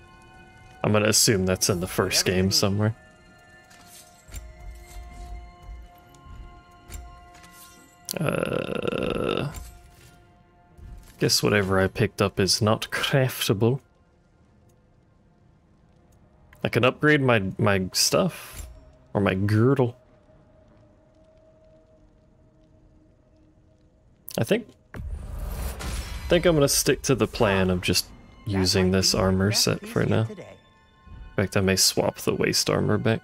Speaker 1: I'm gonna assume that's in the first game somewhere. Uh, guess whatever I picked up is not craftable. I can upgrade my my stuff or my girdle. I think I think I'm gonna stick to the plan of just using this armor set for now. In fact, I may swap the waist armor back.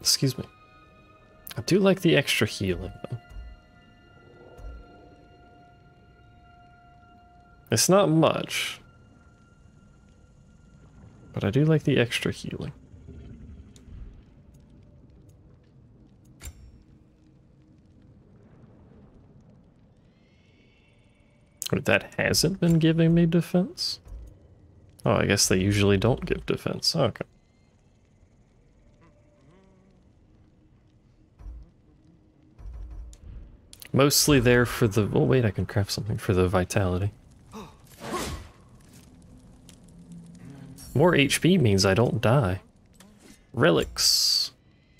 Speaker 1: Excuse me. I do like the extra healing, though. It's not much. But I do like the extra healing. But that hasn't been giving me defense? Oh, I guess they usually don't give defense. Oh, okay. Mostly there for the... Oh, wait, I can craft something for the vitality. More HP means I don't die. Relics.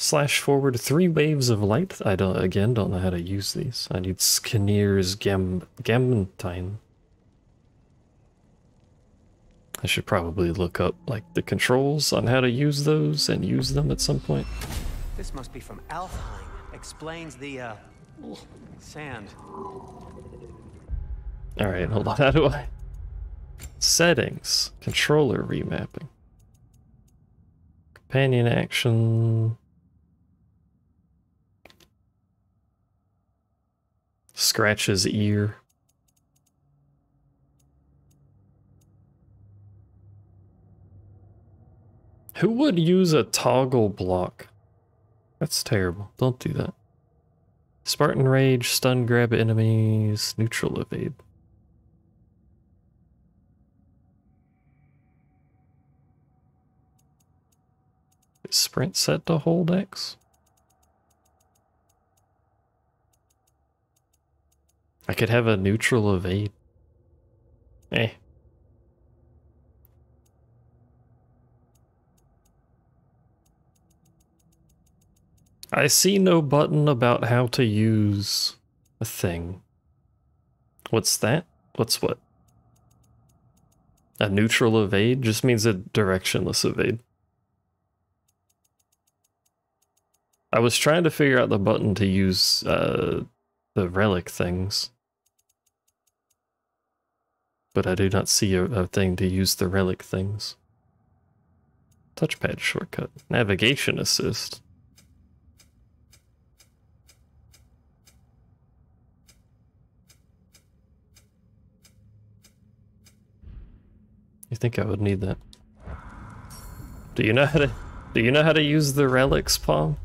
Speaker 1: Slash forward three waves of light. I don't, again, don't know how to use these. I need Skirnir's Gam Gambanteinn. I should probably look up, like, the controls on how to use those and use them at some point.
Speaker 6: This must be from Alfheim. Explains the, uh, Sand.
Speaker 1: Alright, hold on. How do I... Settings. Controller remapping. Companion action. Scratches ear. Who would use a toggle block? That's terrible. Don't do that. Spartan Rage, stun grab enemies, neutral evade. Is sprint set to hold X? I could have a neutral evade. Eh. I see no button about how to use a thing. What's that? What's what? A neutral evade just means a directionless evade. I was trying to figure out the button to use uh, the relic things. But I do not see a, a thing to use the relic things. Touchpad shortcut. Navigation assist. You think I would need that? Do you know how to do you know how to use the relics, Palm?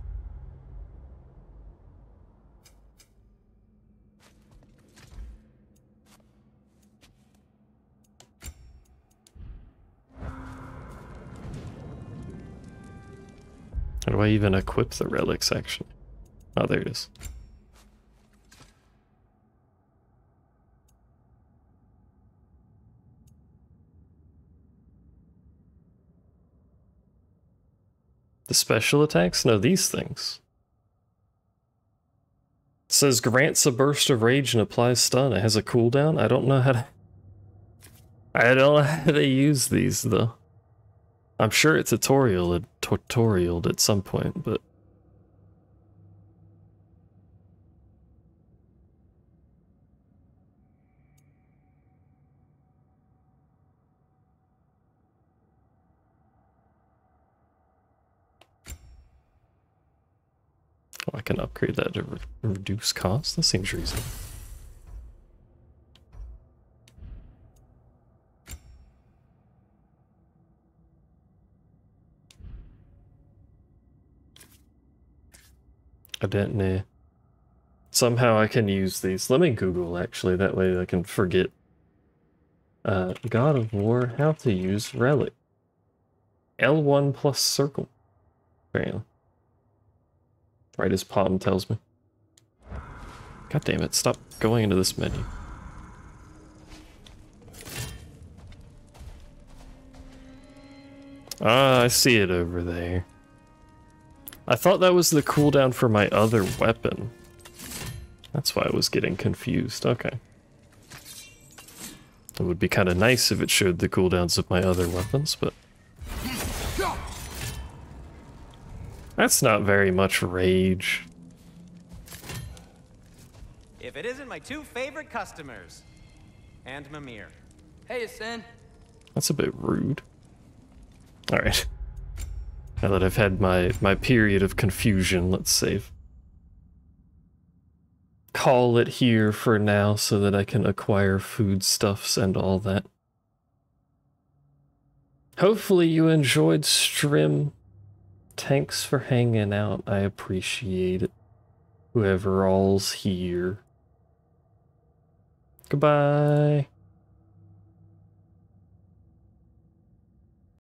Speaker 1: How do I even equip the relic actually? Oh, there it is. The special attacks? No, these things. It says grants a burst of rage and applies stun. It has a cooldown. I don't know how to... I don't know how to use these, though. I'm sure it's a tutorial tutorialed at some point, but... Oh, I can upgrade that to re reduce cost? That seems reasonable. I don't know. Somehow I can use these. Let me Google, actually. That way I can forget. Uh, God of War, how to use Relic. L1 plus circle. Apparently. Right as Palm tells me. God damn it, stop going into this menu. Ah, I see it over there. I thought that was the cooldown for my other weapon. That's why I was getting confused. Okay. It would be kind of nice if it showed the cooldowns of my other weapons, but... That's not very much rage.
Speaker 6: If it isn't my two favorite customers. And Mimir.
Speaker 2: Hey, Asen.
Speaker 1: That's a bit rude. Alright. Now that I've had my, my period of confusion, let's save. Call it here for now so that I can acquire foodstuffs and all that. Hopefully you enjoyed Strim. Thanks for hanging out. I appreciate it. Whoever all's here. Goodbye.